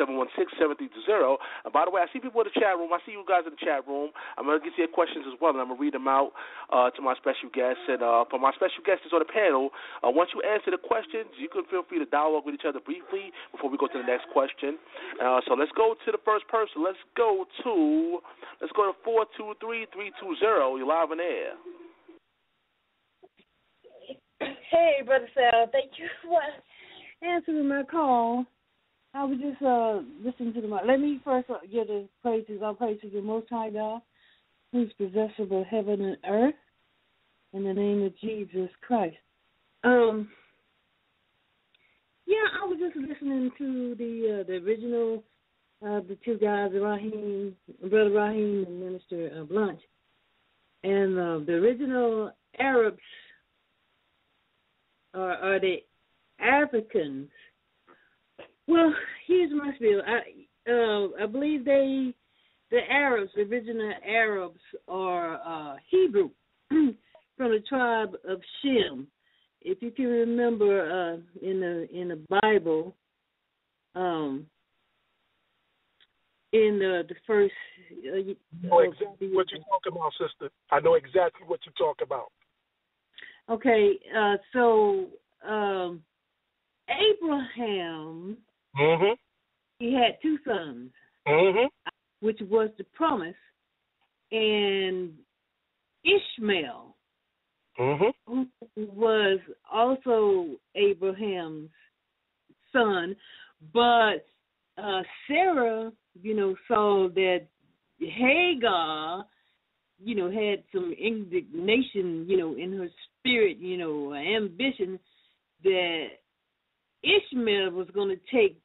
four six seven one six seven three two zero. And by the way, I see people in the chat room. I see you guys in the chat room. I'm gonna get to your questions as well, and I'm gonna read them out uh, to my special guests. And uh, for my special guests on the panel, uh, once you answer the questions, you can feel free to dialogue with each other briefly before we go to the next question. Uh, so let's go to the first person. Let's go to let's go to four two three three two zero. You're live in air. Hey, brother Sal, thank you (laughs) for answering my call. I was just uh listening to the. Let me first give the praises. I'll praise to the Most High God, who's possessor of heaven and earth, in the name of Jesus Christ. Um, Yeah, I was just listening to the uh, the original, uh, the two guys, Rahim, brother Rahim and Minister uh, Blunt, and uh, the original Arabs are, are the Africans. Well, here's my spiel. I uh, I believe they, the Arabs, the original Arabs, are uh, Hebrew (clears throat) from the tribe of Shem if you can remember uh, in the in the Bible, um, in the the first. Uh, I know exactly what you're talking about, sister. I know exactly what you talk about. Okay, uh, so um, Abraham, mm-hmm. he had two sons, mm-hmm. which was the promise, and Ishmael mm-hmm. who was also Abraham's son, but uh, Sarah, you know, saw that Hagar, you know, had some indignation, you know, in her spirit, you know, ambition that Ishmael was going to take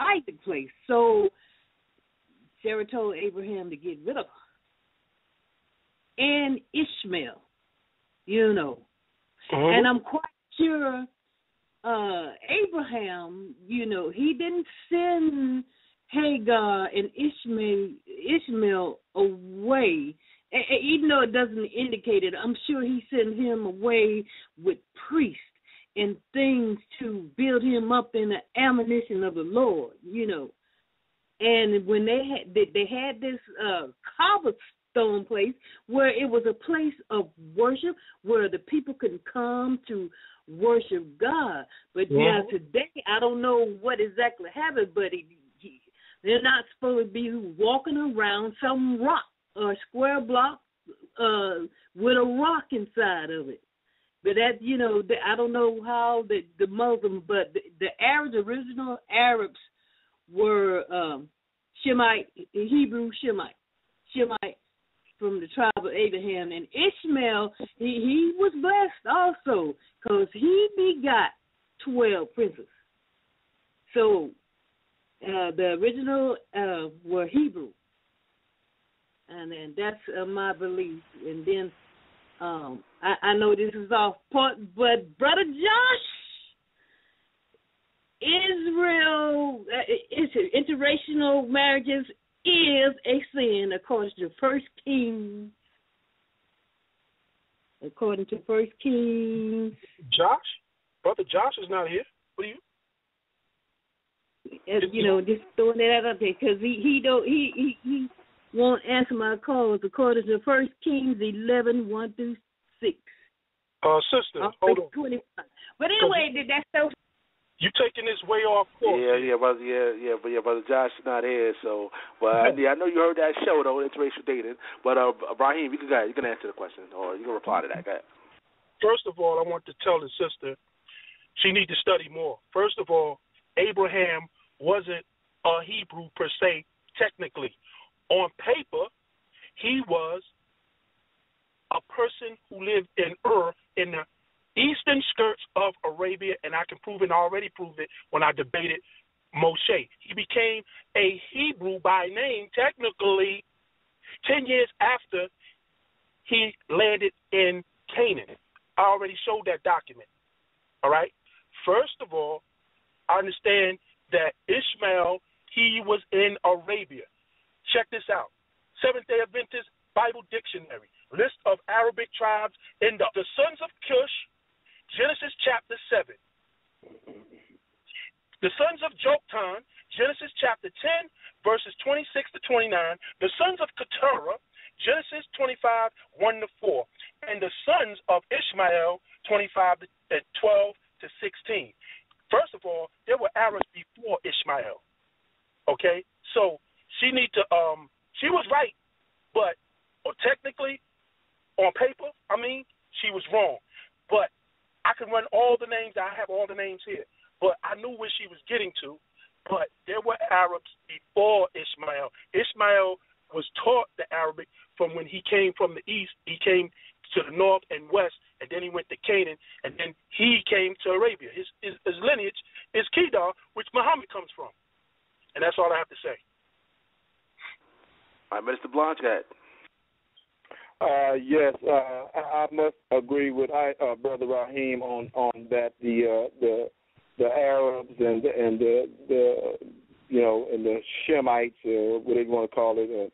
Isaac's place. So Sarah told Abraham to get rid of her and Ishmael you know. Mm-hmm. And I'm quite sure uh Abraham, you know, he didn't send Hagar and Ishmael Ishmael away. even though it doesn't indicate it, I'm sure he sent him away with priests and things to build him up in the admonition of the Lord, you know. And when they had they, they had this uh stone place where it was a place of worship where the people could come to worship God. But yeah. now today, I don't know what exactly happened, but he, he, they're not supposed to be walking around some rock or square block uh, with a rock inside of it. But that you know, the, I don't know how the the Muslims, but the, the Arabs, original Arabs, were um, Shemite, Hebrew Shemite, Shemite from the tribe of Abraham. And Ishmael, he, he was blessed also because he begot 12 princes. So uh, the original uh, were Hebrew. And then that's uh, my belief. And then um, I, I know this is off point, but Brother Josh, Israel, uh, interracial marriages is a sin according to First Kings. According to First Kings. Josh, brother Josh is not here. What are you? As, you know, just throwing that out there because he he don't he he he won't answer my calls according to First Kings eleven one through six. Uh, sister, uh, hold on. But anyway, did that so you taking this way off course. Yeah, yeah, brother, yeah, yeah, but yeah, brother Josh is not here, so. But I, yeah, I know you heard that show though, interracial dating. But uh, Ibrahim, you can go ahead, you can answer the question, or you can reply to that. Go ahead. First of all, I want to tell the sister she need to study more. First of all, Abraham wasn't a Hebrew per se, technically. On paper, he was a person who lived in Ur in the eastern skirts of Arabia, and I can prove it, and already proved it when I debated Moshe. He became a Hebrew by name, technically, 10 years after he landed in Canaan. I already showed that document. All right? First of all, I understand that Ishmael, he was in Arabia. Check this out Seventh day Adventist Bible Dictionary, list of Arabic tribes in the, the sons of Cush Genesis chapter 7. The sons of Joktan, Genesis chapter 10, verses 26 to 29. The sons of Keturah, Genesis 25, 1 to 4. And the sons of Ishmael, 25 to, uh, 12 to 16. First of all, there were Arabs before Ishmael. Okay? So she need to um she was right, but well, technically, on paper, I mean, she was wrong. But I can run all the names. I have all the names here. But I knew where she was getting to. But there were Arabs before Ishmael. Ishmael was taught the Arabic from when he came from the east. He came to the north and west, and then he went to Canaan, and then he came to Arabia. His his, his lineage is Kedar, which Muhammad comes from, and that's all I have to say. All right, Minister Blanche. Uh, yes, uh, I, I must agree with I, uh, Brother Rahim on on that the uh, the the Arabs and the, and the the you know and the Shemites, uh, what they want to call it. Uh,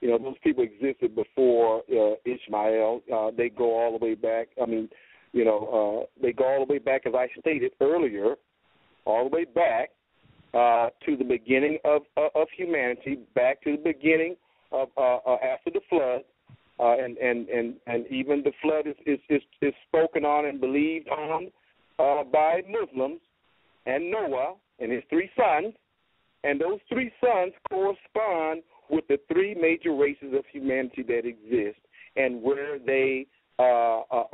you know, those people existed before uh, Ishmael. Uh, they go all the way back. I mean, you know, uh, they go all the way back, as I stated earlier, all the way back uh, to the beginning of uh, of humanity, back to the beginning of uh, uh, after the flood, uh, and and and and even the flood is is is, is spoken on and believed on uh, by Muslims and Noah and his three sons, and those three sons correspond with the three major races of humanity that exist and where they uh, uh,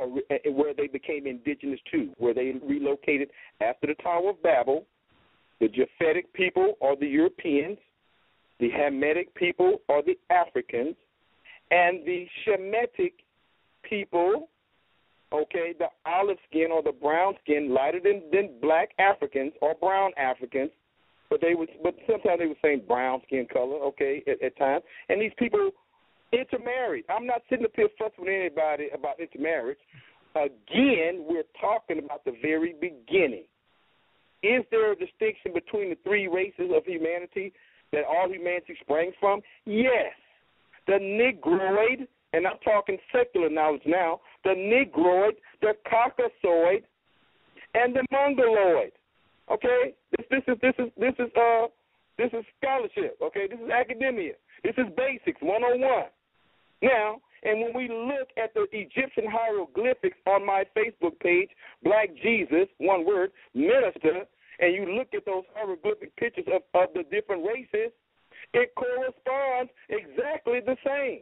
where they became indigenous to, where they relocated after the Tower of Babel. The Japhetic people or the Europeans, the Hamitic people are the Africans, and the Shemitic people, okay, the olive skin or the brown skin, lighter than, than black Africans or brown Africans, but they would, but sometimes they were saying brown skin color, okay, at, at times. And these people intermarried. I'm not sitting up here fussing with anybody about intermarriage. Again, we're talking about the very beginning. Is there a distinction between the three races of humanity that all humanity sprang from? Yes. The Negroid, and I'm talking secular knowledge now, the Negroid, the Caucasoid, and the Mongoloid. Okay? This this is this is this is uh this is scholarship, okay? This is academia. This is basics 101. Now, and when we look at the Egyptian hieroglyphics on my Facebook page, Black Jesus, one word, minister, and you look at those hieroglyphic pictures of, of the different races, it corresponds exactly the same.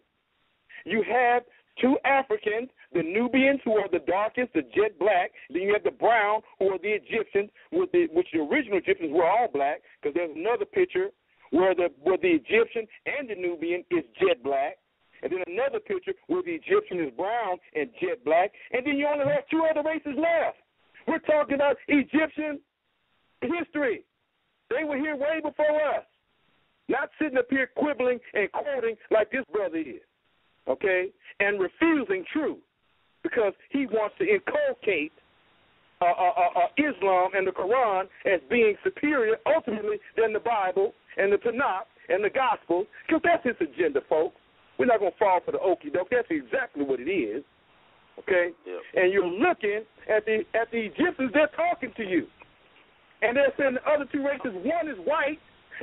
You have two Africans, the Nubians, who are the darkest, the jet black. Then you have the brown, who are the Egyptians, with the, which the original Egyptians were all black, because there's another picture where the where the Egyptian and the Nubian is jet black. And then another picture where the Egyptian is brown and jet black. And then you only have two other races left. We're talking about Egyptian history. They were here way before us. Not sitting up here quibbling and quoting like this brother is. Okay? And refusing truth. Because he wants to inculcate uh, uh, uh, uh, Islam and the Quran as being superior ultimately than the Bible and the Tanakh and the Gospel. Because that's his agenda, folks. We're not going to fall for the okey doke. That's exactly what it is. Okay? Yep. And you're looking at the at the Egyptians, they're talking to you. And they're saying the other two races, one is white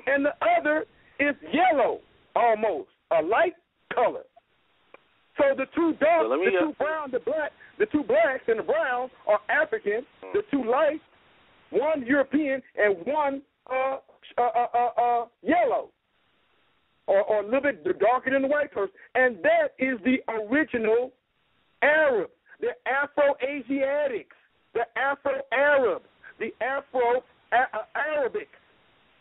and the other is yellow almost, a light color. So the two dark, So the uh, two brown, the black, the two blacks and the browns are African. Hmm. The two lights, one European and one uh, uh, uh, uh, uh, yellow, or, or a little bit darker than the white person. And that is the original Arab, the Afro-Asiatics, the Afro-Arabs, the Afro-Arabics,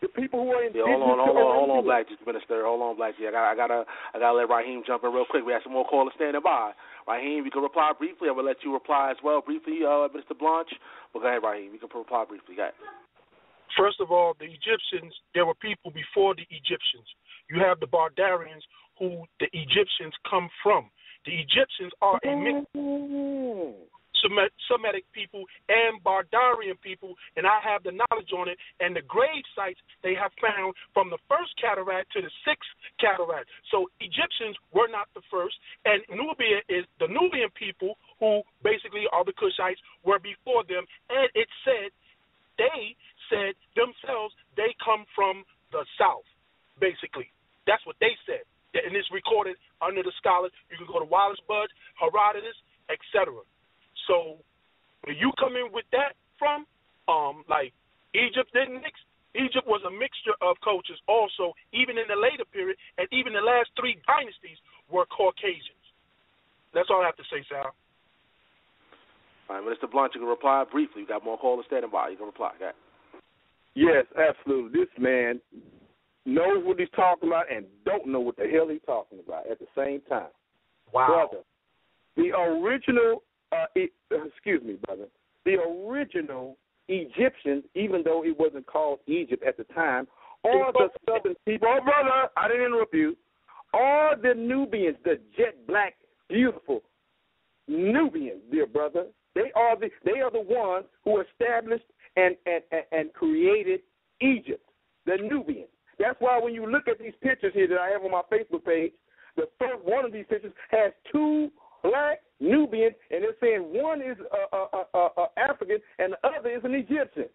the people who are Yeah, indigenous hold on, hold to on, hold on, Black Jesus Minister. Hold on, Black Jesus. I got, I gotta, I gotta let Rahim jump in real quick. We have some more callers standing by. Rahim, you can reply briefly. I will let you reply as well briefly, uh, Minister Blanche. But go ahead, Rahim. You can reply briefly. Go ahead. First of all, the Egyptians, there were people before the Egyptians. You have the barbarians who the Egyptians come from. The Egyptians are a mix Semet- Semitic people and Bardarian people, and I have the knowledge on it. And the grave sites they have found from the first cataract to the sixth cataract. So Egyptians were not the first, and Nubia is the Nubian people who basically are the Cushites were before them, and it said they said themselves they come from the south, basically. That's what they said. And it's recorded under the scholars. You can go to Wallis Budge, Herodotus, etc. So when you come in with that from, um, like Egypt didn't mix. Egypt was a mixture of cultures also, even in the later period, and even the last three dynasties were Caucasians. That's all I have to say, Sal. All right, Minister Blanche, you can reply briefly. You got more callers standing by. You can reply. Go ahead. Yes, absolutely. This man knows what he's talking about and don't know what the hell he's talking about at the same time. Wow. Brother, the original, uh, e- excuse me, brother, the original Egyptians, even though it wasn't called Egypt at the time, or the southern people. Oh, brother, I didn't interrupt you. Or the Nubians, the jet black, beautiful Nubians, dear brother. They are the they are the ones who established and and and, and created Egypt, the Nubians. That's why when you look at these pictures here that I have on my Facebook page, the first one of these pictures has two black Nubians, and they're saying one is uh, uh, uh, African and the other is an Egyptian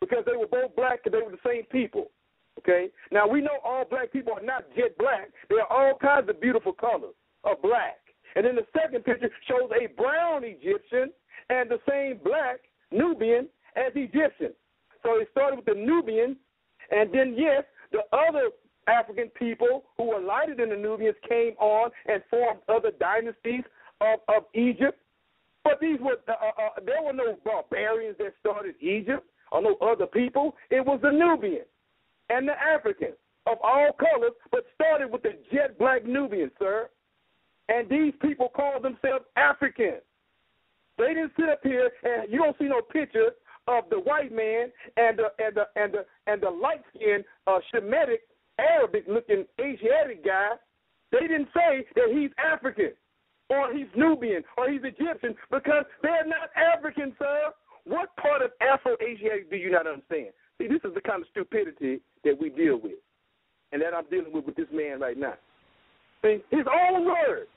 because they were both black and they were the same people. Okay. Now we know all black people are not jet black. There are all kinds of beautiful colors of black. And then the second picture shows a brown Egyptian and the same black Nubian as Egyptian. So it started with the Nubians, and then yes, the other African people who were lighter than the Nubians came on and formed other dynasties of, of Egypt. But these were uh, uh, uh there were no barbarians that started Egypt or no other people. It was the Nubians and the Africans of all colors, but started with the jet black Nubians, sir. And these people call themselves Africans. They didn't sit up here and you don't see no picture of the white man and the and the and the and the light skinned uh Shemitic Arabic looking Asiatic guy. They didn't say that he's African or he's Nubian or he's Egyptian because they're not African, sir. What part of Afro Asiatic do you not understand? See, this is the kind of stupidity that we deal with, and that I'm dealing with with this man right now. See, his own words,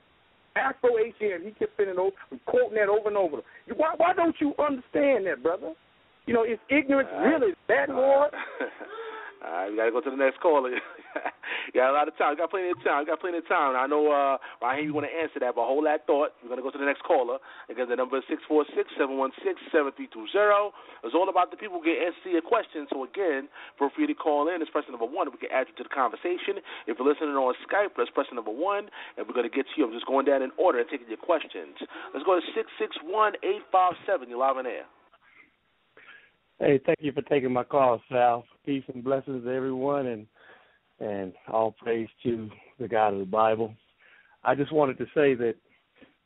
Afro Asian. He kept saying over, quoting that over and over. Why, why don't you understand that, brother? You know, is ignorance uh, really that hard? (laughs) All right, we gotta go to the next caller. (laughs) you got a lot of time. We got plenty of time. We got plenty of time. I know, uh, Rahim, you want to answer that, but hold that thought. We're gonna go to the next caller. Again, the number is six four six seven one six seven three two zero. It's all about the people get answer your questions. So again, feel free to call in. It's person number one. We can add you to the conversation. If you're listening on Skype, press person number one, and we're gonna get to you. I'm just going down in order and taking your questions. Let's go to six six one eight five seven. You're live on air. Hey, thank you for taking my call, Sal. Peace and blessings to everyone, and and all praise to the God of the Bible. I just wanted to say that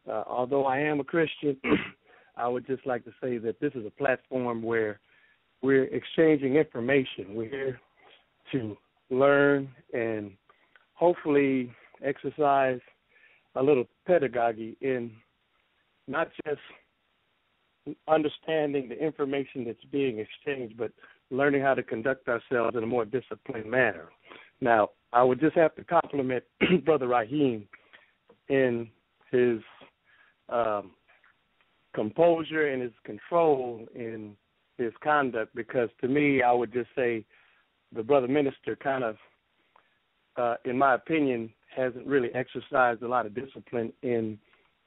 uh, although I am a Christian, (clears throat) I would just like to say that this is a platform where we're exchanging information. We're here to learn and hopefully exercise a little pedagogy in not just understanding the information that's being exchanged, but learning how to conduct ourselves in a more disciplined manner. Now, I would just have to compliment (clears throat) Brother Rahim in his um, composure and his control in his conduct because to me, I would just say the brother minister kind of, uh, in my opinion, hasn't really exercised a lot of discipline in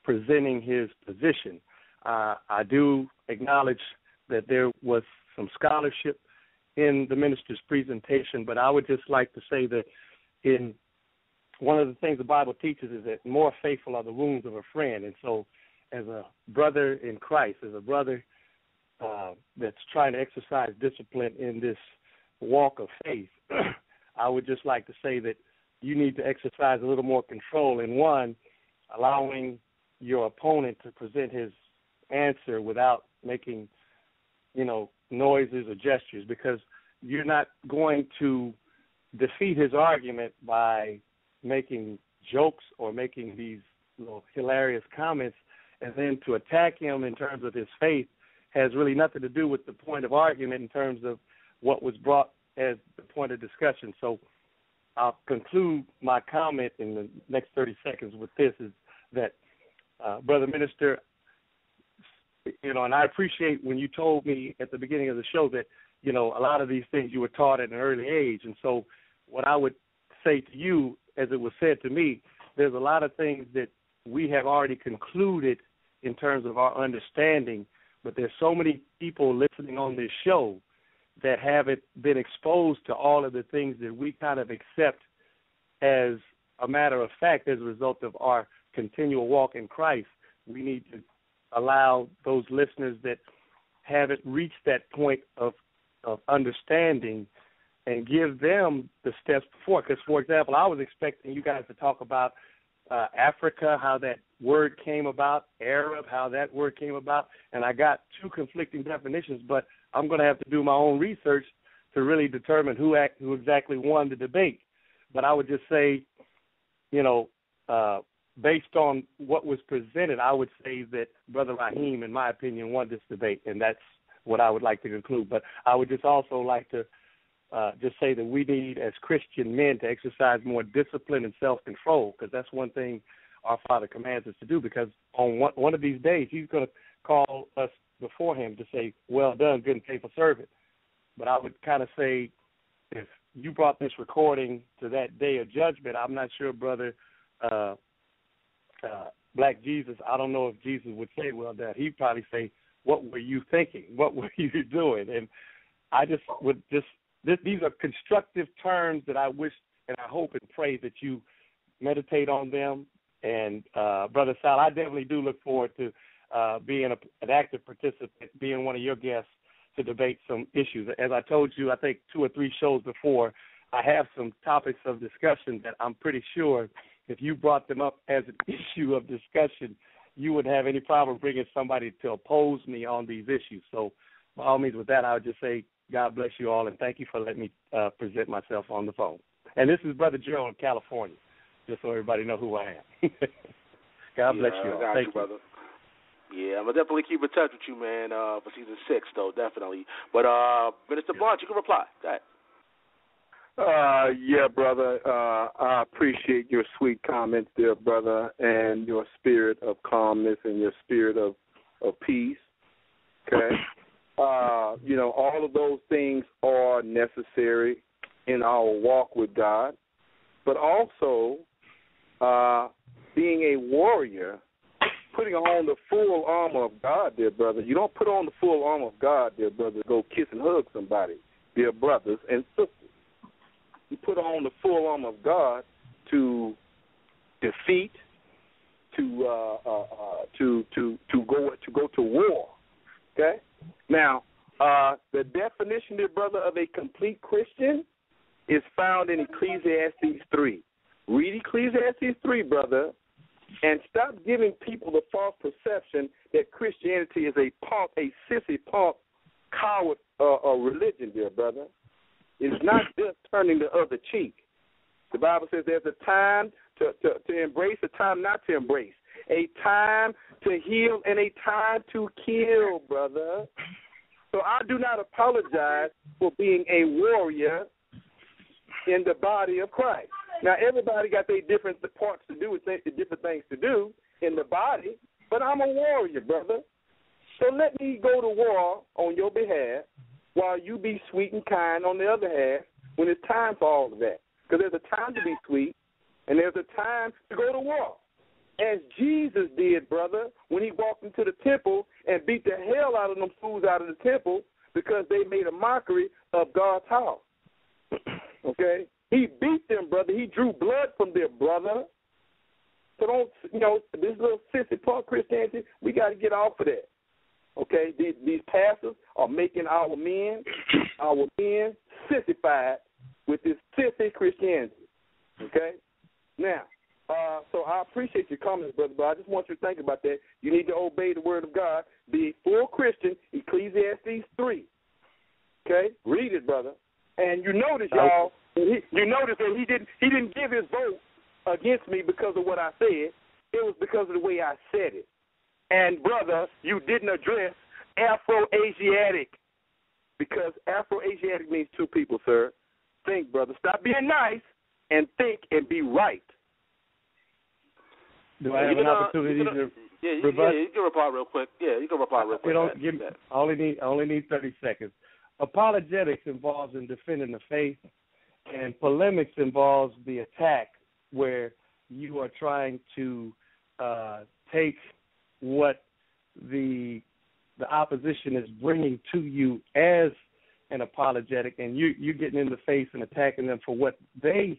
presenting his position. Uh, I do acknowledge that there was some scholarship in the minister's presentation, but I would just like to say that in one of the things the Bible teaches is that more faithful are the wounds of a friend. And so, as a brother in Christ, as a brother uh, that's trying to exercise discipline in this walk of faith, (clears throat) I would just like to say that you need to exercise a little more control in one, allowing your opponent to present his answer without making, you know, noises or gestures because you're not going to defeat his argument by making jokes or making these little hilarious comments and then to attack him in terms of his faith has really nothing to do with the point of argument in terms of what was brought as the point of discussion. So I'll conclude my comment in the next 30 seconds with this is that, uh, Brother Minister, you know, and I appreciate when you told me at the beginning of the show that, you know, a lot of these things you were taught at an early age. And so what I would say to you, as it was said to me, there's a lot of things that we have already concluded in terms of our understanding, but there's so many people listening on this show that haven't been exposed to all of the things that we kind of accept as a matter of fact as a result of our continual walk in Christ. We need to allow those listeners that haven't reached that point of of understanding and give them the steps before. Because, for example, I was expecting you guys to talk about uh, Africa, how that word came about, Arab, how that word came about, and I got two conflicting definitions. But I'm going to have to do my own research to really determine who act, who exactly won the debate. But I would just say, you know, uh, based on what was presented, I would say that Brother Rahim, in my opinion, won this debate, and that's what I would like to conclude. But I would just also like to uh, just say that we need, as Christian men, to exercise more discipline and self-control, because that's one thing our Father commands us to do. Because on one, one of these days, He's going to call us before Him to say, "Well done, good and faithful servant." But I would kind of say, if you brought this recording to that day of judgment, I'm not sure, brother. Uh, uh, Black Jesus, I don't know if Jesus would say, "Well that He'd probably say, "What were you thinking? What (laughs) were you doing?" And I just would just this, these are constructive terms that I wish and I hope and pray that you meditate on them. And uh, brother Sal, I definitely do look forward to uh, being a, an active participant, being one of your guests to debate some issues. As I told you, I think two or three shows before, I have some topics of discussion that I'm pretty sure if you brought them up as an (laughs) issue of discussion, you wouldn't have any problem bringing somebody to oppose me on these issues. So, by all means, with that, I would just say God bless you all, and thank you for letting me uh, present myself on the phone. And this is Brother Gerald in California, just so everybody know who I am. (laughs) God bless you all. Thank you, brother. Yeah, I'm gonna definitely keep in touch with you, man, uh, for season six, though, definitely. But uh, Minister Blunt, you can reply. Go ahead. Uh, yeah, brother. Uh, I appreciate your sweet comments, there, brother, and your spirit of calmness and your spirit of of peace. Okay. (laughs) Uh, you know, all of those things are necessary in our walk with God, but also uh, being a warrior, putting on the full armor of God, dear brother. You don't put on the full armor of God, dear brother, to go kiss and hug somebody, dear brothers and sisters. Put on the full armor of God to defeat, to uh, uh, uh, to to to go to go to war. Okay. Now, uh, the definition, dear brother, of a complete Christian is found in Ecclesiastes three. Read Ecclesiastes three, brother, and stop giving people the false perception that Christianity is a punk, a sissy punk, coward uh, uh, religion, dear brother. It's not just turning the other cheek. The Bible says there's a time to, to, to embrace, a time not to embrace, a time to heal, and a time to kill, brother. So I do not apologize for being a warrior in the body of Christ. Now everybody got their different parts to do, different things to do in the body, but I'm a warrior, brother. So let me go to war on your behalf while you be sweet and kind on the other half when it's time for all of that. Because there's a time to be sweet and there's a time to go to war. As Jesus did, brother, when he walked into the temple and beat the hell out of them fools out of the temple because they made a mockery of God's house. (clears throat) okay? He beat them, brother. He drew blood from their brother. So don't, you know, this little sissy punk Christianity, we got to get off of that. Okay? These, these pastors are making our men, (coughs) our men sissified with this sissy Christianity. Okay? Now, uh, so I appreciate your comments, brother, but I just want you to think about that. You need to obey the word of God. Be a full Christian, Ecclesiastes 3. Okay? Read it, brother. And you notice, y'all, he, you notice that he didn't he didn't give his vote against me because of what I said. It was because of the way I said it. And brother, you didn't address Afro-Asiatic because Afro-Asiatic means two people, sir. Think, brother. Stop being nice and think and be right. Do I have an uh, opportunity can, to yeah, you, yeah, you can reply real quick. Yeah, you can reply real quick. You don't give me, I only need I only need thirty seconds. Apologetics involves in defending the faith, and polemics involves the attack where you are trying to uh, take what the the opposition is bringing to you as an apologetic, and you you're getting in the face and attacking them for what they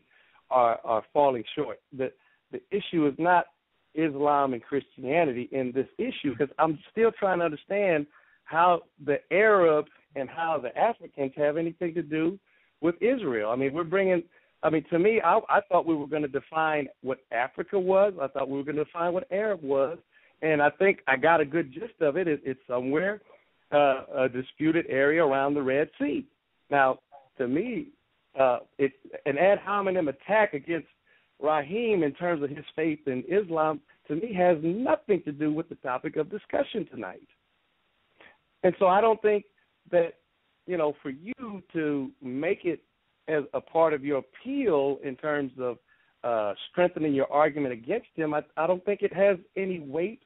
are are falling short. The the issue is not Islam and Christianity in this issue because I'm still trying to understand how the Arabs and how the Africans have anything to do with Israel. I mean, we're bringing I mean, to me, I, I thought we were going to define what Africa was. I thought we were going to define what Arab was, and I think I got a good gist of it. it it's somewhere uh, a disputed area around the Red Sea. Now, to me, uh, it's an ad hominem attack against Rahim in terms of his faith in Islam. To me, has nothing to do with the topic of discussion tonight. And so I don't think that you know for you to make it as a part of your appeal in terms of uh, strengthening your argument against him, I, I don't think it has any weight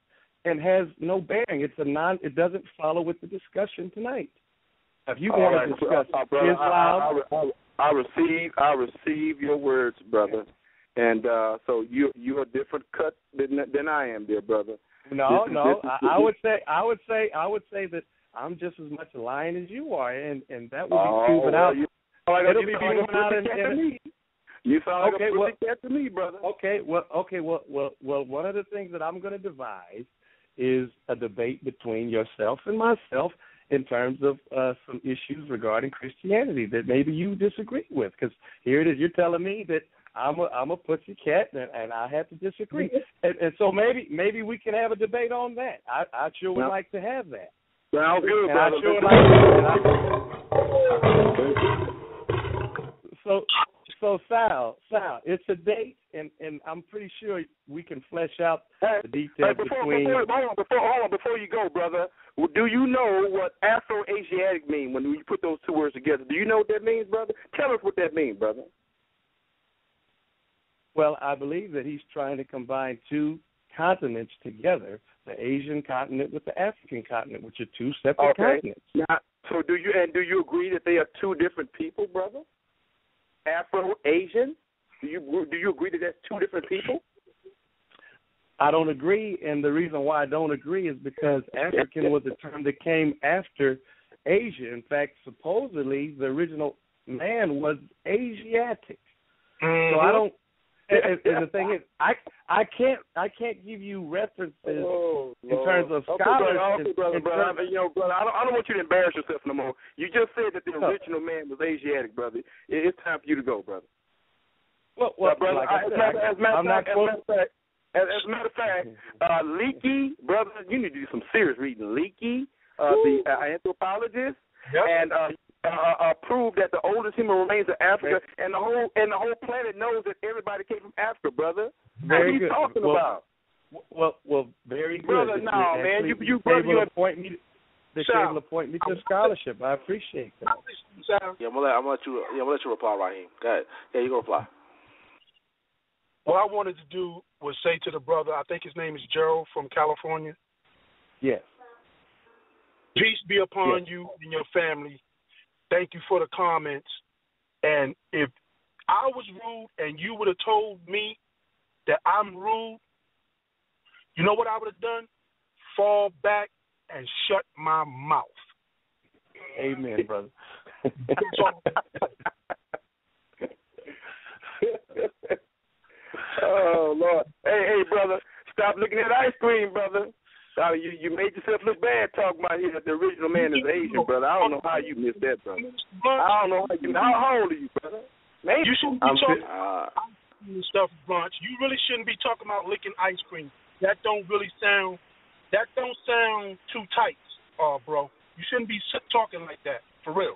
and has no bearing. It's a non. It doesn't follow with the discussion tonight. If you want right, to discuss uh, brother, Islam, I, I, I, receive I receive your words, brother. And uh so you you're a different cut than than I am, dear brother. no, This no. this is- I, I would say, I would say, I would say that I'm just as much a lion as you are, and and that would be Oh, proven well, out. you like It'll be proven out in, in me. You sound like okay, a well, pussycat to me, brother. Okay, well, okay, well, well, well. One of the things that I'm going to devise is a debate between yourself and myself in terms of uh, some issues regarding Christianity that maybe you disagree with. Because here it is, you're telling me that I'm a I'm a pussycat and, and I have to disagree, and, and so maybe maybe we can have a debate on that. I, I sure would Yeah. like to have that. Sounds good, I sure like I- so so Sal, Sal, it's a date, and and I'm pretty sure we can flesh out the Hey, details before, between. before, hold on, before, hold on, before you go, brother. Do you know what Afro-Asiatic mean when you put those two words together? Do you know what that means, brother? Tell us what that means, brother. Well, I believe that he's trying to combine two continents together: the Asian continent with the African continent, which are two separate Okay. continents. Now, so do you and do you agree that they are two different people, brother? Afro-Asian. Do you do you agree that that's two different people? I don't agree, and the reason why I don't agree is because African was a term that came after Asia. In fact, supposedly the original man was Asiatic. So I mm-hmm. don't. And, and the thing is, I I can't I can't give you references Oh, in terms of okay, scholars. brother, okay, in- brother, brother. terms- I you know, brother, I don't, I don't want you to embarrass yourself no more. You just said that the original man was Asiatic, brother. It, it's time for you to go, brother. Well, well, brother, like I as, said, a matter, as a matter of fact, as matter of fact, as, as a matter of fact, uh, Leakey, brother, you need to do some serious reading. Leakey, uh, the uh, anthropologist, and uh, uh, uh, proved that the oldest human remains of Africa, and the whole and the whole planet knows that everybody came from Africa, brother. what are you good. talking Well, about? Well, well, very good. Brother, no, you're man, you- you- brother, able you- to appoint me. That you're able to appoint me to scholarship. I appreciate that. Yeah, I'm gonna let I'm gonna let you. Yeah, I'm gonna let you reply, Rahim. Go ahead. Yeah, you go reply. What I wanted to do was say to the brother, I think his name is Gerald from California. Yes. Peace be upon you and your family. Thank you for the comments. And if I was rude and you would have told me that I'm rude, you know what I would have done? Fall back and shut my mouth. Amen, brother. (laughs) oh Lord. Hey, hey, brother, stop looking at ice cream, brother. Uh, you you made yourself look bad talking about here that the original man is Asian, brother. I don't know how you missed that, brother. I don't know how you. How, old are you, brother? Man, You shouldn't be I'm talking about ice cream stuff, Bunch. You really shouldn't be talking about licking ice cream. That don't really sound. That don't sound too tight, uh, bro. You shouldn't be talking like that, for real.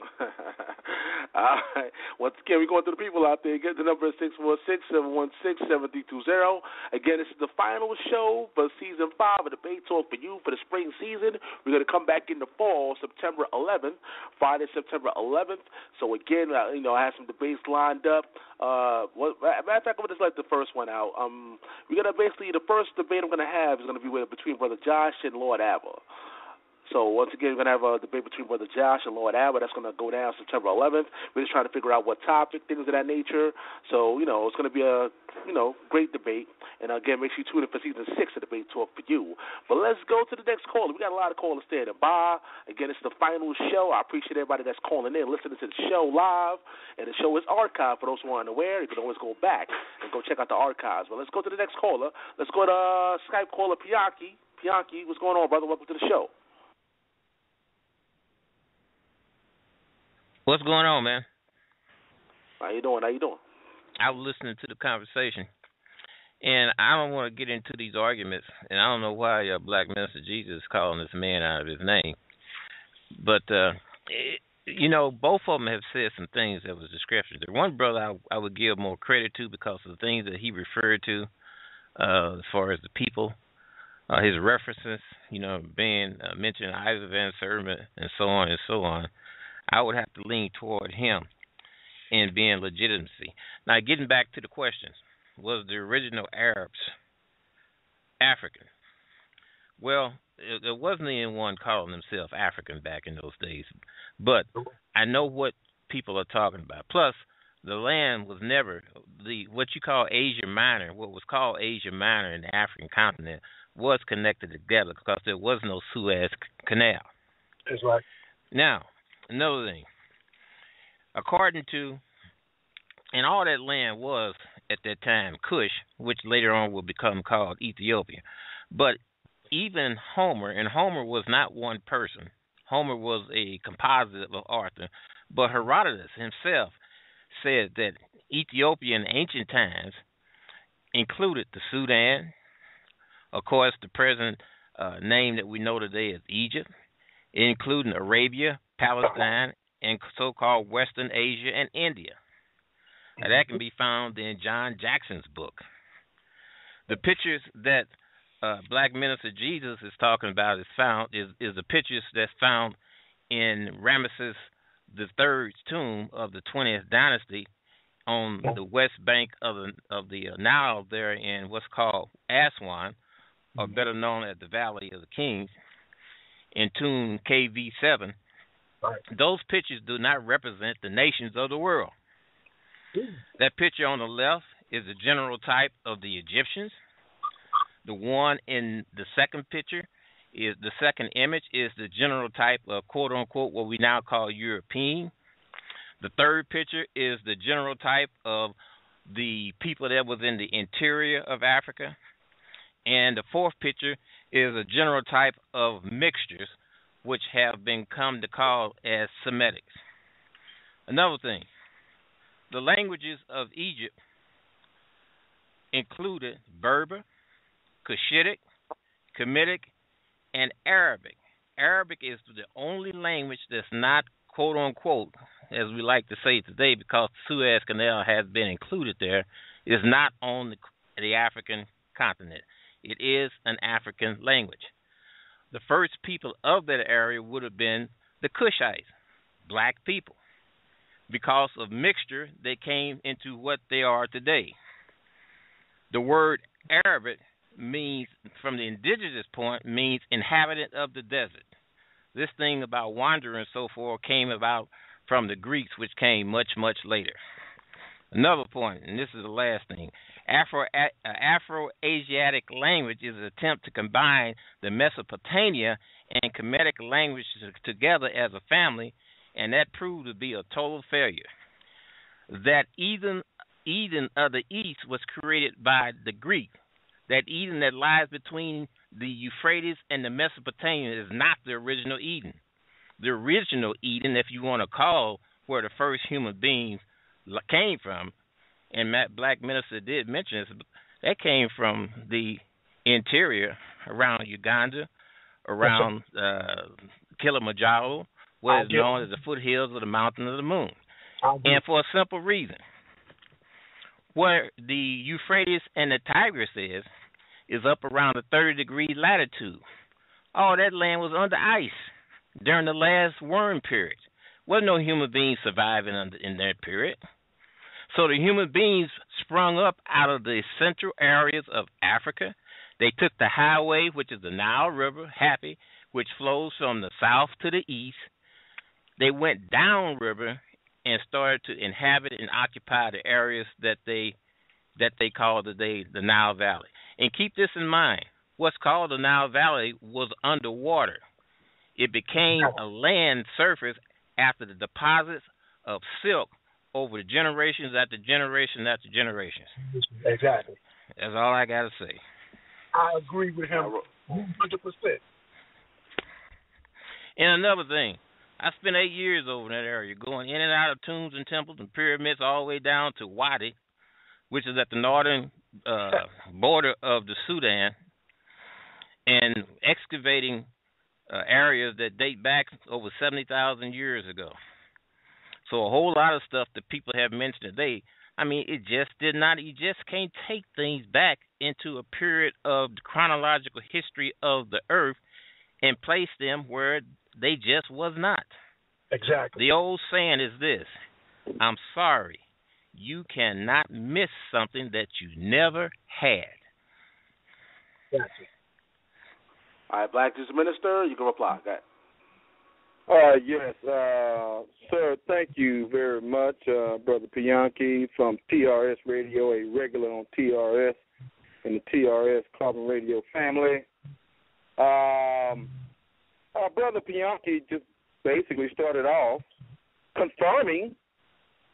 (laughs) All right. Once again, we're going to the people out there. Get the number is six one six seven one six seven three two zero. Again, this is the final show for season five of Debate Talk for you for the spring season. We're going to come back in the fall, September 11th, Friday, September 11th. So again, uh, you know, I have some debates lined up. Uh, what, matter of fact, I'm going to just let the first one out. Um, we're going to basically the first debate I'm going to have is going to be with, between Brother Josh and Lord Abba. So once again, we're gonna have a debate between Brother Josh and Lord Abbott. That's gonna go down September 11th. We're just trying to figure out what topic, things of that nature. So you know, it's gonna be a you know great debate. And again, make sure you tune in for season six of Debate Talk for you. But let's go to the next caller. We got a lot of callers standing by. Again, it's the final show. I appreciate everybody that's calling in, listening to the show live. And the show is archived for those who aren't aware. You can always go back and go check out the archives. But let's go to the next caller. Let's go to uh, Skype caller Pianki. Pianki, what's going on, brother? Welcome to the show. What's going on, man? How you doing? How you doing? I was listening to the conversation, and I don't want to get into these arguments, and I don't know why uh, Black Minister Jesus is calling this man out of his name, but uh, it, you know, both of them have said some things that was descriptions. The one brother I, I would give more credit to because of the things that he referred to, uh, as far as the people, uh, his references, you know, being uh, mentioned Ivan Van Sertima and so on and so on. I would have to lean toward him in being legitimacy. Now, getting back to the questions, was the original Arabs African? Well, there wasn't anyone calling themselves African back in those days, but I know what people are talking about. Plus, the land was never the what you call Asia Minor. What was called Asia Minor in the African continent was connected together because there was no Suez Canal. That's right. Now, another thing. According to, and all that land was at that time Cush, which later on will become called Ethiopia. But even Homer, and Homer was not one person. Homer was a composite of Arthur, but Herodotus himself said that Ethiopia in ancient times included the Sudan, of course, the present uh, name that we know today is Egypt, including Arabia, Palestine, and so-called Western Asia and India. Now, that can be found in John Jackson's book. The pictures that uh, Black Minister Jesus is talking about is found is is the pictures that's found in Ramesses the third's tomb of the 20th dynasty on the west bank of the of the Nile there in what's called Aswan, or better known as the Valley of the Kings, in tomb KV7. Those pictures do not represent the nations of the world. That picture on the left is the general type of the Egyptians. The one in the second picture is the second image is the general type of quote unquote what we now call European. The third picture is the general type of the people that was in the interior of Africa. And the fourth picture is a general type of mixtures which have been come to call as Semitics. Another thing, the languages of Egypt included Berber, Cushitic, Kemetic, and Arabic. Arabic is the only language that's not quote unquote, as we like to say today, because the Suez Canal has been included there, is not on the, the African continent. It is an African language. The first people of that area would have been the Cushites, black people. Because of mixture, they came into what they are today. The word Arabic means, from the indigenous point, means inhabitant of the desert. This thing about wandering and so forth came about from the Greeks, which came much, much later. Another point, and this is the last thing Afro uh, Afro Asiatic language is an attempt to combine the Mesopotamia and Kemetic languages together as a family, and that proved to be a total failure. That Eden, Eden of the East was created by the Greek. That Eden that lies between the Euphrates and the Mesopotamia is not the original Eden. The original Eden, if you want to call where the first human beings came from, and Matt Black Minister did mention this, that came from the interior around Uganda, around uh, Kilimanjaro, what is known as the foothills of the mountain of the moon. And for a simple reason. Where the Euphrates and the Tigris is, is up around the 30 degree latitude. All that land was under ice during the last Würm period. Wasn't no human beings surviving under, in that period. So the human beings sprung up out of the central areas of Africa. They took the highway, which is the Nile River, Hapi, which flows from the south to the east. They went downriver and started to inhabit and occupy the areas that they that they call today the Nile Valley. And keep this in mind: what's called the Nile Valley was underwater. It became a land surface after the deposits of silk over the generations after generations after generations. Exactly. That's all I got to say. I agree with him 100%. And another thing, I spent eight years over in that area, going in and out of tombs and temples and pyramids, all the way down to Wadi, which is at the northern uh, (laughs) border of the Sudan, and excavating uh, areas that date back over seventy thousand years ago. So a whole lot of stuff that people have mentioned today. I mean, it just did not. You just can't take things back into a period of the chronological history of the Earth and place them where they just was not. Exactly. The old saying is this: "I'm sorry, you cannot miss something that you never had." Gotcha. All right, Black Jesus Minister, you can reply. Go ahead. Uh, yes, uh, sir. Thank you very much, uh, Brother Pianki from TRS Radio, a regular on TRS and the TRS Carbon Radio family. Um, uh, Brother Pianki just basically started off confirming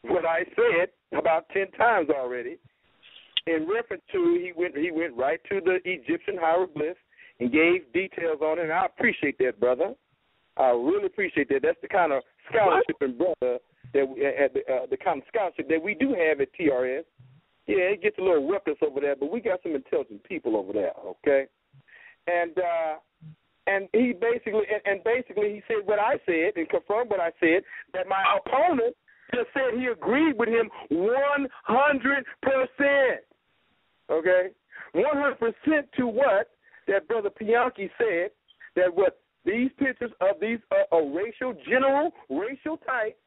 what I said about ten times already. In reference to, he went he went right to the Egyptian hieroglyphs and gave details on it. And I appreciate that, brother. I really appreciate that. That's the kind of scholarship and brother that we, uh, the, uh, the kind of scholarship that we do have at TRS. Yeah, it gets a little reckless over there, but we got some intelligent people over there. Okay, and uh, and he basically and, and basically he said what I said and confirmed what I said that my opponent just said he agreed with him one hundred percent. Okay, one hundred percent to what that brother Pianki said that what these pictures of these uh, a racial general racial type,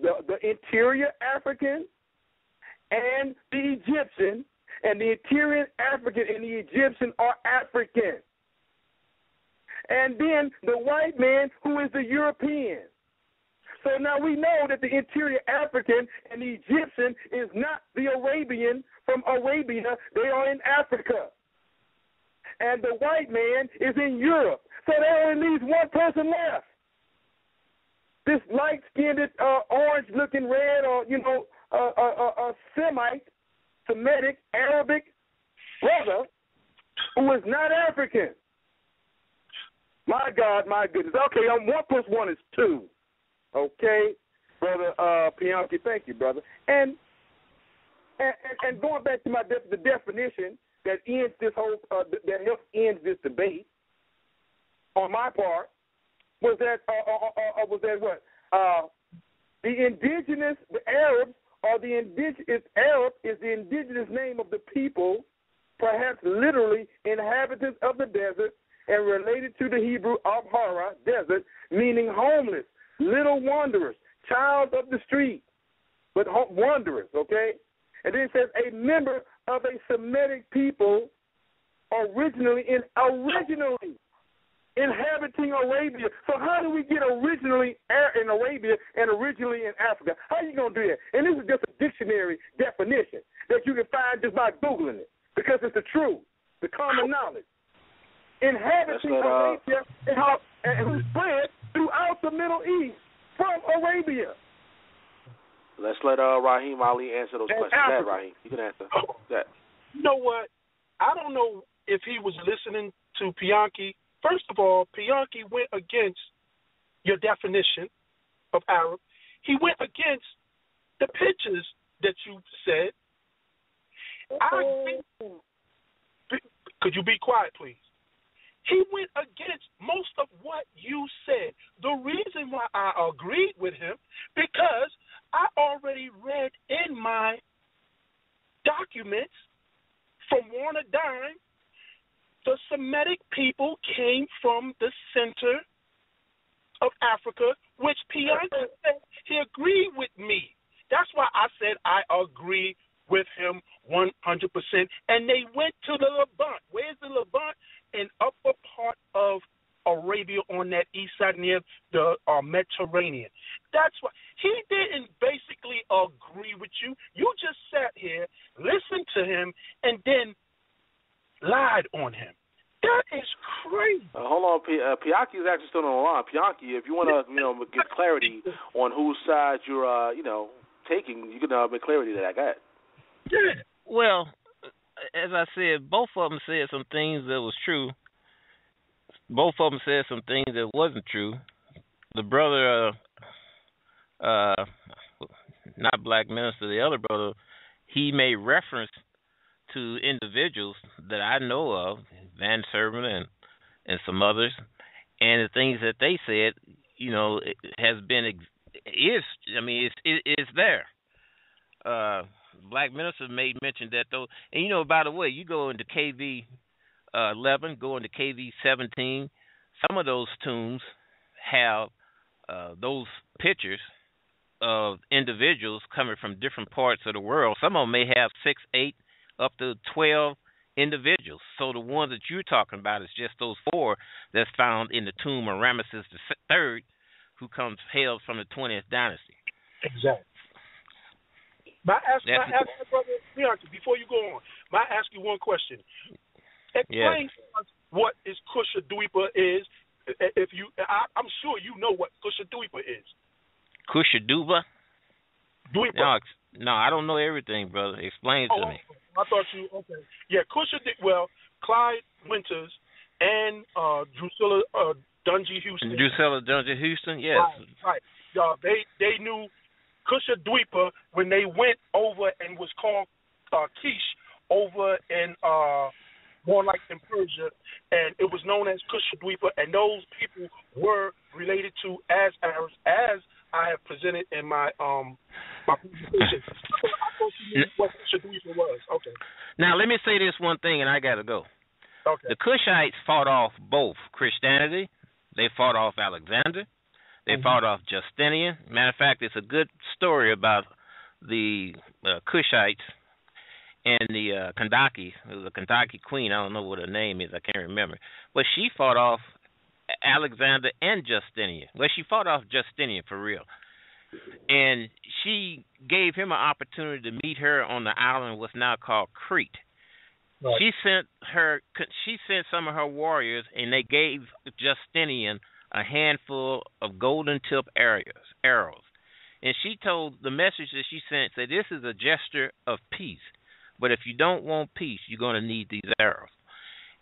the the interior African and the Egyptian, and the interior African and the Egyptian are African. And then the white man who is the European. So now we know that the interior African and the Egyptian is not the Arabian from Arabia, they are in Africa. And the white man is in Europe. So there only leaves one person left. This light skinned, uh, orange looking red, or, you know, a uh, uh, uh, Semite, Semitic, Arabic brother who is not African. My God, my goodness. Okay, um, one plus one is two. Okay, brother uh, Pianki, thank you, brother. And and, and going back to my de- the definition that ends this whole uh, that helps ends this debate on my part was that uh, uh, uh, uh was that what uh, the indigenous the Arabs or the indigenous Arab is the indigenous name of the people, perhaps literally inhabitants of the desert, and related to the Hebrew Abhara, desert, meaning homeless, little wanderers, child of the street, but wanderers. Okay, and then it says a member of a Semitic people, originally in originally inhabiting Arabia. So how do we get originally in Arabia and originally in Africa? How are you going to do that? And this is just a dictionary definition that you can find just by Googling it because it's the truth, the common knowledge. Inhabiting uh, Arabia and, how, and spread throughout the Middle East from Arabia. Let's let uh, Rahim Ali answer those And questions. Go ahead, Africa. Rahim. You can answer. that. You know what? I don't know if he was listening to Pianki. First of all, Pianki went against your definition of Arab. He went against the pictures that you said. I could you be quiet, please? He went against most of what you said. The reason why I agreed with him because I already read in my documents from Werner Daum the Semitic people came from the center of Africa, which Pianki said he agreed with me. That's why I said I agree with him 100%. And they went to the Levant. Where's the Levant? An upper part of Arabia on that east side near the uh, Mediterranean. That's why he didn't basically agree with you. You just sat here, listened to him, and then lied on him. That is crazy. Uh, hold on, P- uh, Pianki is actually still on the line. Pianki, if you want to, you know, (laughs) get clarity on whose side you're, uh, you know, taking, you can uh, make clarity to that. Go ahead. Well, as I said, both of them said some things that was true. Both of them said some things that wasn't true. the brother, uh, uh, not black minister, the other brother, he made reference to individuals that I know of, Van Sertima and and some others, and the things that they said, you know, has been is I mean it's it, it's there. Uh, black minister made mention that though, and you know, by the way, you go into KV uh, 11, go into KV 17. Some of those tombs have uh, those pictures of individuals coming from different parts of the world. Some of them may have six, eight, up to twelve individuals. So the ones that you're talking about is just those four that's found in the tomb of Ramesses the third, who comes hailed from the 20th dynasty. Exactly. May I ask, may I ask brother Pianki, before you go on, may I ask you one question? Explain what is Kusha Dweepa is. If you, I, am sure you know what Kusha Dweepa is. Kusha Duba? Dweepa. No, no, I don't know everything, brother. Explain oh, to me. I thought you okay. Yeah, Kusha did well. Clyde Winters and uh, Drusilla uh, Dunjee Houston. Drusilla Dunjee Houston, yes. Right, right. Uh, they they knew Kusha Dweepa when they went over and was called uh, Kish over in uh, more like in Persia, and it was known as Kusha Dweepa, and those people were related to as Arabs, as I have presented in my um my presentation. I thought you knew what Kusha was. Okay. Now let me say this one thing, and I got to go. Okay. The Kushites fought off both Christianity. They fought off Alexander. They mm-hmm. fought off Justinian. Matter of fact, it's a good story about the uh, Kushites and the uh, Kandaki. A Kandaki queen. I don't know what her name is. I can't remember. But she fought off Alexander and Justinian. Well, she fought off Justinian for real. And she gave him an opportunity to meet her on the island what's now called Crete. Right. She sent her she sent some of her warriors and they gave Justinian a handful of golden tip arrows arrows. And she told the message that she sent said this is a gesture of peace. But if you don't want peace, you're going to need these arrows.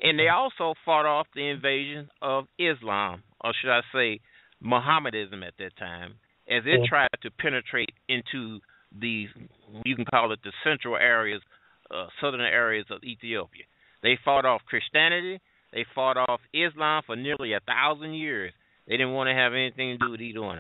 And they also fought off the invasion of Islam, or should I say, Mohammedanism at that time, as it tried to penetrate into the, you can call it the central areas, uh, southern areas of Ethiopia. They fought off Christianity, they fought off Islam for nearly a thousand years. They didn't want to have anything to do with either one.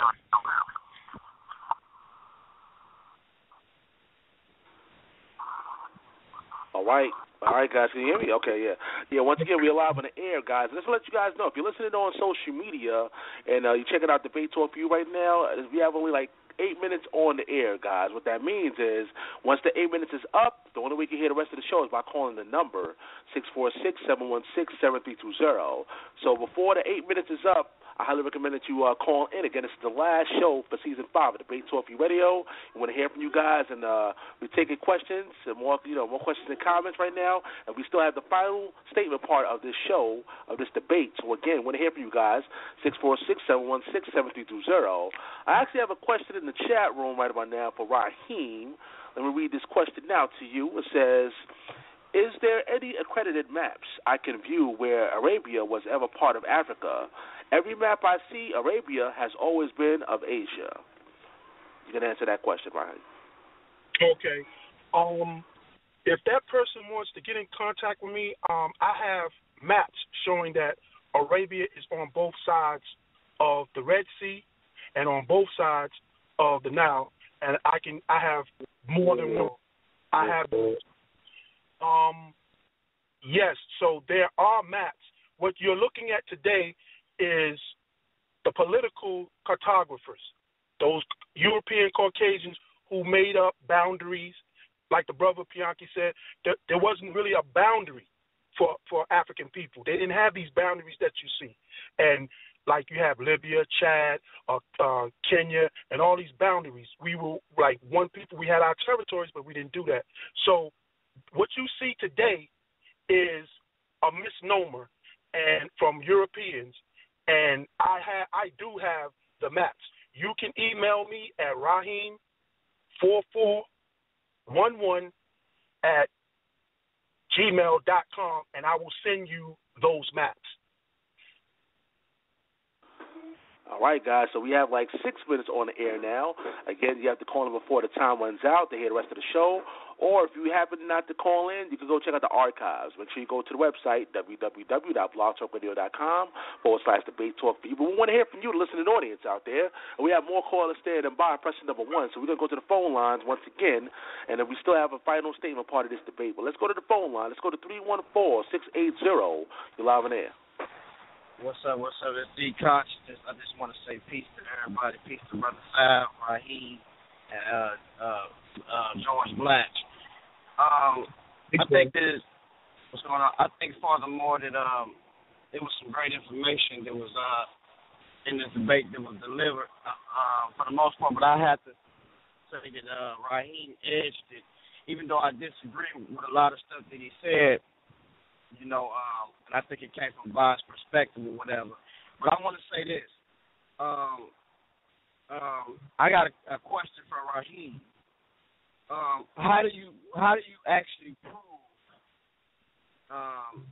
All right. All right, guys, can you hear me? Okay, yeah, yeah. Once again, we're live on the air, guys. Let's let you guys know if you're listening on social media and uh, you're checking out Debate Talk for you right now. We have only like eight minutes on the air, guys. What that means is once the eight minutes is up, the only way you can hear the rest of the show is by calling the number six four six seven one six seven three two zero. So before the eight minutes is up, I highly recommend that you uh, call in. Again, this is the last show for season five of the Debate Talk Radio. We want to hear from you guys, and uh, we're taking questions and more, you know, more questions and comments right now. And we still have the final statement part of this show, of this debate. So again, we want to hear from you guys. Six four six seven one six seven three two zero. I actually have a question in the chat room right about now for Rahim. Let me read this question now to you. It says. Is there any accredited maps I can view where Arabia was ever part of Africa? Every map I see, Arabia has always been of Asia. You can answer that question, Ryan. Okay. Um, if that person wants to get in contact with me, um, I have maps showing that Arabia is on both sides of the Red Sea and on both sides of the Nile, and I can I have more than one. I have um yes, so there are maps. What you're looking at today is the political cartographers, those European Caucasians who made up boundaries. Like the brother Pianki said, there, there wasn't really a boundary for for African people. They didn't have these boundaries that you see, and like you have Libya, Chad, uh, uh, Kenya, and all these boundaries. We were like one people. We had our territories, but we didn't do that. So what you see today is a misnomer, and from Europeans and I have I do have the maps. You can email me at Rahim four four one one at gmail dot com and I will send you those maps. All right, guys. So we have like six minutes on the air now. Again, you have to call in before the time runs out to hear the rest of the show. Or if you happen not to call in, you can go check out the archives. Make sure you go to the website www.blogtalkradio.com forward slash debate talk for you. But we want to hear from you, the listening audience out there. And we have more callers there than by, pressing number one. So we're gonna go to the phone lines once again, and then we still have a final statement part of this debate. But let's go to the phone line. Let's go to three one four six eight zero. You're live on air. What's up? What's up? It's D Consciousness. I just want to say peace to everybody. Peace to Brother Sal, Rahim, uh, uh, uh, George Black. Um, I think this. What's going on? I think furthermore that um, there was some great information that was uh in this debate that was delivered uh, uh, for the most part. But I have to say that uh, Rahim edged it, even though I disagree with a lot of stuff that he said you know, um, and I think it came from Bob's perspective or whatever. But I want to say this. Um, um, I got a, a question for Rahim. Um, how do you how do you actually prove um,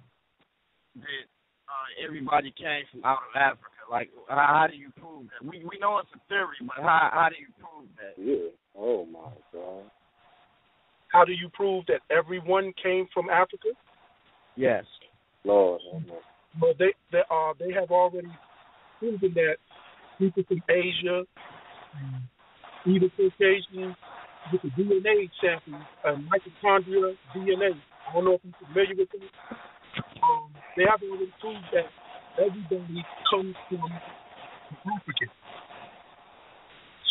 that uh, everybody came from out of Africa? Like, how, how do you prove that? We we know it's a theory, but how how do you prove that? Yeah. Oh my God. How do you prove that everyone came from Africa? Yes. Lord. oh, Lord. Well, they they uh they have already proven that people from Asia, even Caucasians, with the DNA samples, uh, mitochondria DNA. I don't know if you're familiar with them. Um, they have already proved that everybody comes from Africa.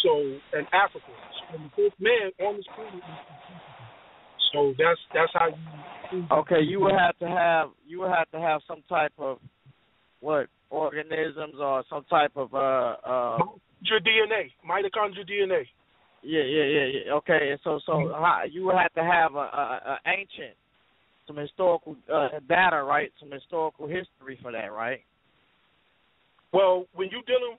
So, an African. And the first man on this planet is from Africa. So that's that's how you. Okay, you would have to have you would have to have some type of what organisms or some type of uh uh Your DNA, mitochondrial DNA. yeah yeah yeah yeah okay and so so how, you would have to have a, a, a ancient some historical uh, data right some historical history for that right? Well, when you dealing,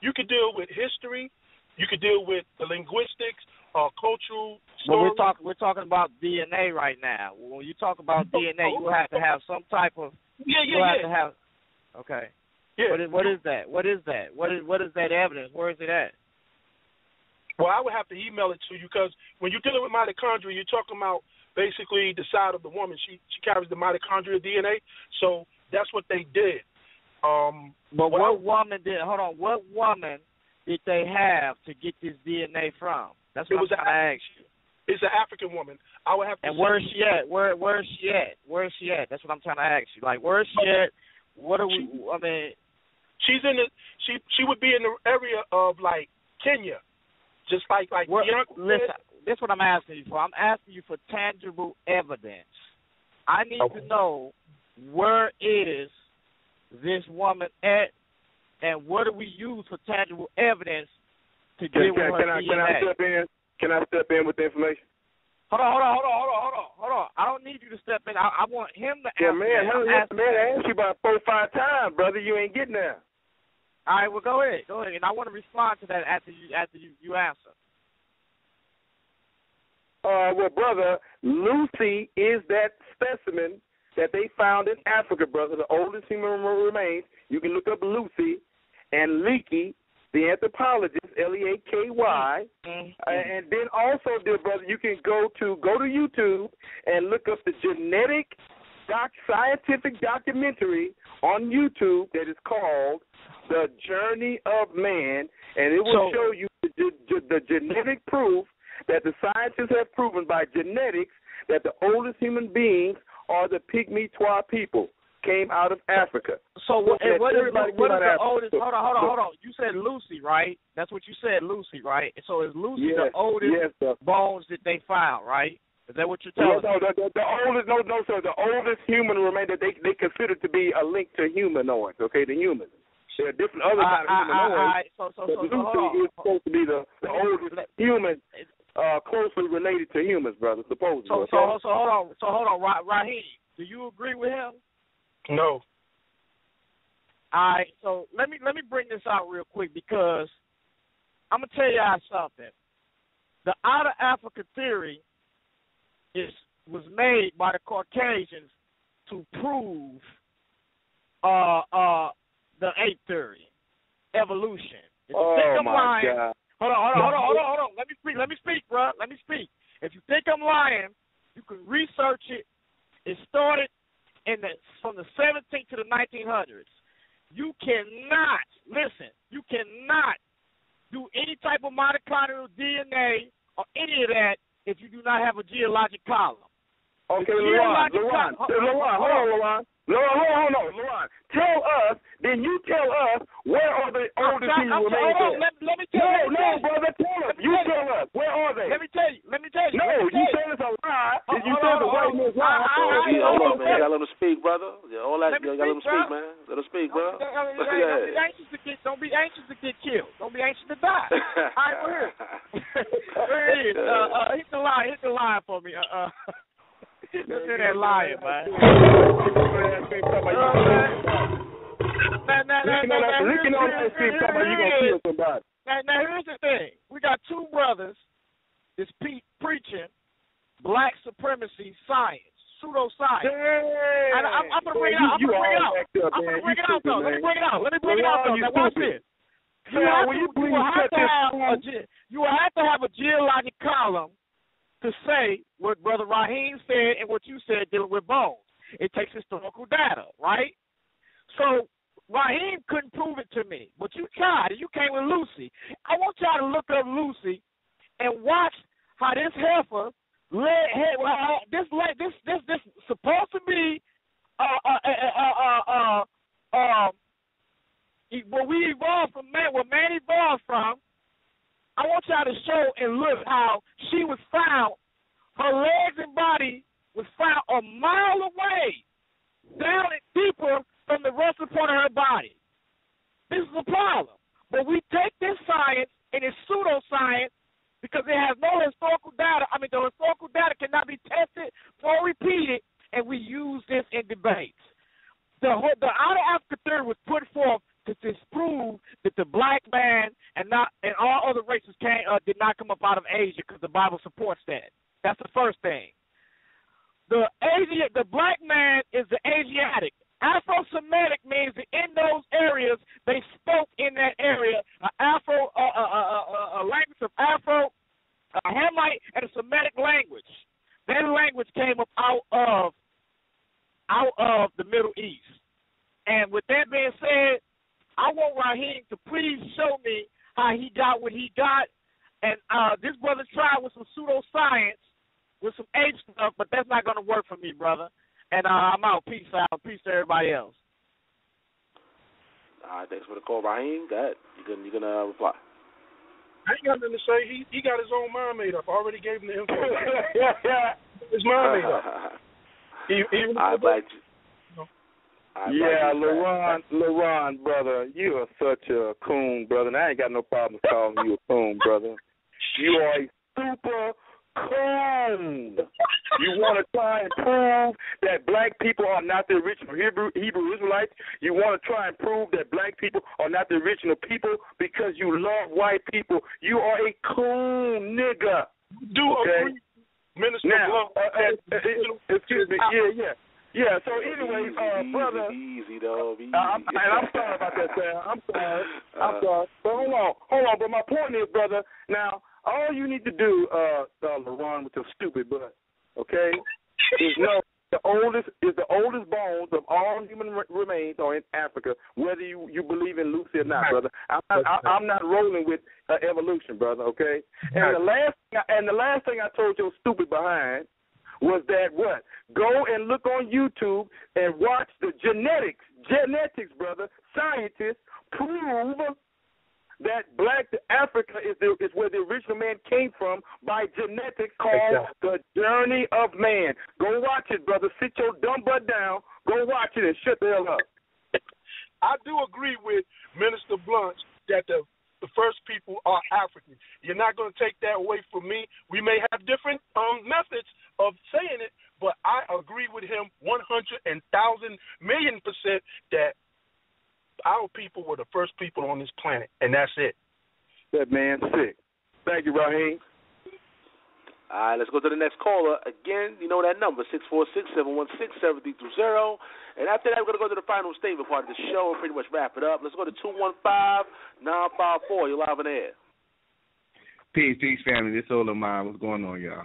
you could deal with history, you could deal with the linguistics, uh, cultural well we're talking we're talking about DNA right now. When you talk about DNA you have to have some type of Yeah, you yeah, have yeah. to have okay Yeah. what is what is that what is that what is what is that evidence where is it at Well, I would have to email it to you because when you're dealing with mitochondria, you're talking about basically the side of the woman. She she carries the mitochondrial DNA, so that's what they did. Um, But what what woman did? Hold on. What woman did they have to get this DNA from? That's what was I'm trying to ask you. It's an African woman. I would have to. And where is she at? Where Where is she at? Where is she at? That's what I'm trying to ask you. Like, where is she at? What are we? I mean, She's in the. She she would be in the area of like Kenya, just like like Pianki listen. said. Is what I'm asking you for. I'm asking you for tangible evidence. I need to know where is this woman at, and what do we use for tangible evidence to get can, her can I can I step in? Can I step in with the information? Hold on, hold on, hold on, hold on, hold on, hold on. I don't need you to step in. I, I want him to Yeah, answer. man, that. hell, yeah, man, I asked you about four, five times, brother. You ain't getting there. All right, well, go ahead, go ahead, and I want to respond to that after you after you you answer. Uh, well, brother, Lucy is that specimen that they found in Africa, brother, the oldest human remains. You can look up Lucy and Leakey, the anthropologist, L E A K Y. Uh, and then also, dear brother, you can go to go to YouTube and look up the genetic doc scientific documentary on YouTube that is called The Journey of Man, and it will So- show you the, the, the genetic proof that the scientists have proven by genetics that the oldest human beings are the Pygmy Twa people came out of Africa. So what, and what is the, what is the oldest? Hold on, hold on, hold on. You said Lucy, right? That's what you said, Lucy, right? So is Lucy Yes, the oldest yes, sir. bones that they found, right? Is that what you're No, telling no, me? the, the, the oldest, no, no, sir. The oldest human remain that they they consider to be a link to humanoids. Okay, the humans. There are different other I- kind of I- I- humanoids. I- so- so- so- so Lucy on. is supposed to be the, the oldest human, uh, closely related to humans, brother. Supposedly. So so so hold on, so hold on, Ra- Rahim. Do you agree with him? No. All right, so let me let me bring this out real quick because I'm gonna tell y'all something. The out of Africa theory is was made by the Caucasians to prove uh uh the ape theory. evolution. If you Oh, think I'm my lying, God. hold on, hold on, hold on, hold on, hold on. Let me speak. Let me speak, bro. Let me speak. If you think I'm lying, you can research it. It started in the from the 17th to the 1900s. You cannot listen. You cannot do any type of mitochondrial DNA or any of that if you do not have a geologic column. Okay, The Laurent, geologic col- Laurent, hold on, Laurent. Laurent, hold on, hold on, Laurent. Tell us, then you tell us where are the I'm oldest people I'm remains hold on, at? let- let me tell no, you, let me no, brother, tell us. You tell tell us. Where are they? Let me tell you. Let me tell you. No, let you tell said it's a lie. Hold- you hold said the hold white man's lie. Hold on, man. You gotta let him speak, brother. Yeah, all that, you gotta let him speak, speak, man. Let him speak, bro. Don't, don't, (laughs) don't, don't be anxious to get. Don't be anxious to get killed. Don't be anxious to die. (laughs) All right, we're here. There it is. Uh, uh, hit the line. Hit the line for me. Uh, uh. Let's hear that lion, man. Now, now, now, Licking on now, that, now, licking on that here- shit, talking about you here gonna it kill is. somebody. Now, now here's the thing. We got two brothers that's pe- preaching black supremacy science, pseudoscience. And I'm, I'm gonna bring it out. I'm gonna bring it out. up, I'm gonna bring it out though. Let me bring it out. Let me bring it out though. you Now watch this. You have to, you you please will have cut to this have a you will have to have a geologic column to say what Brother Rahim said and what you said dealing with bones. It takes historical data, right? So Rahim couldn't prove it to me, but you tried. You came with Lucy. I want y'all to look up Lucy and watch how this heifer led. Head, uh, this this this this supposed to be uh uh uh uh uh, uh um e- where we evolved from man, where man evolved from. I want y'all to show and look how she was found. Her legs and body was found a mile away, down and deeper from the rest of the part of her body. This is a problem. But we take this science and it's pseudoscience because it has no historical data. I mean, the historical data cannot be tested or repeated, and we use this in debates. The the outer Africa theory was put forth to disprove that the black man and not and all other races came uh, did not come up out of Asia because the Bible supports that. That's the first thing. The Asia, the black man is the Asiatic. Afro-Semitic means that in those areas they spoke in that area a Afro, a uh, uh, uh, language of Afro, a Hamite, and a Semitic language. That language came up out of out of the Middle East. And with that being said, I want Rahim to please show me how he got what he got. And uh, this brother tried with some pseudoscience, with some ape stuff, but that's not going to work for me, brother. And uh, I'm out. Peace out. Peace to everybody else. All right, thanks for the call, Rahim. Go ahead. You can you can uh, reply. I ain't got nothing to say. He he got his own mind made up. I already gave him the info. yeah, (laughs) yeah. His mind made up. Even, even I black you. I Yeah, black you. LaRon, LaRon, brother, you are such a coon, brother. And I ain't got no problem calling you a coon, brother. You are a super coon. You want to try and prove that black people are not the original Hebrew Hebrew Israelites. You want to try and prove that black people are not the original people because you love white people. You are a coon nigga. Do okay? agree, Minister Now, Blunt. uh, uh, uh, excuse me. Yeah, yeah. Yeah, so anyway, easy, uh, easy, brother, easy though. Easy. uh, I'm, and I'm sorry about that, Sam. I'm sorry. (laughs) I'm Uh, sorry. But hold on, hold on. But my point is, brother. Now, all you need to do, uh, uh LaRon, with your stupid butt, okay, is know the oldest is the oldest bones of all human re- remains are in Africa. Whether you you believe in Lucy or not, brother. I'm not, I, I'm not rolling with uh, evolution, brother. Okay. And the last thing and the last thing I told your stupid behind was that what? Go and look on YouTube and watch the genetics, genetics, brother. Scientists prove that black Africa is the, is where the original man came from by genetics called the journey of man. Go watch it, brother. Sit your dumb butt down. Go watch it and shut the hell up. I do agree with Minister Blunt that the the first people are African. You're not going to take that away from me. We may have different um, methods of saying it, but I agree with him 100,000 million percent that our people were the first people on this planet, and that's it. That man's sick. Thank you, Rahim. All right, let's go to the next caller. Again, you know that number, 646-716-7320. And after that, we're going to go to the final statement part of the show and pretty much wrap it up. Let's go to 215-954. You're live on air. Peace, peace, family. This Solar Mind. What's going on, y'all?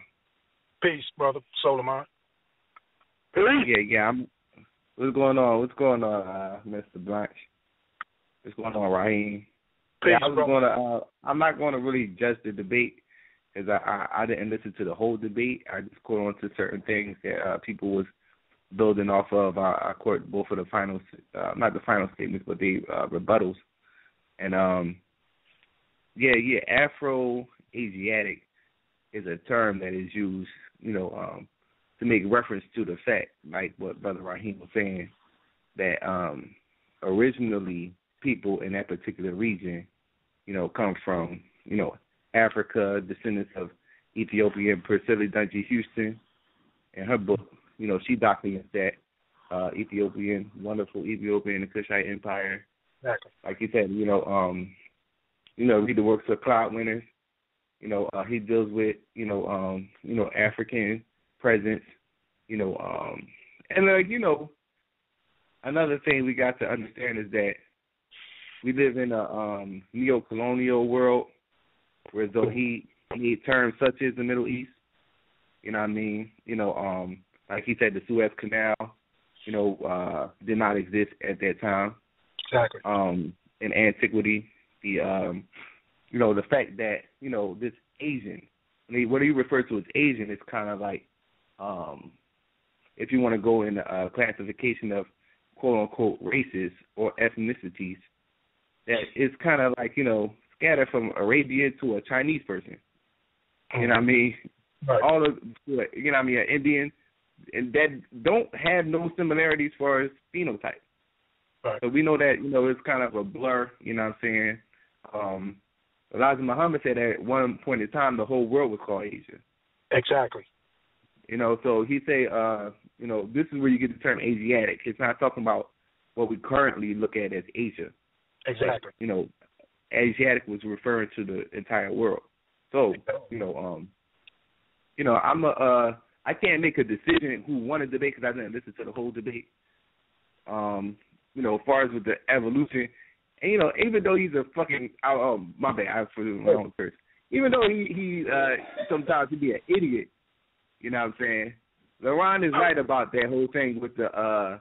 Peace, brother. Solar Mind. Yeah, yeah. I'm, what's going on? What's going on, uh, Mr. Blanche? What's going on, Rahim? Peace, yeah, I was bro. going to. Uh, I'm not going to really judge the debate because I, I I didn't listen to the whole debate. I just caught on to certain things that uh, people was building off of. I, I caught both of the final, uh, not the final statements, but the uh, rebuttals. And um, yeah, yeah, Afro Asiatic is a term that is used, you know, um, to make reference to the fact, like what Brother Rahim was saying, that um, originally people in that particular region, you know, come from, you know, Africa, descendants of Ethiopian Priscilla Dunjee Houston. In her book, you know, she documents that uh, Ethiopian, wonderful Ethiopian and Kushite Empire. Exactly. Like you said, you know, um, you know, read the works of Clyde Winters. You know, uh, he deals with, you know, um, you know, African presence, you know, um, and like, you know, another thing we got to understand is that we live in a um neo-colonial world, where though he he terms such as the Middle East, you know what I mean? You know, um, like he said, the Suez Canal, you know, uh, did not exist at that time. Exactly. Um, in antiquity, the um, you know, the fact that you know this Asian, I mean, what he refers to as Asian is kind of like, um, if you want to go in a classification of quote unquote races or ethnicities, that is kind of like you know scattered from Arabian to a Chinese person. You know what I mean? Right. All of you know what I mean, an Indian, and that don't have no similarities as far as phenotype. Right. So we know that you know it's kind of a blur. You know what I'm saying? Um, Elijah Muhammad said at one point in time the whole world was called Asia. Exactly. You know, so he say, uh, you know, this is where you get the term Asiatic. It's not talking about what we currently look at as Asia. Exactly. You know, Asiatic was referring to the entire world. So, you know, um, you know, I'm a, uh, I can't make a decision who won a debate because I didn't listen to the whole debate. Um, you know, as far as with the evolution, and you know, even though he's a fucking, oh, um, my bad, I for my own curse. Even though he he uh sometimes he be an idiot, you know what I'm saying? LeRon is right about that whole thing with the uh,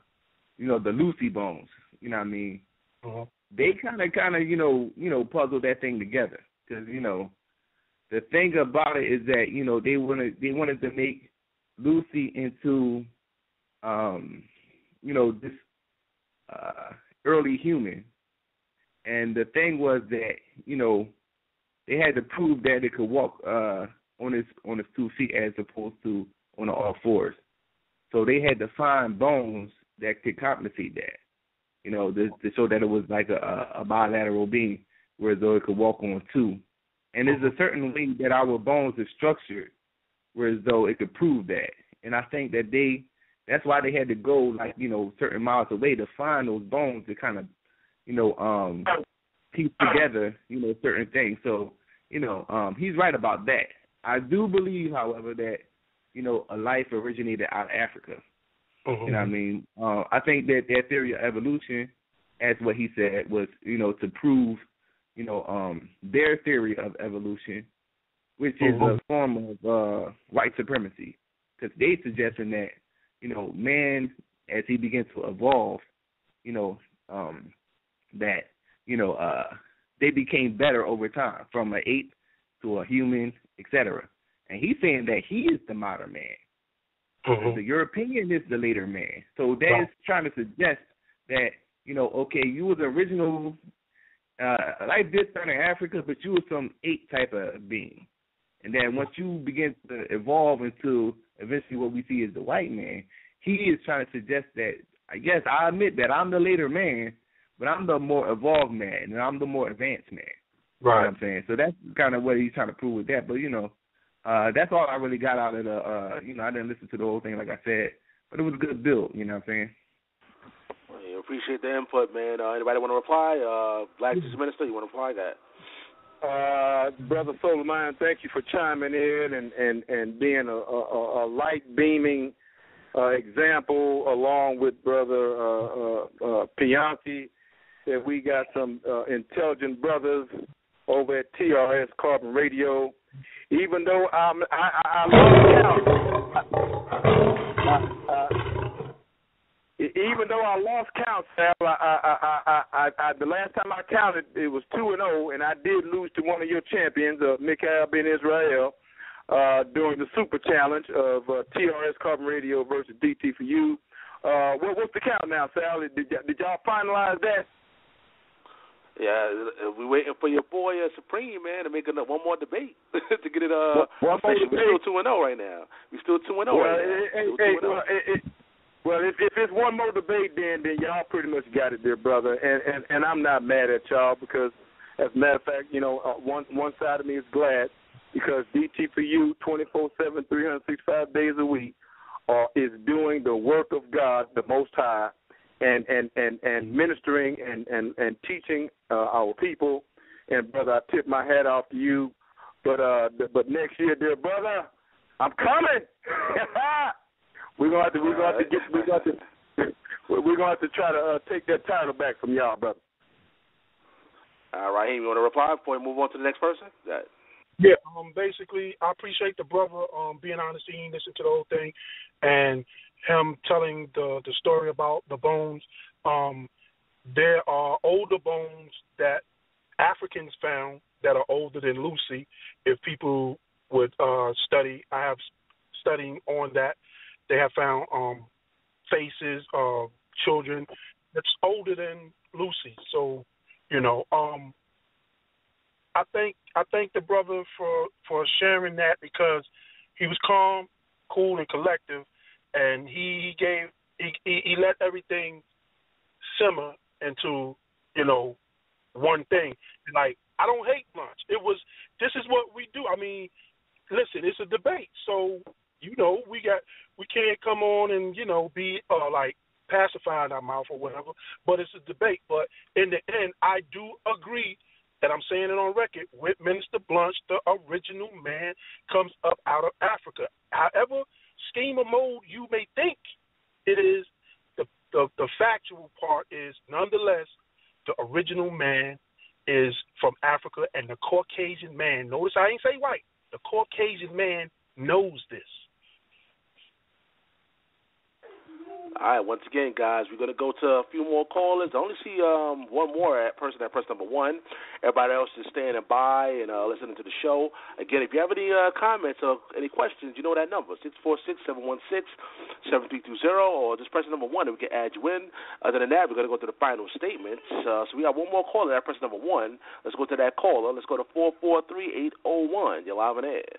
you know, the Lucy bones. You know what I mean? Uh-huh. They kind of kind of you know you know puzzle that thing together. Because you know the thing about it is that you know they wanted they wanted to make Lucy into um you know this uh early human. And the thing was that you know they had to prove that it could walk uh on its on its two feet as opposed to on all fours. So they had to find bones that could compensate that you know, to, to show that it was like a, a bilateral being, whereas though it could walk on two. And there's a certain way that our bones are structured, whereas though it could prove that. And I think that they, that's why they had to go like you know certain miles away to find those bones to kind of, you know, um, piece together, you know, certain things. So you know, um, he's right about that. I do believe, however, that you know a life originated out of Africa. You know what I mean? Uh, I think that that theory of evolution, as what he said, was you know to prove, you know, um, their theory of evolution, which is a form of uh, white supremacy, because they suggesting that you know man as he begins to evolve, you know, um, that you know uh, they became better over time from an ape to a human, etc. And he's saying that he is the modern man. The European is the later man. So that is trying to suggest that, you know, okay, you was original uh like this down in Africa, but you was some ape type of being. And then once you begin to evolve into eventually what we see is the white man, he is trying to suggest that I guess I admit that I'm the later man, but I'm the more evolved man and I'm the more advanced man. You know what I'm saying? So that's kind of what he's trying to prove with that. But you know, uh, that's all I really got out of the. Uh, you know, I didn't listen to the whole thing, like I said, but it was a good build. You know what I'm saying? Well, yeah, appreciate the input, man. Uh, anybody want to reply? Uh, Black Jesus Minister, you want to reply that? Uh, Brother Solar Mind, thank you for chiming in and, and, and being a, a, a light beaming uh, example along with Brother uh, uh, uh, Pianki. That we got some uh, intelligent brothers over at TRS Carbon Radio. Even though I'm, I, I, I lost count, I, I, even though I lost count, Sal, I, I, I, I, the last time I counted, it was two and zero, and I did lose to one of your champions, uh, Mikhail Ben Israel, uh, during the Super Challenge of uh, TRS Carbon Radio versus DT for you. Uh, what, what's the count now, Sal? Did, did y'all finalize that? Yeah, we waiting for your boy uh, Supreme man to make another, one more debate (laughs) to get it uh more official. We're still two and zero right now. We're still two and zero well, right now. 2-0. well, well, if, if it's one more debate, then then y'all pretty much got it there, brother. And and and I'm not mad at y'all because, as a matter of fact, you know, uh, one one side of me is glad because DT for you, 24/7, 365 days a week, uh, is doing the work of God, the Most High, and and and and ministering and and and teaching uh, our people. And brother, I tip my hat off to you. But uh, but next year, dear brother, I'm coming. (laughs) we're gonna have to we're gonna have to get we're gonna have to (laughs) we're gonna have to try to uh, take that title back from y'all, brother. All right, you want to reply before we move on to the next person? Yeah. Yeah, um, basically, I appreciate the brother um being honest. He listened to the whole thing, and him telling the the story about the bones. Um, there are older bones that Africans found that are older than Lucy. If people would uh study, I have studying on that. They have found um faces of children that's older than Lucy. So, you know, um I thank I thank the brother for for sharing that because he was calm, cool, and collective, and he, he gave he, he he let everything simmer into you know one thing. Like I don't hate Blanche. It was this is what we do. I mean, listen, it's a debate, so you know we got we can't come on and you know be uh, like pacifying our mouth or whatever. But it's a debate. But in the end, I do agree that I'm saying it on record with Minister Blanche, the original man comes up out of Africa. However scheme or mode you may think it is, the, the the factual part is nonetheless the original man is from Africa and the Caucasian man. Notice I ain't say white. The Caucasian man knows this. All right, once again, guys, we're gonna go to a few more callers. I only see um one more person at press number one. Everybody else is standing by and uh, listening to the show. Again, if you have any uh, comments or any questions, you know that number six four six seven one six seven three two zero, or just press number one and we can add you in. Other than that, we're gonna go to the final statements. Uh, so we got one more caller at press number one. Let's go to that caller. Let's go to four four three eight zero one. You're live on air.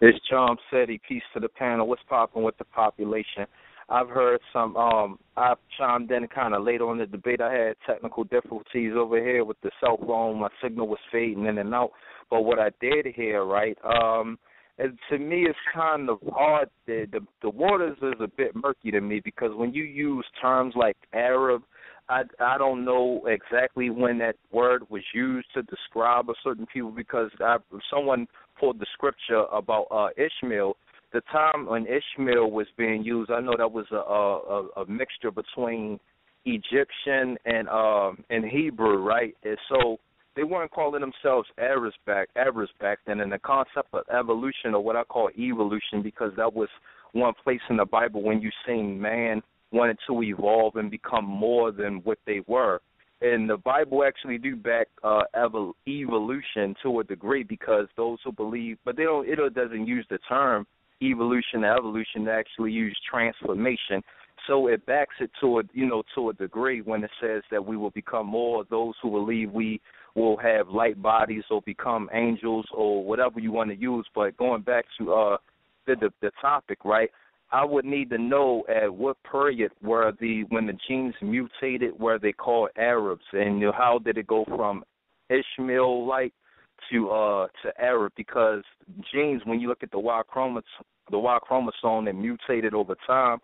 It's John Setti. Peace to the panel. What's popping with the population? I've heard some. Um, I chimed in kind of late on the debate. I had technical difficulties over here with the cell phone. My signal was fading in and out. But what I did hear, right? Um, and to me, it's kind of hard. The, the the waters is a bit murky to me because when you use terms like Arab, I I don't know exactly when that word was used to describe a certain people because I, someone pulled the scripture about uh, Ishmael the time when Ishmael was being used, I know that was a a, a mixture between Egyptian and um and Hebrew, right? And so they weren't calling themselves Arabs back Arabs back then and the concept of evolution or what I call evolution because that was one place in the Bible when you seen man wanted to evolve and become more than what they were. And the Bible actually do back uh evol- evolution to a degree because those who believe but they don't it doesn't use the term evolution and evolution they actually use transformation. So it backs it to a you know to a degree when it says that we will become more of those who believe we will have light bodies or become angels or whatever you want to use. But going back to uh the the, the topic, right? I would need to know at what period were the when the genes mutated were they called Arabs and you know, how did it go from Ishmael like to uh to error because genes when you look at the Y chromosome the Y chromosome that mutated over time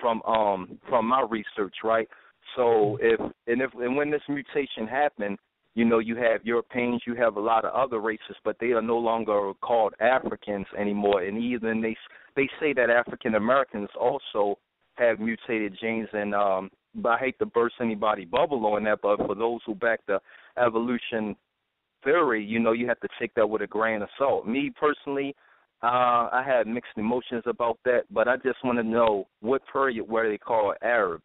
from um from my research, right? So if and if and when this mutation happened, You know, you have Europeans, you have a lot of other races, but they are no longer called Africans anymore. And even they they say that African Americans also have mutated genes. And um, but I hate to burst anybody bubble on that, but for those who back the evolution theory, you know, you have to take that with a grain of salt. Me personally, uh, I had mixed emotions about that, but I just want to know what period were they called Arabs?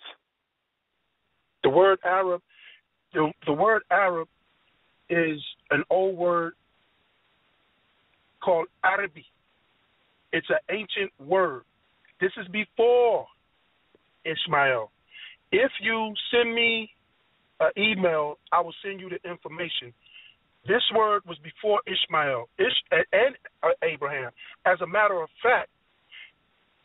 The word Arab, the, the word Arab is an old word called Arabi. It's an ancient word. This is before Ishmael. If you send me an email, I will send you the information. This word was before Ishmael Ish, and uh, Abraham. As a matter of fact,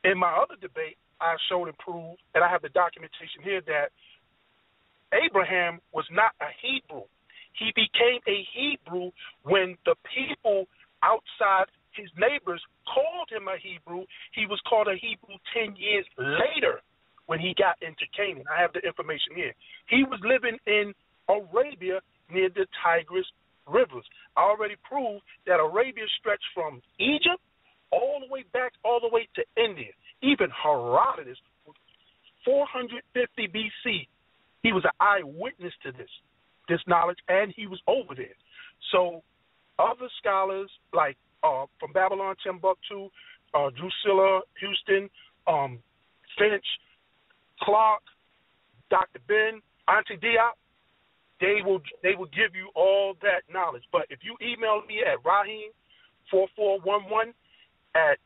in my other debate, I showed and proved, and I have the documentation here that Abraham was not a Hebrew. He became a Hebrew when the people outside his neighbors called him a Hebrew. He was called a Hebrew 10 years later when he got into Canaan. I have the information here. He was living in Arabia near the Tigris rivers. I already proved that Arabia stretched from Egypt all the way back, all the way to India. Even Herodotus, 450 BC, he was an eyewitness to this, this knowledge, and he was over there. So, other scholars like uh, from Babylon, Timbuktu, uh, Drusilla, Houston, um, Finch, Clarke, Dr. Ben, Anta Diop, they will they will give you all that knowledge. But if you email me at Rahim four four one one at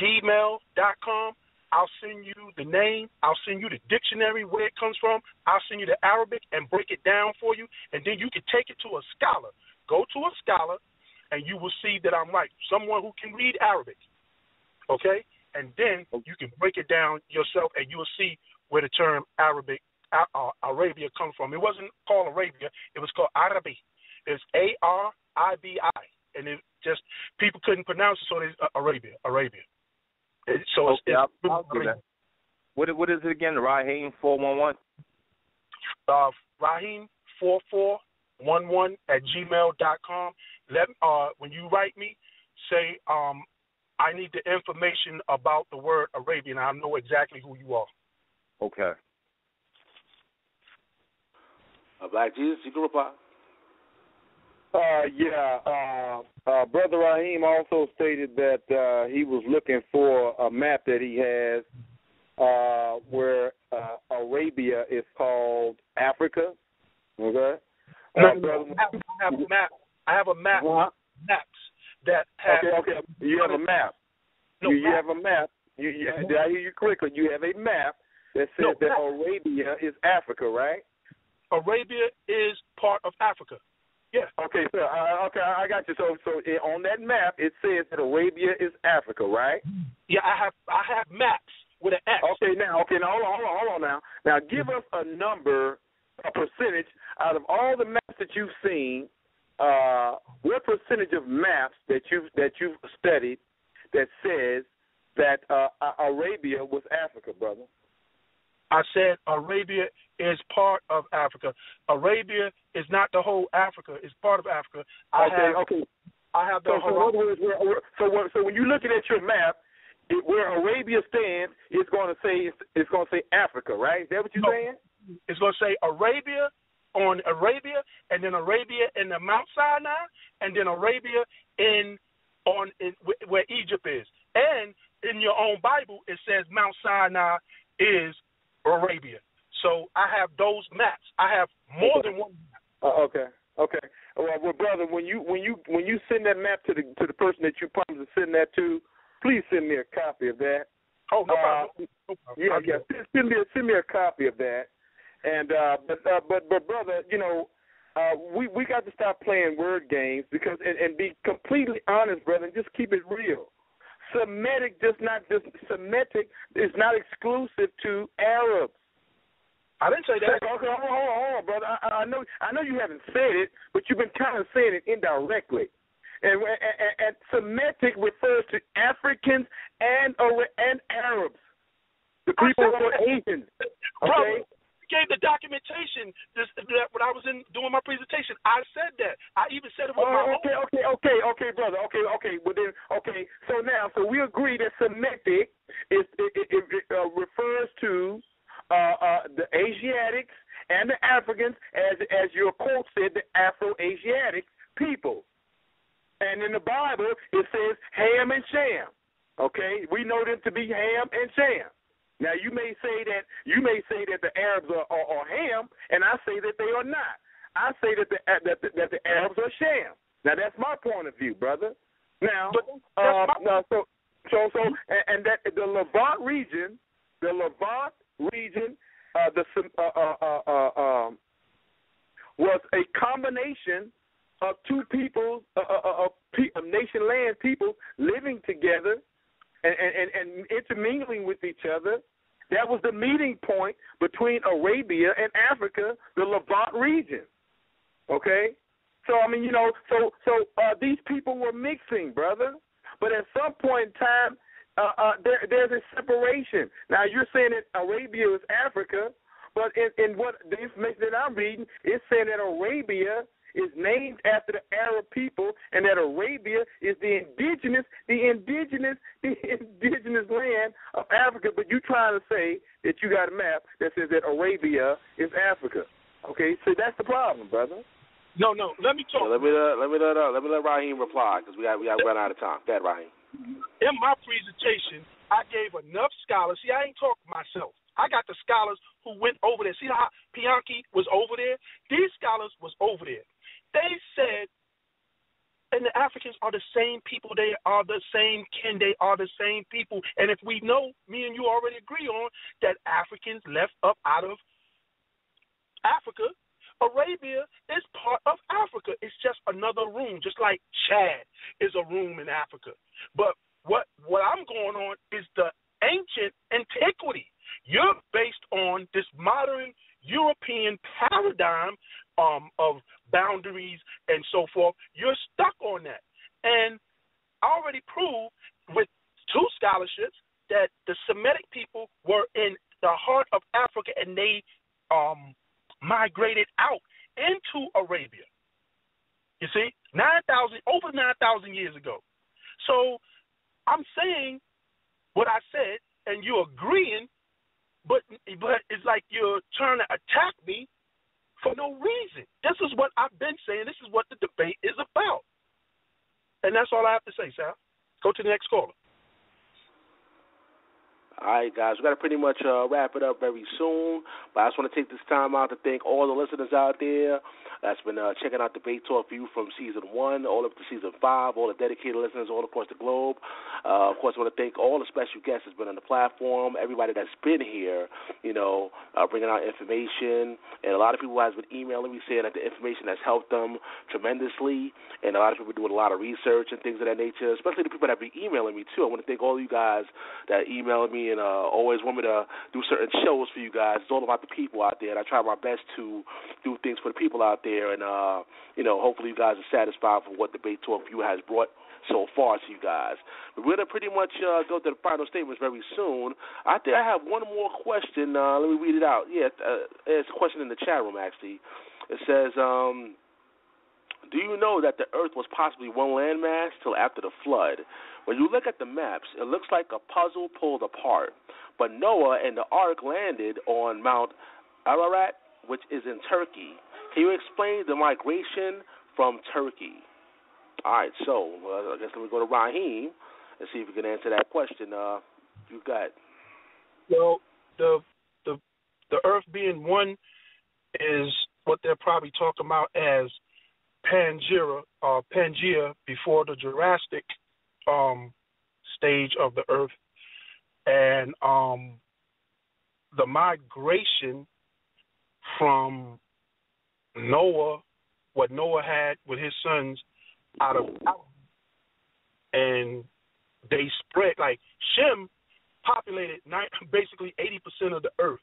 gmail dot com, I'll send you the name, I'll send you the dictionary where it comes from, I'll send you the Arabic and break it down for you, and then you can take it to a scholar. Go to a scholar and you will see that I'm right. Someone who can read Arabic. Okay? And then you can break it down yourself and you'll see where the term Arabic Arabia come from. It wasn't called Arabia; it was called Arabi. It's A R I B I, and it just people couldn't pronounce it, so it's uh, Arabia, Arabia. It, so okay, it's, I'll, I'll that. What what is it again? Rahim four one one. Uh, Rahim four four one one at gmail dot com. Let uh when you write me, say um I need the information about the word Arabian. I know exactly who you are. Okay. Uh, Black Jesus, you can reply. Uh, yeah, uh, uh, Brother Rahim also stated that uh, he was looking for a map that he has uh, where uh, Arabia is called Africa. Okay. Uh, no, brother, I, have, a map. I have a map. What? Maps that have. Okay, okay. You have a map. No, you, you have a map. You, you, did I hear you correctly? You have a map that says No, that map. Arabia is Africa, right? Arabia is part of Africa. Yeah. Okay, so uh, okay, I got you. So, so on that map, it says that Arabia is Africa, right? Yeah, I have I have maps with an X. Okay, now, okay, now hold on, hold on, hold on. Now, now, give us a number, a percentage out of all the maps that you've seen. Uh, what percentage of maps that you've that you've studied that says that uh, Arabia was Africa, brother? I said Arabia is part of Africa. Arabia is not the whole Africa; it's part of Africa. I okay, have okay. I have the So, so, in other words, where, where, so, when, so when you're looking at your map, it, where Arabia stands, it's going to say it's, it's going to say Africa, right? Is that what you're No. saying? It's going to say Arabia on Arabia, and then Arabia in the Mount Sinai, and then Arabia in on in, where Egypt is. And in your own Bible, it says Mount Sinai is Arabia. So I have those maps. I have more than one. Uh, okay, okay. Well, well, brother, when you when you when you send that map to the to the person that you promised to send that to, please send me a copy of that. Oh no Uh, problem. No problem. Yeah, yeah. Send, send me a, send me a copy of that. And uh, but uh, but but brother, you know, uh, we we got to stop playing word games because and, and be completely honest, brother, and just keep it real. Semitic does not just Semitic is not exclusive to Arabs. I didn't say that. Okay, hold on, hold on, hold on, brother. I, I know I know you haven't said it, but you've been kind of saying it indirectly. And, and, and Semitic refers to Africans and and Arabs, the people who are Asians. Okay. Brother, gave the documentation this, that when I was in doing my presentation. I said that. I even said it with my Oh, okay, own. okay, okay, okay, brother. Okay, okay. Well then, okay. So now, so we agree that Semitic is it, it, it, it uh, refers to uh, uh, the Asiatics and the Africans, as as your quote said, the Afro-Asiatic people. And in the Bible, it says Ham and Shem. Okay, we know them to be Ham and Shem. Now you may say that you may say that the Arabs are, are, are Ham, and I say that they are not. I say that the that the, that the Arabs are Sham. Now that's my point of view, brother. Now, uh, now so so so and, and that the Levant region, the Levant region, uh, the uh, uh, uh, uh, um, was a combination of two people, uh, uh, uh, pe- of nation land people living together and, and, and intermingling with each other. That was the meeting point between Arabia and Africa, the Levant region. Okay, so I mean, you know, so so uh, these people were mixing, brother. But at some point in time, uh, uh, there, there's a separation. Now you're saying that Arabia is Africa, but in, in what the information that I'm reading, it's saying that Arabia is named after the Arab people, and that Arabia is the indigenous, the indigenous, (laughs) the indigenous land of Africa. But you trying to say that you got a map that says that Arabia is Africa? Okay, so that's the problem, brother. No, no. Let me talk. Let me let, let me let uh, let me let Rahim reply because we got we got run out of time. Go ahead, Rahim. in my presentation, I gave enough scholars. See, I ain't talking myself. I got the scholars who went over there. See how Pianki was over there? These scholars was over there. They said, and the Africans are the same people. They are the same kin. They are the same people. And if we know, me and you already agree on that Africans left up out of Africa. Arabia is part of Africa. It's just another room, just like Chad is a room in Africa. But what what I'm going on is the ancient antiquity. You're based on this modern European paradigm um, of boundaries and so forth. You're stuck on that. And I already proved with two scholarships that the Semitic people were in the heart of Africa and they um, migrated out into Arabia. You see, nine thousand over nine thousand years ago. So I'm saying what I said, and you're agreeing, but but it's like you're trying to attack me for no reason. This is what I've been saying. This is what the debate is about, and that's all I have to say, Sal. Go to the next caller. All right, guys, we got to pretty much uh, wrap it up very soon. But I just want to take this time out to thank all the listeners out there that's been uh, checking out Debate Talk for you from season one all up to season five, all the dedicated listeners all across the globe. Uh, of course, I want to thank all the special guests that's been on the platform, everybody that's been here, you know, uh, bringing out information. And a lot of people has been emailing me saying that the information has helped them tremendously. And a lot of people doing a lot of research and things of that nature, especially the people that have been emailing me, too. I want to thank all you guys that emailed me and uh, always want me to do certain shows for you guys. It's all about the people out there, and I try my best to do things for the people out there. And uh, you know, hopefully you guys are satisfied for what Debate Talk for You has brought so far to you guys. But we're gonna pretty much uh, go to the final statements very soon. I think I have one more question. Uh, let me read it out. Yeah, uh, it's a question in the chat room actually. It says, um, "Do you know that the Earth was possibly one landmass till after the flood?" When you look at the maps, it looks like a puzzle pulled apart. But Noah and the ark landed on Mount Ararat, which is in Turkey. Can you explain the migration from Turkey? All right, so uh, I guess let me go to Rahim and see if we can answer that question. Uh, you got. Well, the the the Earth being one is what they're probably talking about as Pangea or Pangea before the Jurassic um, stage of the Earth, and um, the migration from Noah, what Noah had with his sons out of and they spread like Shem populated basically eighty percent of the earth.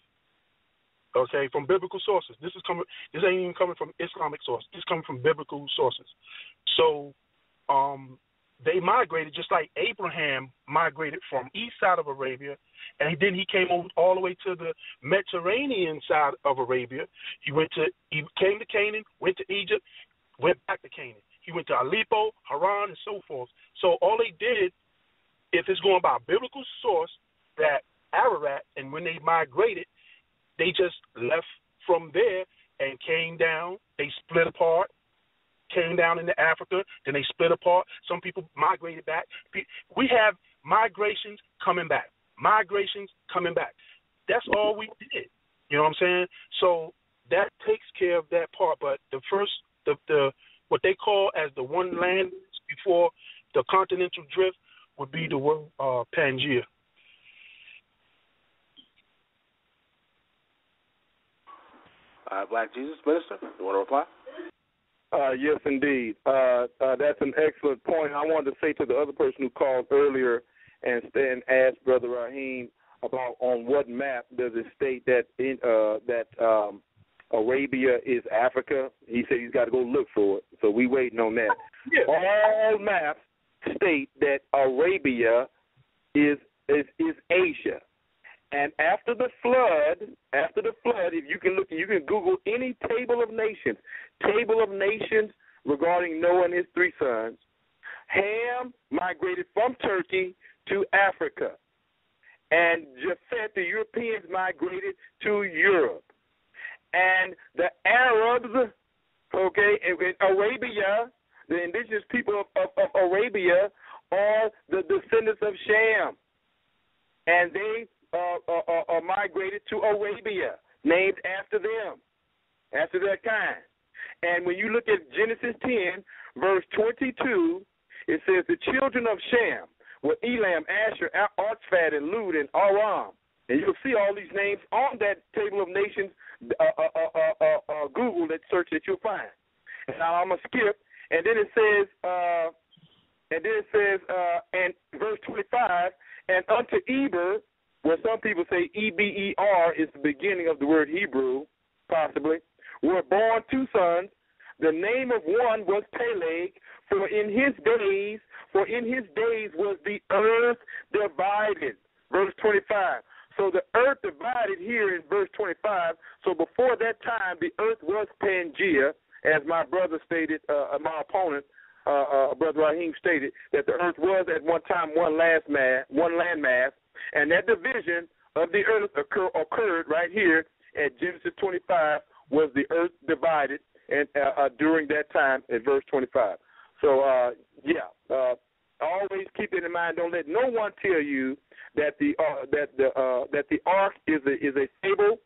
Okay, from biblical sources. This is coming. This ain't even coming from Islamic sources. It's coming from biblical sources. So, um, they migrated just like Abraham migrated from east side of Arabia, and then he came over all the way to the Mediterranean side of Arabia. He went to he came to Canaan, went to Egypt, went back to Canaan. He went to Aleppo, Haran, and so forth. So all they did, if it's going by biblical source, that Ararat, and when they migrated, they just left from there and came down. They split apart, came down into Africa, then they split apart. Some people migrated back. We have migrations coming back, migrations coming back. That's all we did. You know what I'm saying? So that takes care of that part. But the first, the the what they call as the one land before the continental drift would be the word uh, Pangea. Uh, Black Jesus Minister, you want to reply? Uh, yes, indeed. Uh, uh, that's an excellent point. I wanted to say to the other person who called earlier and and asked Brother Rahim about on what map does it state that in, uh, that um, Arabia is Africa. He said he's got to go look for it. So we waiting on that. Yeah. All maps state that Arabia is is is Asia. And after the flood, after the flood, if you can look, you can Google any table of nations, table of nations regarding Noah and his three sons. Ham migrated from Turkey to Africa, and Japheth, the Europeans, migrated to Europe, and the Arabs, okay, in, Arabia, the indigenous people of, of, of Arabia are the descendants of Shem, and they uh, uh, uh, uh, migrated to Arabia, named after them, after their kind. And when you look at Genesis 10, verse 22, it says, The children of Shem were Elam, Asshur, Arphaxad, and Lud, and Aram. And you'll see all these names on that table of nations. Uh, uh, uh, Google that search that you'll find. And now I'm gonna skip, and then it says, and then it says, and verse 25, and unto Eber where some people say E B E R is the beginning of the word Hebrew, possibly, were born two sons. The name of one was Peleg, for in his days, for in his days was the earth divided. Verse 25. So the earth divided here in verse 25. So before that time, the earth was Pangea, as my brother stated, uh, my opponent, uh, uh, Brother Rahim stated, that the earth was at one time one land mass, one land mass, and that division of the earth occur, occurred right here at Genesis 25, was the earth divided and uh, uh, during that time at verse 25. So uh, yeah, uh, always keep it in mind. Don't let no one tell you that the uh, that the uh, that the ark is a is a fable.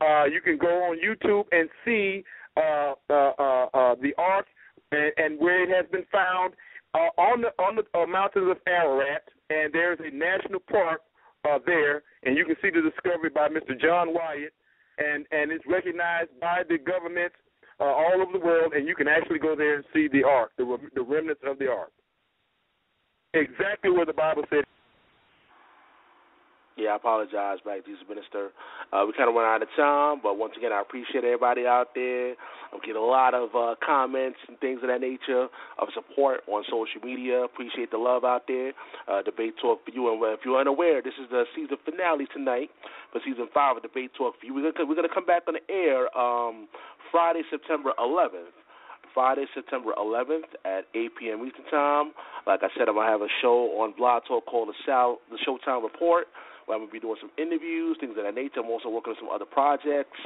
Uh, you can go on YouTube and see uh, uh, uh, uh, the ark and, and where it has been found uh, on the on the uh, mountains of Ararat, and there's a national park uh, there, and you can see the discovery by Mr. John Wyatt, and and it's recognized by the government uh, all over the world, and you can actually go there and see the ark, the the remnants of the ark, exactly where the Bible said yeah, I apologize, Black Jesus Minister. Uh, we kind of went out of time, but once again, I appreciate everybody out there. I'm getting a lot of uh, comments and things of that nature of support on social media. Appreciate the love out there. Uh, debate Talk for you. And if you're unaware, this is the season finale tonight for season five of Debate Talk for you. We're gonna, we're gonna come back on the air um, Friday, September 11th. Friday, September 11th at 8 p.m. Eastern Time. Like I said, I'm gonna have a show on Blog Talk called the, Sal- the Showtime Report where I'm going to be doing some interviews, things of that nature. I'm also working on some other projects,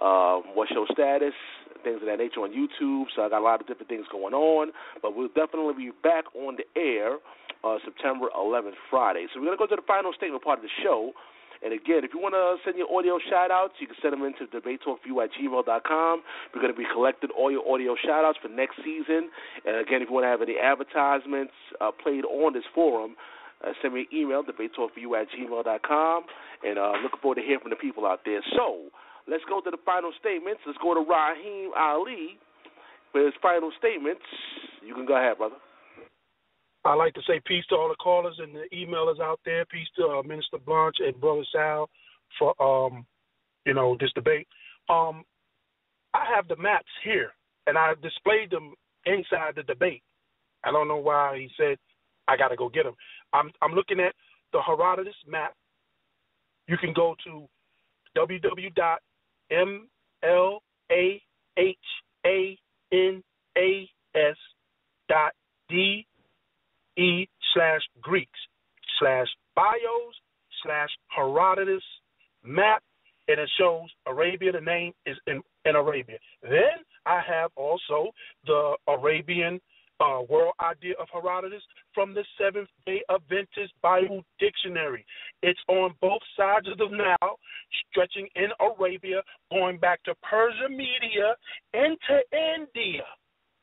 um, what's your status, things of that nature on YouTube. So I got a lot of different things going on. But we'll definitely be back on the air uh, September 11th, Friday. So we're going to go to the final statement part of the show. And again, if you want to send your audio shout outs, you can send them into debatetalkforyou at gmail.com. We're going to be collecting all your audio shout outs for next season. And again, if you want to have any advertisements uh, played on this forum, uh, send me an email, debatetalkforyou at gmail.com, and uh, looking forward to hearing from the people out there. So, let's go to the final statements. Let's go to Rahim Ali for his final statements. You can go ahead, brother. I'd like to say peace to all the callers and the emailers out there. Peace to uh, Minister Blanche and Brother Sal for um, you know this debate. Um, I have the maps here, and I displayed them inside the debate. I don't know why he said I got to go get them. I'm I'm looking at the Herodotus map. You can go to www.mlahanas dot d e slash Greeks slash bios slash Herodotus map, and it shows Arabia. The name is in, in Arabia. Then I have also the Arabian uh, World Idea of Herodotus from the Seventh Day Adventist Bible Dictionary. It's on both sides of the Nile, stretching in Arabia, going back to Persia, Media, into India.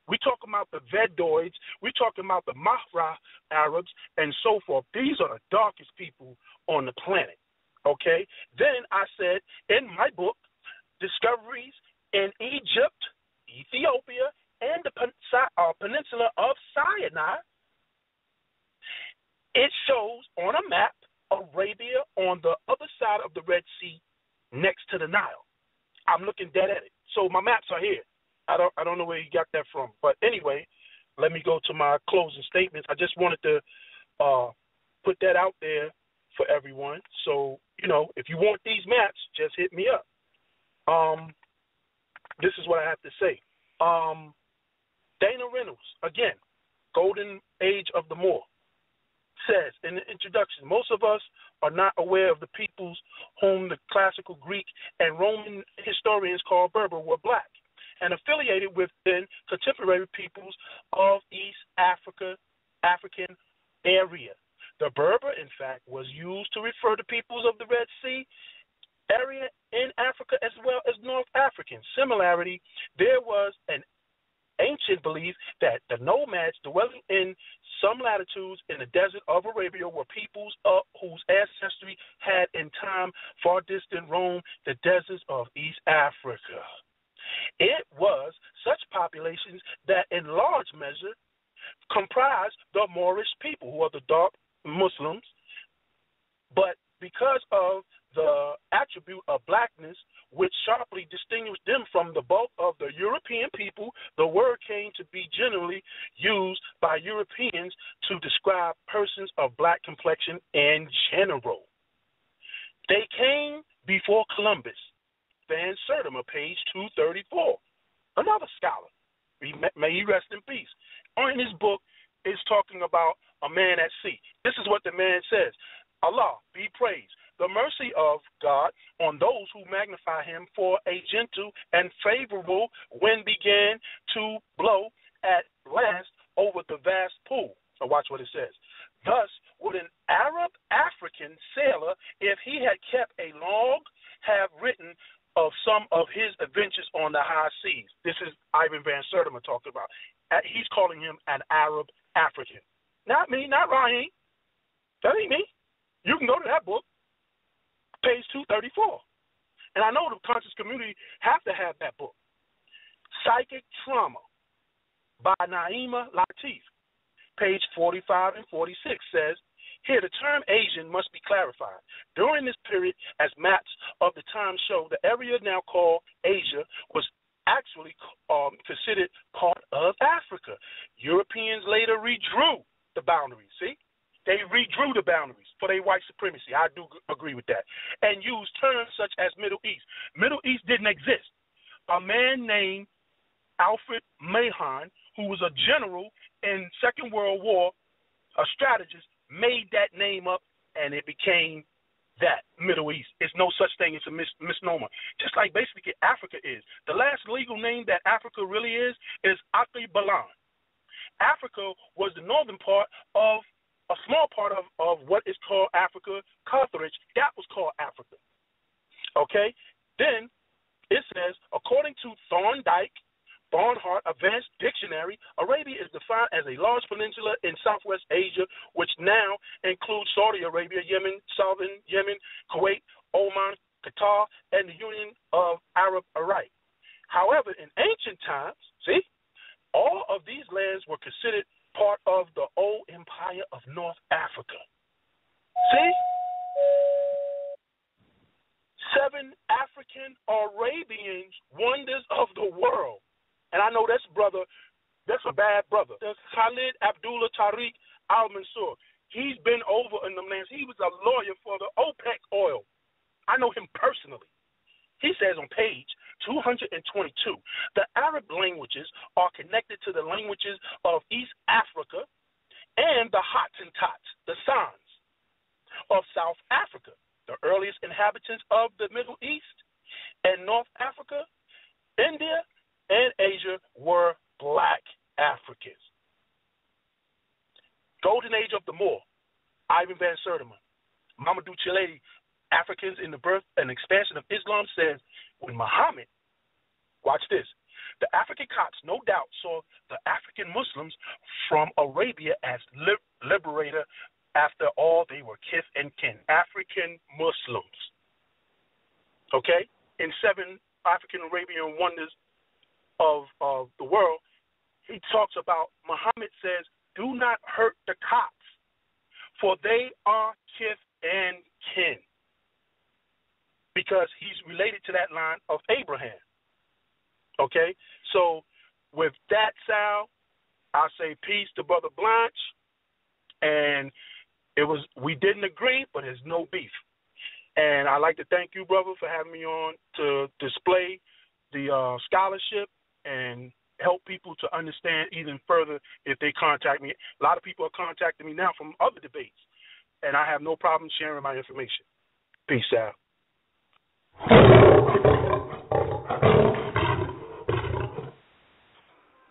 We talking about the Veddoids, we talking about the Mahra Arabs, and so forth. These are the darkest people on the planet. Okay? Then I said in my book, Discoveries in Egypt, Ethiopia, and the uh, peninsula of Sinai, it shows on a map Arabia on the other side of the Red Sea next to the Nile. I'm looking dead at it. So my maps are here. I don't I don't know where you got that from. But anyway, let me go to my closing statements. I just wanted to uh, put that out there for everyone. So, you know, if you want these maps, just hit me up. Um, this is what I have to say. Um, Dana Reynolds, again, Golden Age of the Moor, says in the introduction, most of us are not aware of the peoples whom the classical Greek and Roman historians called Berber were black and affiliated with then contemporary peoples of East Africa, African area. The Berber, in fact, was used to refer to peoples of the Red Sea area in Africa as well as North African. Similarity, there was an ancient belief that the nomads dwelling in some latitudes in the desert of Arabia were peoples whose ancestry had in time far distant roamed the deserts of East Africa. It was such populations that, in large measure, comprised the Moorish people, who are the dark Muslims. But because of the attribute of blackness, which sharply distinguished them from the bulk of the European people, the word came to be generally used by Europeans to describe persons of black complexion in general. They came before Columbus Van Sertima, page 234. Another scholar. May he rest in peace. In his book, is talking about a man at sea. This is what the man says Allah be praised. The mercy of God on those who magnify him for a gentle and favorable wind began to blow at last over the vast pool. So watch what it says. Thus, would an Arab African sailor, if he had kept a log, have written of some of his adventures on the high seas. This is Ivan Van Sertima talking about. He's calling him an Arab African. Not me, not Ryan. That ain't me. You can go to that book, page 234. And I know the conscious community have to have that book. Psychic Trauma by Naima Latif, page 45 and 46 says, here, the term Asian must be clarified. During this period, as maps of the time show, the area now called Asia was actually um, considered part of Africa. Europeans later redrew the boundaries. See? They redrew the boundaries for their white supremacy. I do agree with that. And used terms such as Middle East. Middle East didn't exist. A man named Alfred Mahan, who was a general in Second World War, a strategist, made that name up and it became that Middle East. It's no such thing. It's a mis- misnomer. Just like basically Africa is. The last legal name that Africa really is is Alkebulan. Africa was the northern part of a small part of, of what is called Africa, Carthage. That was called Africa. Okay? Then it says, according to Thorndike Barnhart Advanced Dictionary, Arabia is defined as a large peninsula in southwest Asia, which now includes Saudi Arabia, Yemen, southern Yemen, Kuwait, Oman, Qatar, and the Union of Arab Emirates. However, in ancient times, see, all of these lands were considered part of the old empire of North Africa. See? Seven African Arabians, wonders of the world and I know that's brother, that's a bad brother. That's Khalid Abdullah Tariq Al Mansour. He's been over in the lands. He was a lawyer for the OPEC oil. I know him personally. He says on page 222, the Arab languages are connected to the languages of East Africa and the Hottentots, the Sans of South Africa, the earliest inhabitants of the Middle East and North Africa, India, and Asia were black Africans. Golden Age of the Moor, Ivan Van Sertima, Mamadou Chiledi, Africans in the birth and expansion of Islam says when Muhammad, watch this, the African Copts no doubt saw the African Muslims from Arabia as li- liberator. After all, they were kith and kin, African Muslims. Okay? In seven African Arabian wonders of, of the world, he talks about Muhammad says, Do not hurt the Copts, for they are kith and kin because he's related to that line of Abraham. Okay? So with that, Sal, I say peace to Brother Blanche. And it was we didn't agree, but there's no beef. And I'd like to thank you, brother, for having me on to display the uh, scholarship and help people to understand even further if they contact me. A lot of people are contacting me now from other debates, and I have no problem sharing my information. Peace out.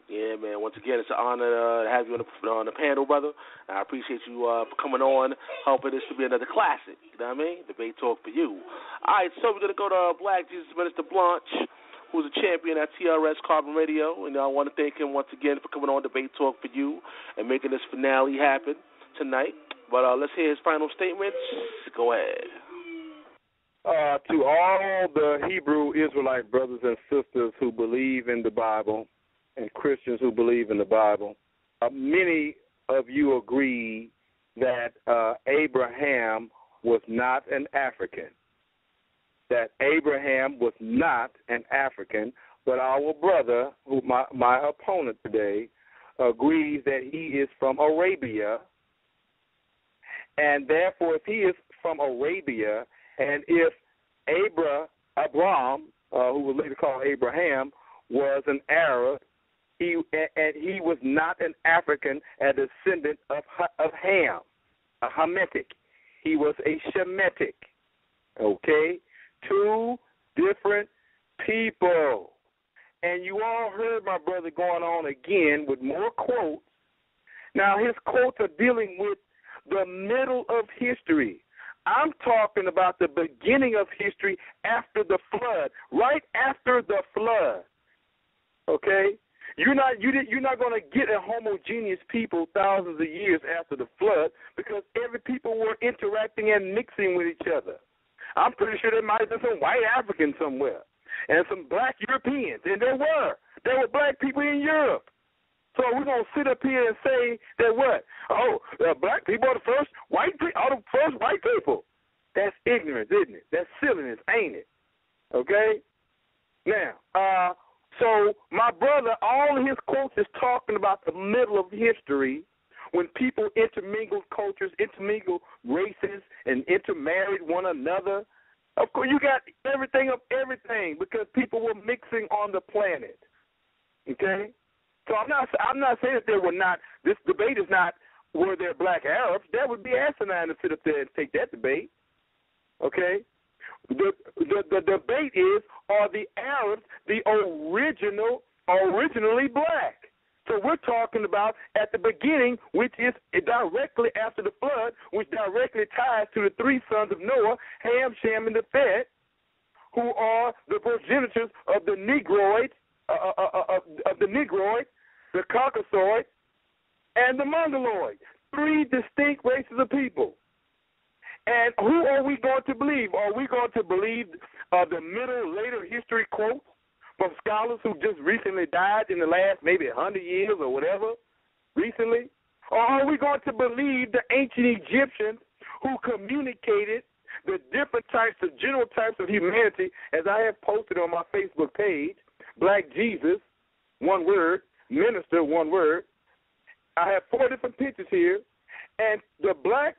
Yeah, man. Once again, it's an honor uh, to have you on the, on the panel, brother. I appreciate you uh, coming on, helping this to be another classic. You know what I mean? Debate talk for you. All right, so we're gonna go to Black Jesus Minister Blanche, who's a champion at TRS Carbon Radio, and I want to thank him once again for coming on Debate Talk for you and making this finale happen tonight. But uh, let's hear his final statements. Go ahead. Uh, to all the Hebrew Israelite brothers and sisters who believe in the Bible and Christians who believe in the Bible, uh, many of you agree that uh, Abraham was not an African. That Abraham was not an African, but our brother, who my my opponent today, agrees that he is from Arabia, and therefore, if he is from Arabia, and if Abra, Abram, uh, who was later called Abraham, was an Arab, he and he was not an African, a descendant of of Ham, a Hamitic. He was a Shemitic. Okay, two different people. And you all heard my brother going on again with more quotes. Now his quotes are dealing with the middle of history. I'm talking about the beginning of history after the flood, right after the flood. Okay? You're not you did, you're not going to get a homogeneous people thousands of years after the flood because every people were interacting and mixing with each other. I'm pretty sure there might have been some white Africans somewhere and some black Europeans, and there were. There were black people in Europe. So we're gonna sit up here and say that what? Oh, uh, black people are the first white people, are the first white people. That's ignorance, isn't it? That's silliness, ain't it? Okay. Now, uh, so my brother, all his quotes is talking about the middle of history when people intermingled cultures, intermingled races, and intermarried one another. Of course, you got everything of everything because people were mixing on the planet. Okay. So I'm not I'm not saying that there were not this debate is not were there black Arabs. That would be asinine to sit up there and take that debate. Okay? The the, the debate is are the Arabs the original originally black? So we're talking about at the beginning, which is directly after the flood, which directly ties to the three sons of Noah, Ham, Shem, and the Japheth, who are the progenitors of the Negroids, uh, uh, uh, of, of the Negroids, the Caucasoid, and the Mongoloid. Three distinct races of people. And who are we going to believe? Are we going to believe uh, the middle, later history quotes from scholars who just recently died in the last maybe 100 years or whatever, recently? Or are we going to believe the ancient Egyptians who communicated the different types the general types of humanity, as I have posted on my Facebook page, Black Jesus, one word, minister, one word. I have four different pictures here, And the black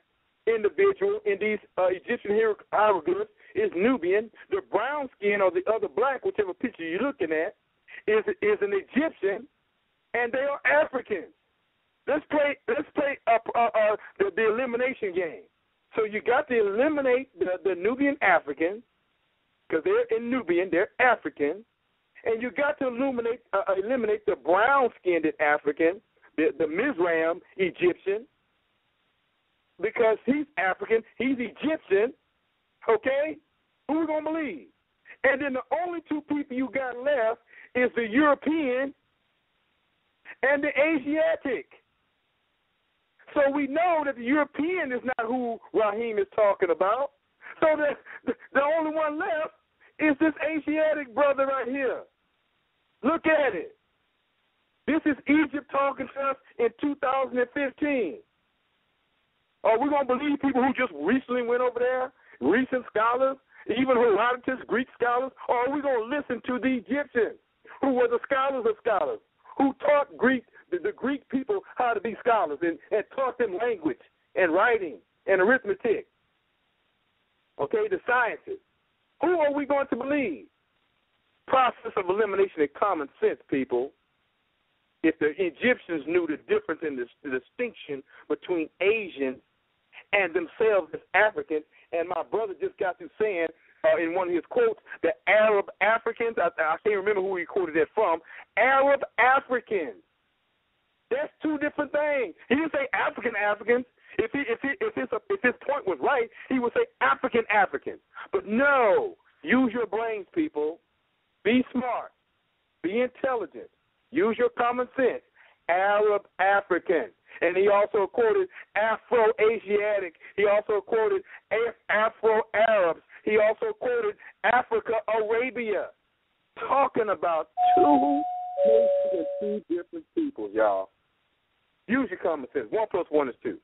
individual in these uh, Egyptian hieroglyphs is Nubian. The brown skin or the other black, whichever picture you're looking at, is is an Egyptian, and they are Africans. Let's play. Let's play the, the elimination game. So you got to eliminate the, the Nubian Africans because they're in Nubian, they're African, and you got to eliminate uh, eliminate the brown-skinned African, the the Mizraim Egyptian, because he's African, he's Egyptian. Okay, who we gonna believe? And then the only two people you got left is the European and the Asiatic. So we know that the European is not who Rahim is talking about. So the, the the only one left is this Asiatic brother right here. Look at it. This is Egypt talking to us in 2015. Are we going to believe people who just recently went over there, recent scholars, even Herodotus, Greek scholars, or are we going to listen to the Egyptians, who were the scholars of scholars, who taught Greek the, the Greek people how to be scholars and, and taught them language and writing and arithmetic. Okay, the sciences. Who are we going to believe? Process of elimination and common sense, people. If the Egyptians knew the difference in the, the distinction between Asian and themselves as African, and my brother just got to saying uh, in one of his quotes, the Arab Africans, I, I can't remember who he quoted that from, Arab Africans. That's two different things. He didn't say African Africans. If he, if he, if his if his point was right, he would say African Africans. But no, use your brains, people. Be smart. Be intelligent. Use your common sense. Arab African. And he also quoted Afro Asiatic. He also quoted Afro Arabs. He also quoted Africa Arabia. Talking about two different peoples, y'all. Use your common sense. One plus one is two.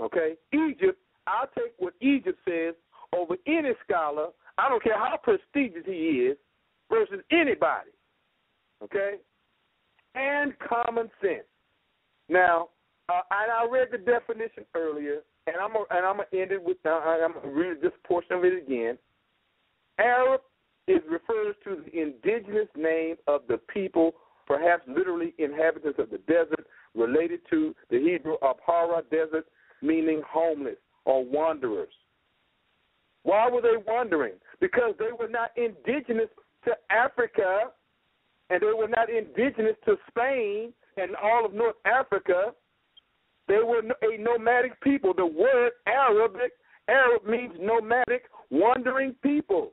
Okay? Egypt, I'll take what Egypt says over any scholar. I don't care how prestigious he is versus anybody. Okay? And common sense. Now, uh, and I read the definition earlier, and I'm gonna, and I'm gonna end it with uh, I'm gonna read this portion of it again. Arab is refers to the indigenous name of the people, perhaps literally inhabitants of the desert, related to the Hebrew Abhara desert, meaning homeless or wanderers. Why were they wandering? Because they were not indigenous to Africa, and they were not indigenous to Spain and all of North Africa. They were a nomadic people. The word Arabic, Arab means nomadic, wandering people,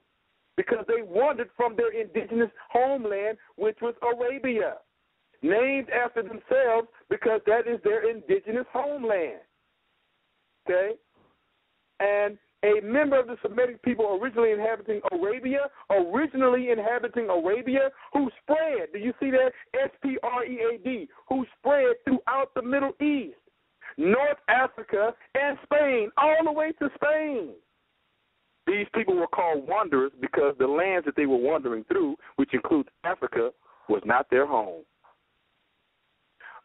because they wandered from their indigenous homeland, which was Arabia, named after themselves because that is their indigenous homeland. Okay? And a member of the Semitic people originally inhabiting Arabia, originally inhabiting Arabia, who spread, do you see that? S P R E A D, who spread throughout the Middle East, North Africa, and Spain, all the way to Spain. These people were called wanderers because the lands that they were wandering through, which includes Africa, was not their home.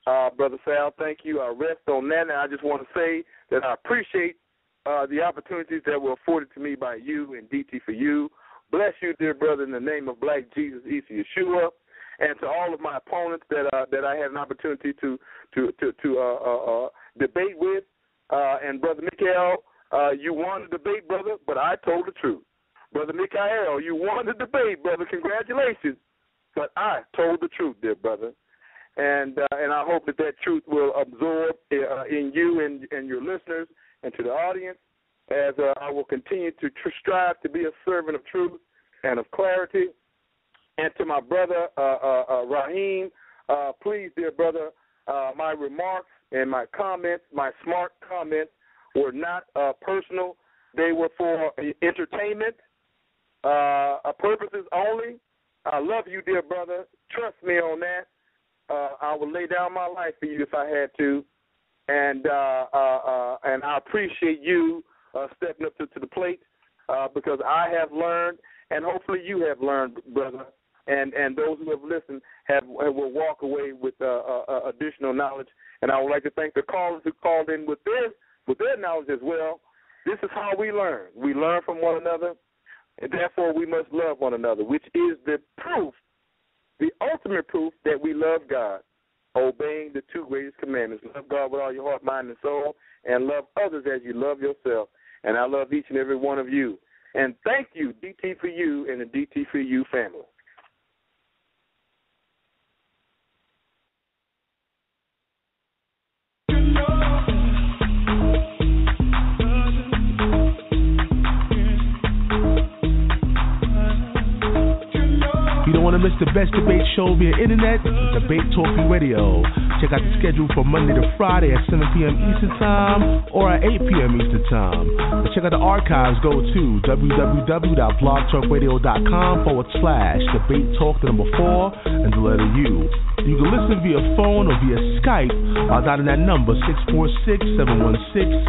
Uh, Brother Sal, thank you. I rest on that, and I just want to say that I appreciate uh, the opportunities that were afforded to me by you and DT for you. Bless you, dear brother, in the name of Black Jesus, Isa Yeshua, and to all of my opponents that uh, that I had an opportunity to to to, to uh, uh, uh, debate with. Uh, and brother Mikael, uh, you won the debate, brother, but I told the truth. Brother Mikael, you won the debate, brother. Congratulations, but I told the truth, dear brother and uh, and I hope that that truth will absorb uh, in you and and your listeners and to the audience as uh, I will continue to tr- strive to be a servant of truth and of clarity. And to my brother uh, uh, uh, Rahim, please, dear brother, my remarks and my comments, my smart comments, were not personal. They were for entertainment purposes only. I love you, dear brother. Trust me on that uh, I would lay down my life for you if I had to, and uh, uh, uh, and I appreciate you uh, stepping up to, to the plate uh, because I have learned, and hopefully you have learned, brother, and and those who have listened have will walk away with uh, additional knowledge. And I would like to thank the callers who called in with their with their knowledge as well. This is how we learn. We learn from one another, and therefore we must love one another, which is the proof, the ultimate proof that we love God, obeying the two greatest commandments: love God with all your heart, mind, and soul, and love others as you love yourself. And I love each and every one of you. And thank you, DT for you and the DT for you family. Miss the best debate show via internet? Debate Talking Radio. Check out the schedule for Monday to Friday at 7 p.m. Eastern Time or at 8 p.m. Eastern Time. To check out the archives, go to www.blogtalkradio.com forward slash debate talk the number four and the letter U. You can listen via phone or via Skype by dialing that number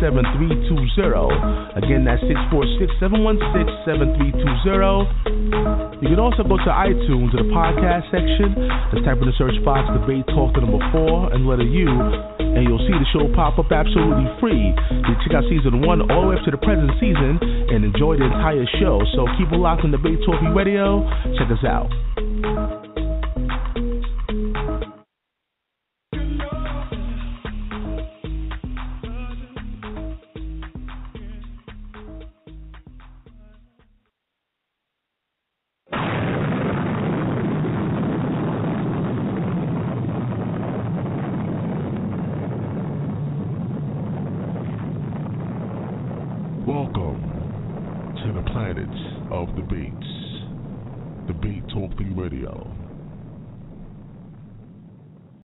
646-716-7320. Again, that's 646-716-7320. You can also go to iTunes to the podcast section. Just type in the search box Debate Talk the number and letter U, and you'll see the show pop up absolutely free. You check out season one all the way up to the present season and enjoy the entire show. So keep it locked on Debate Talk Radio. Check us out.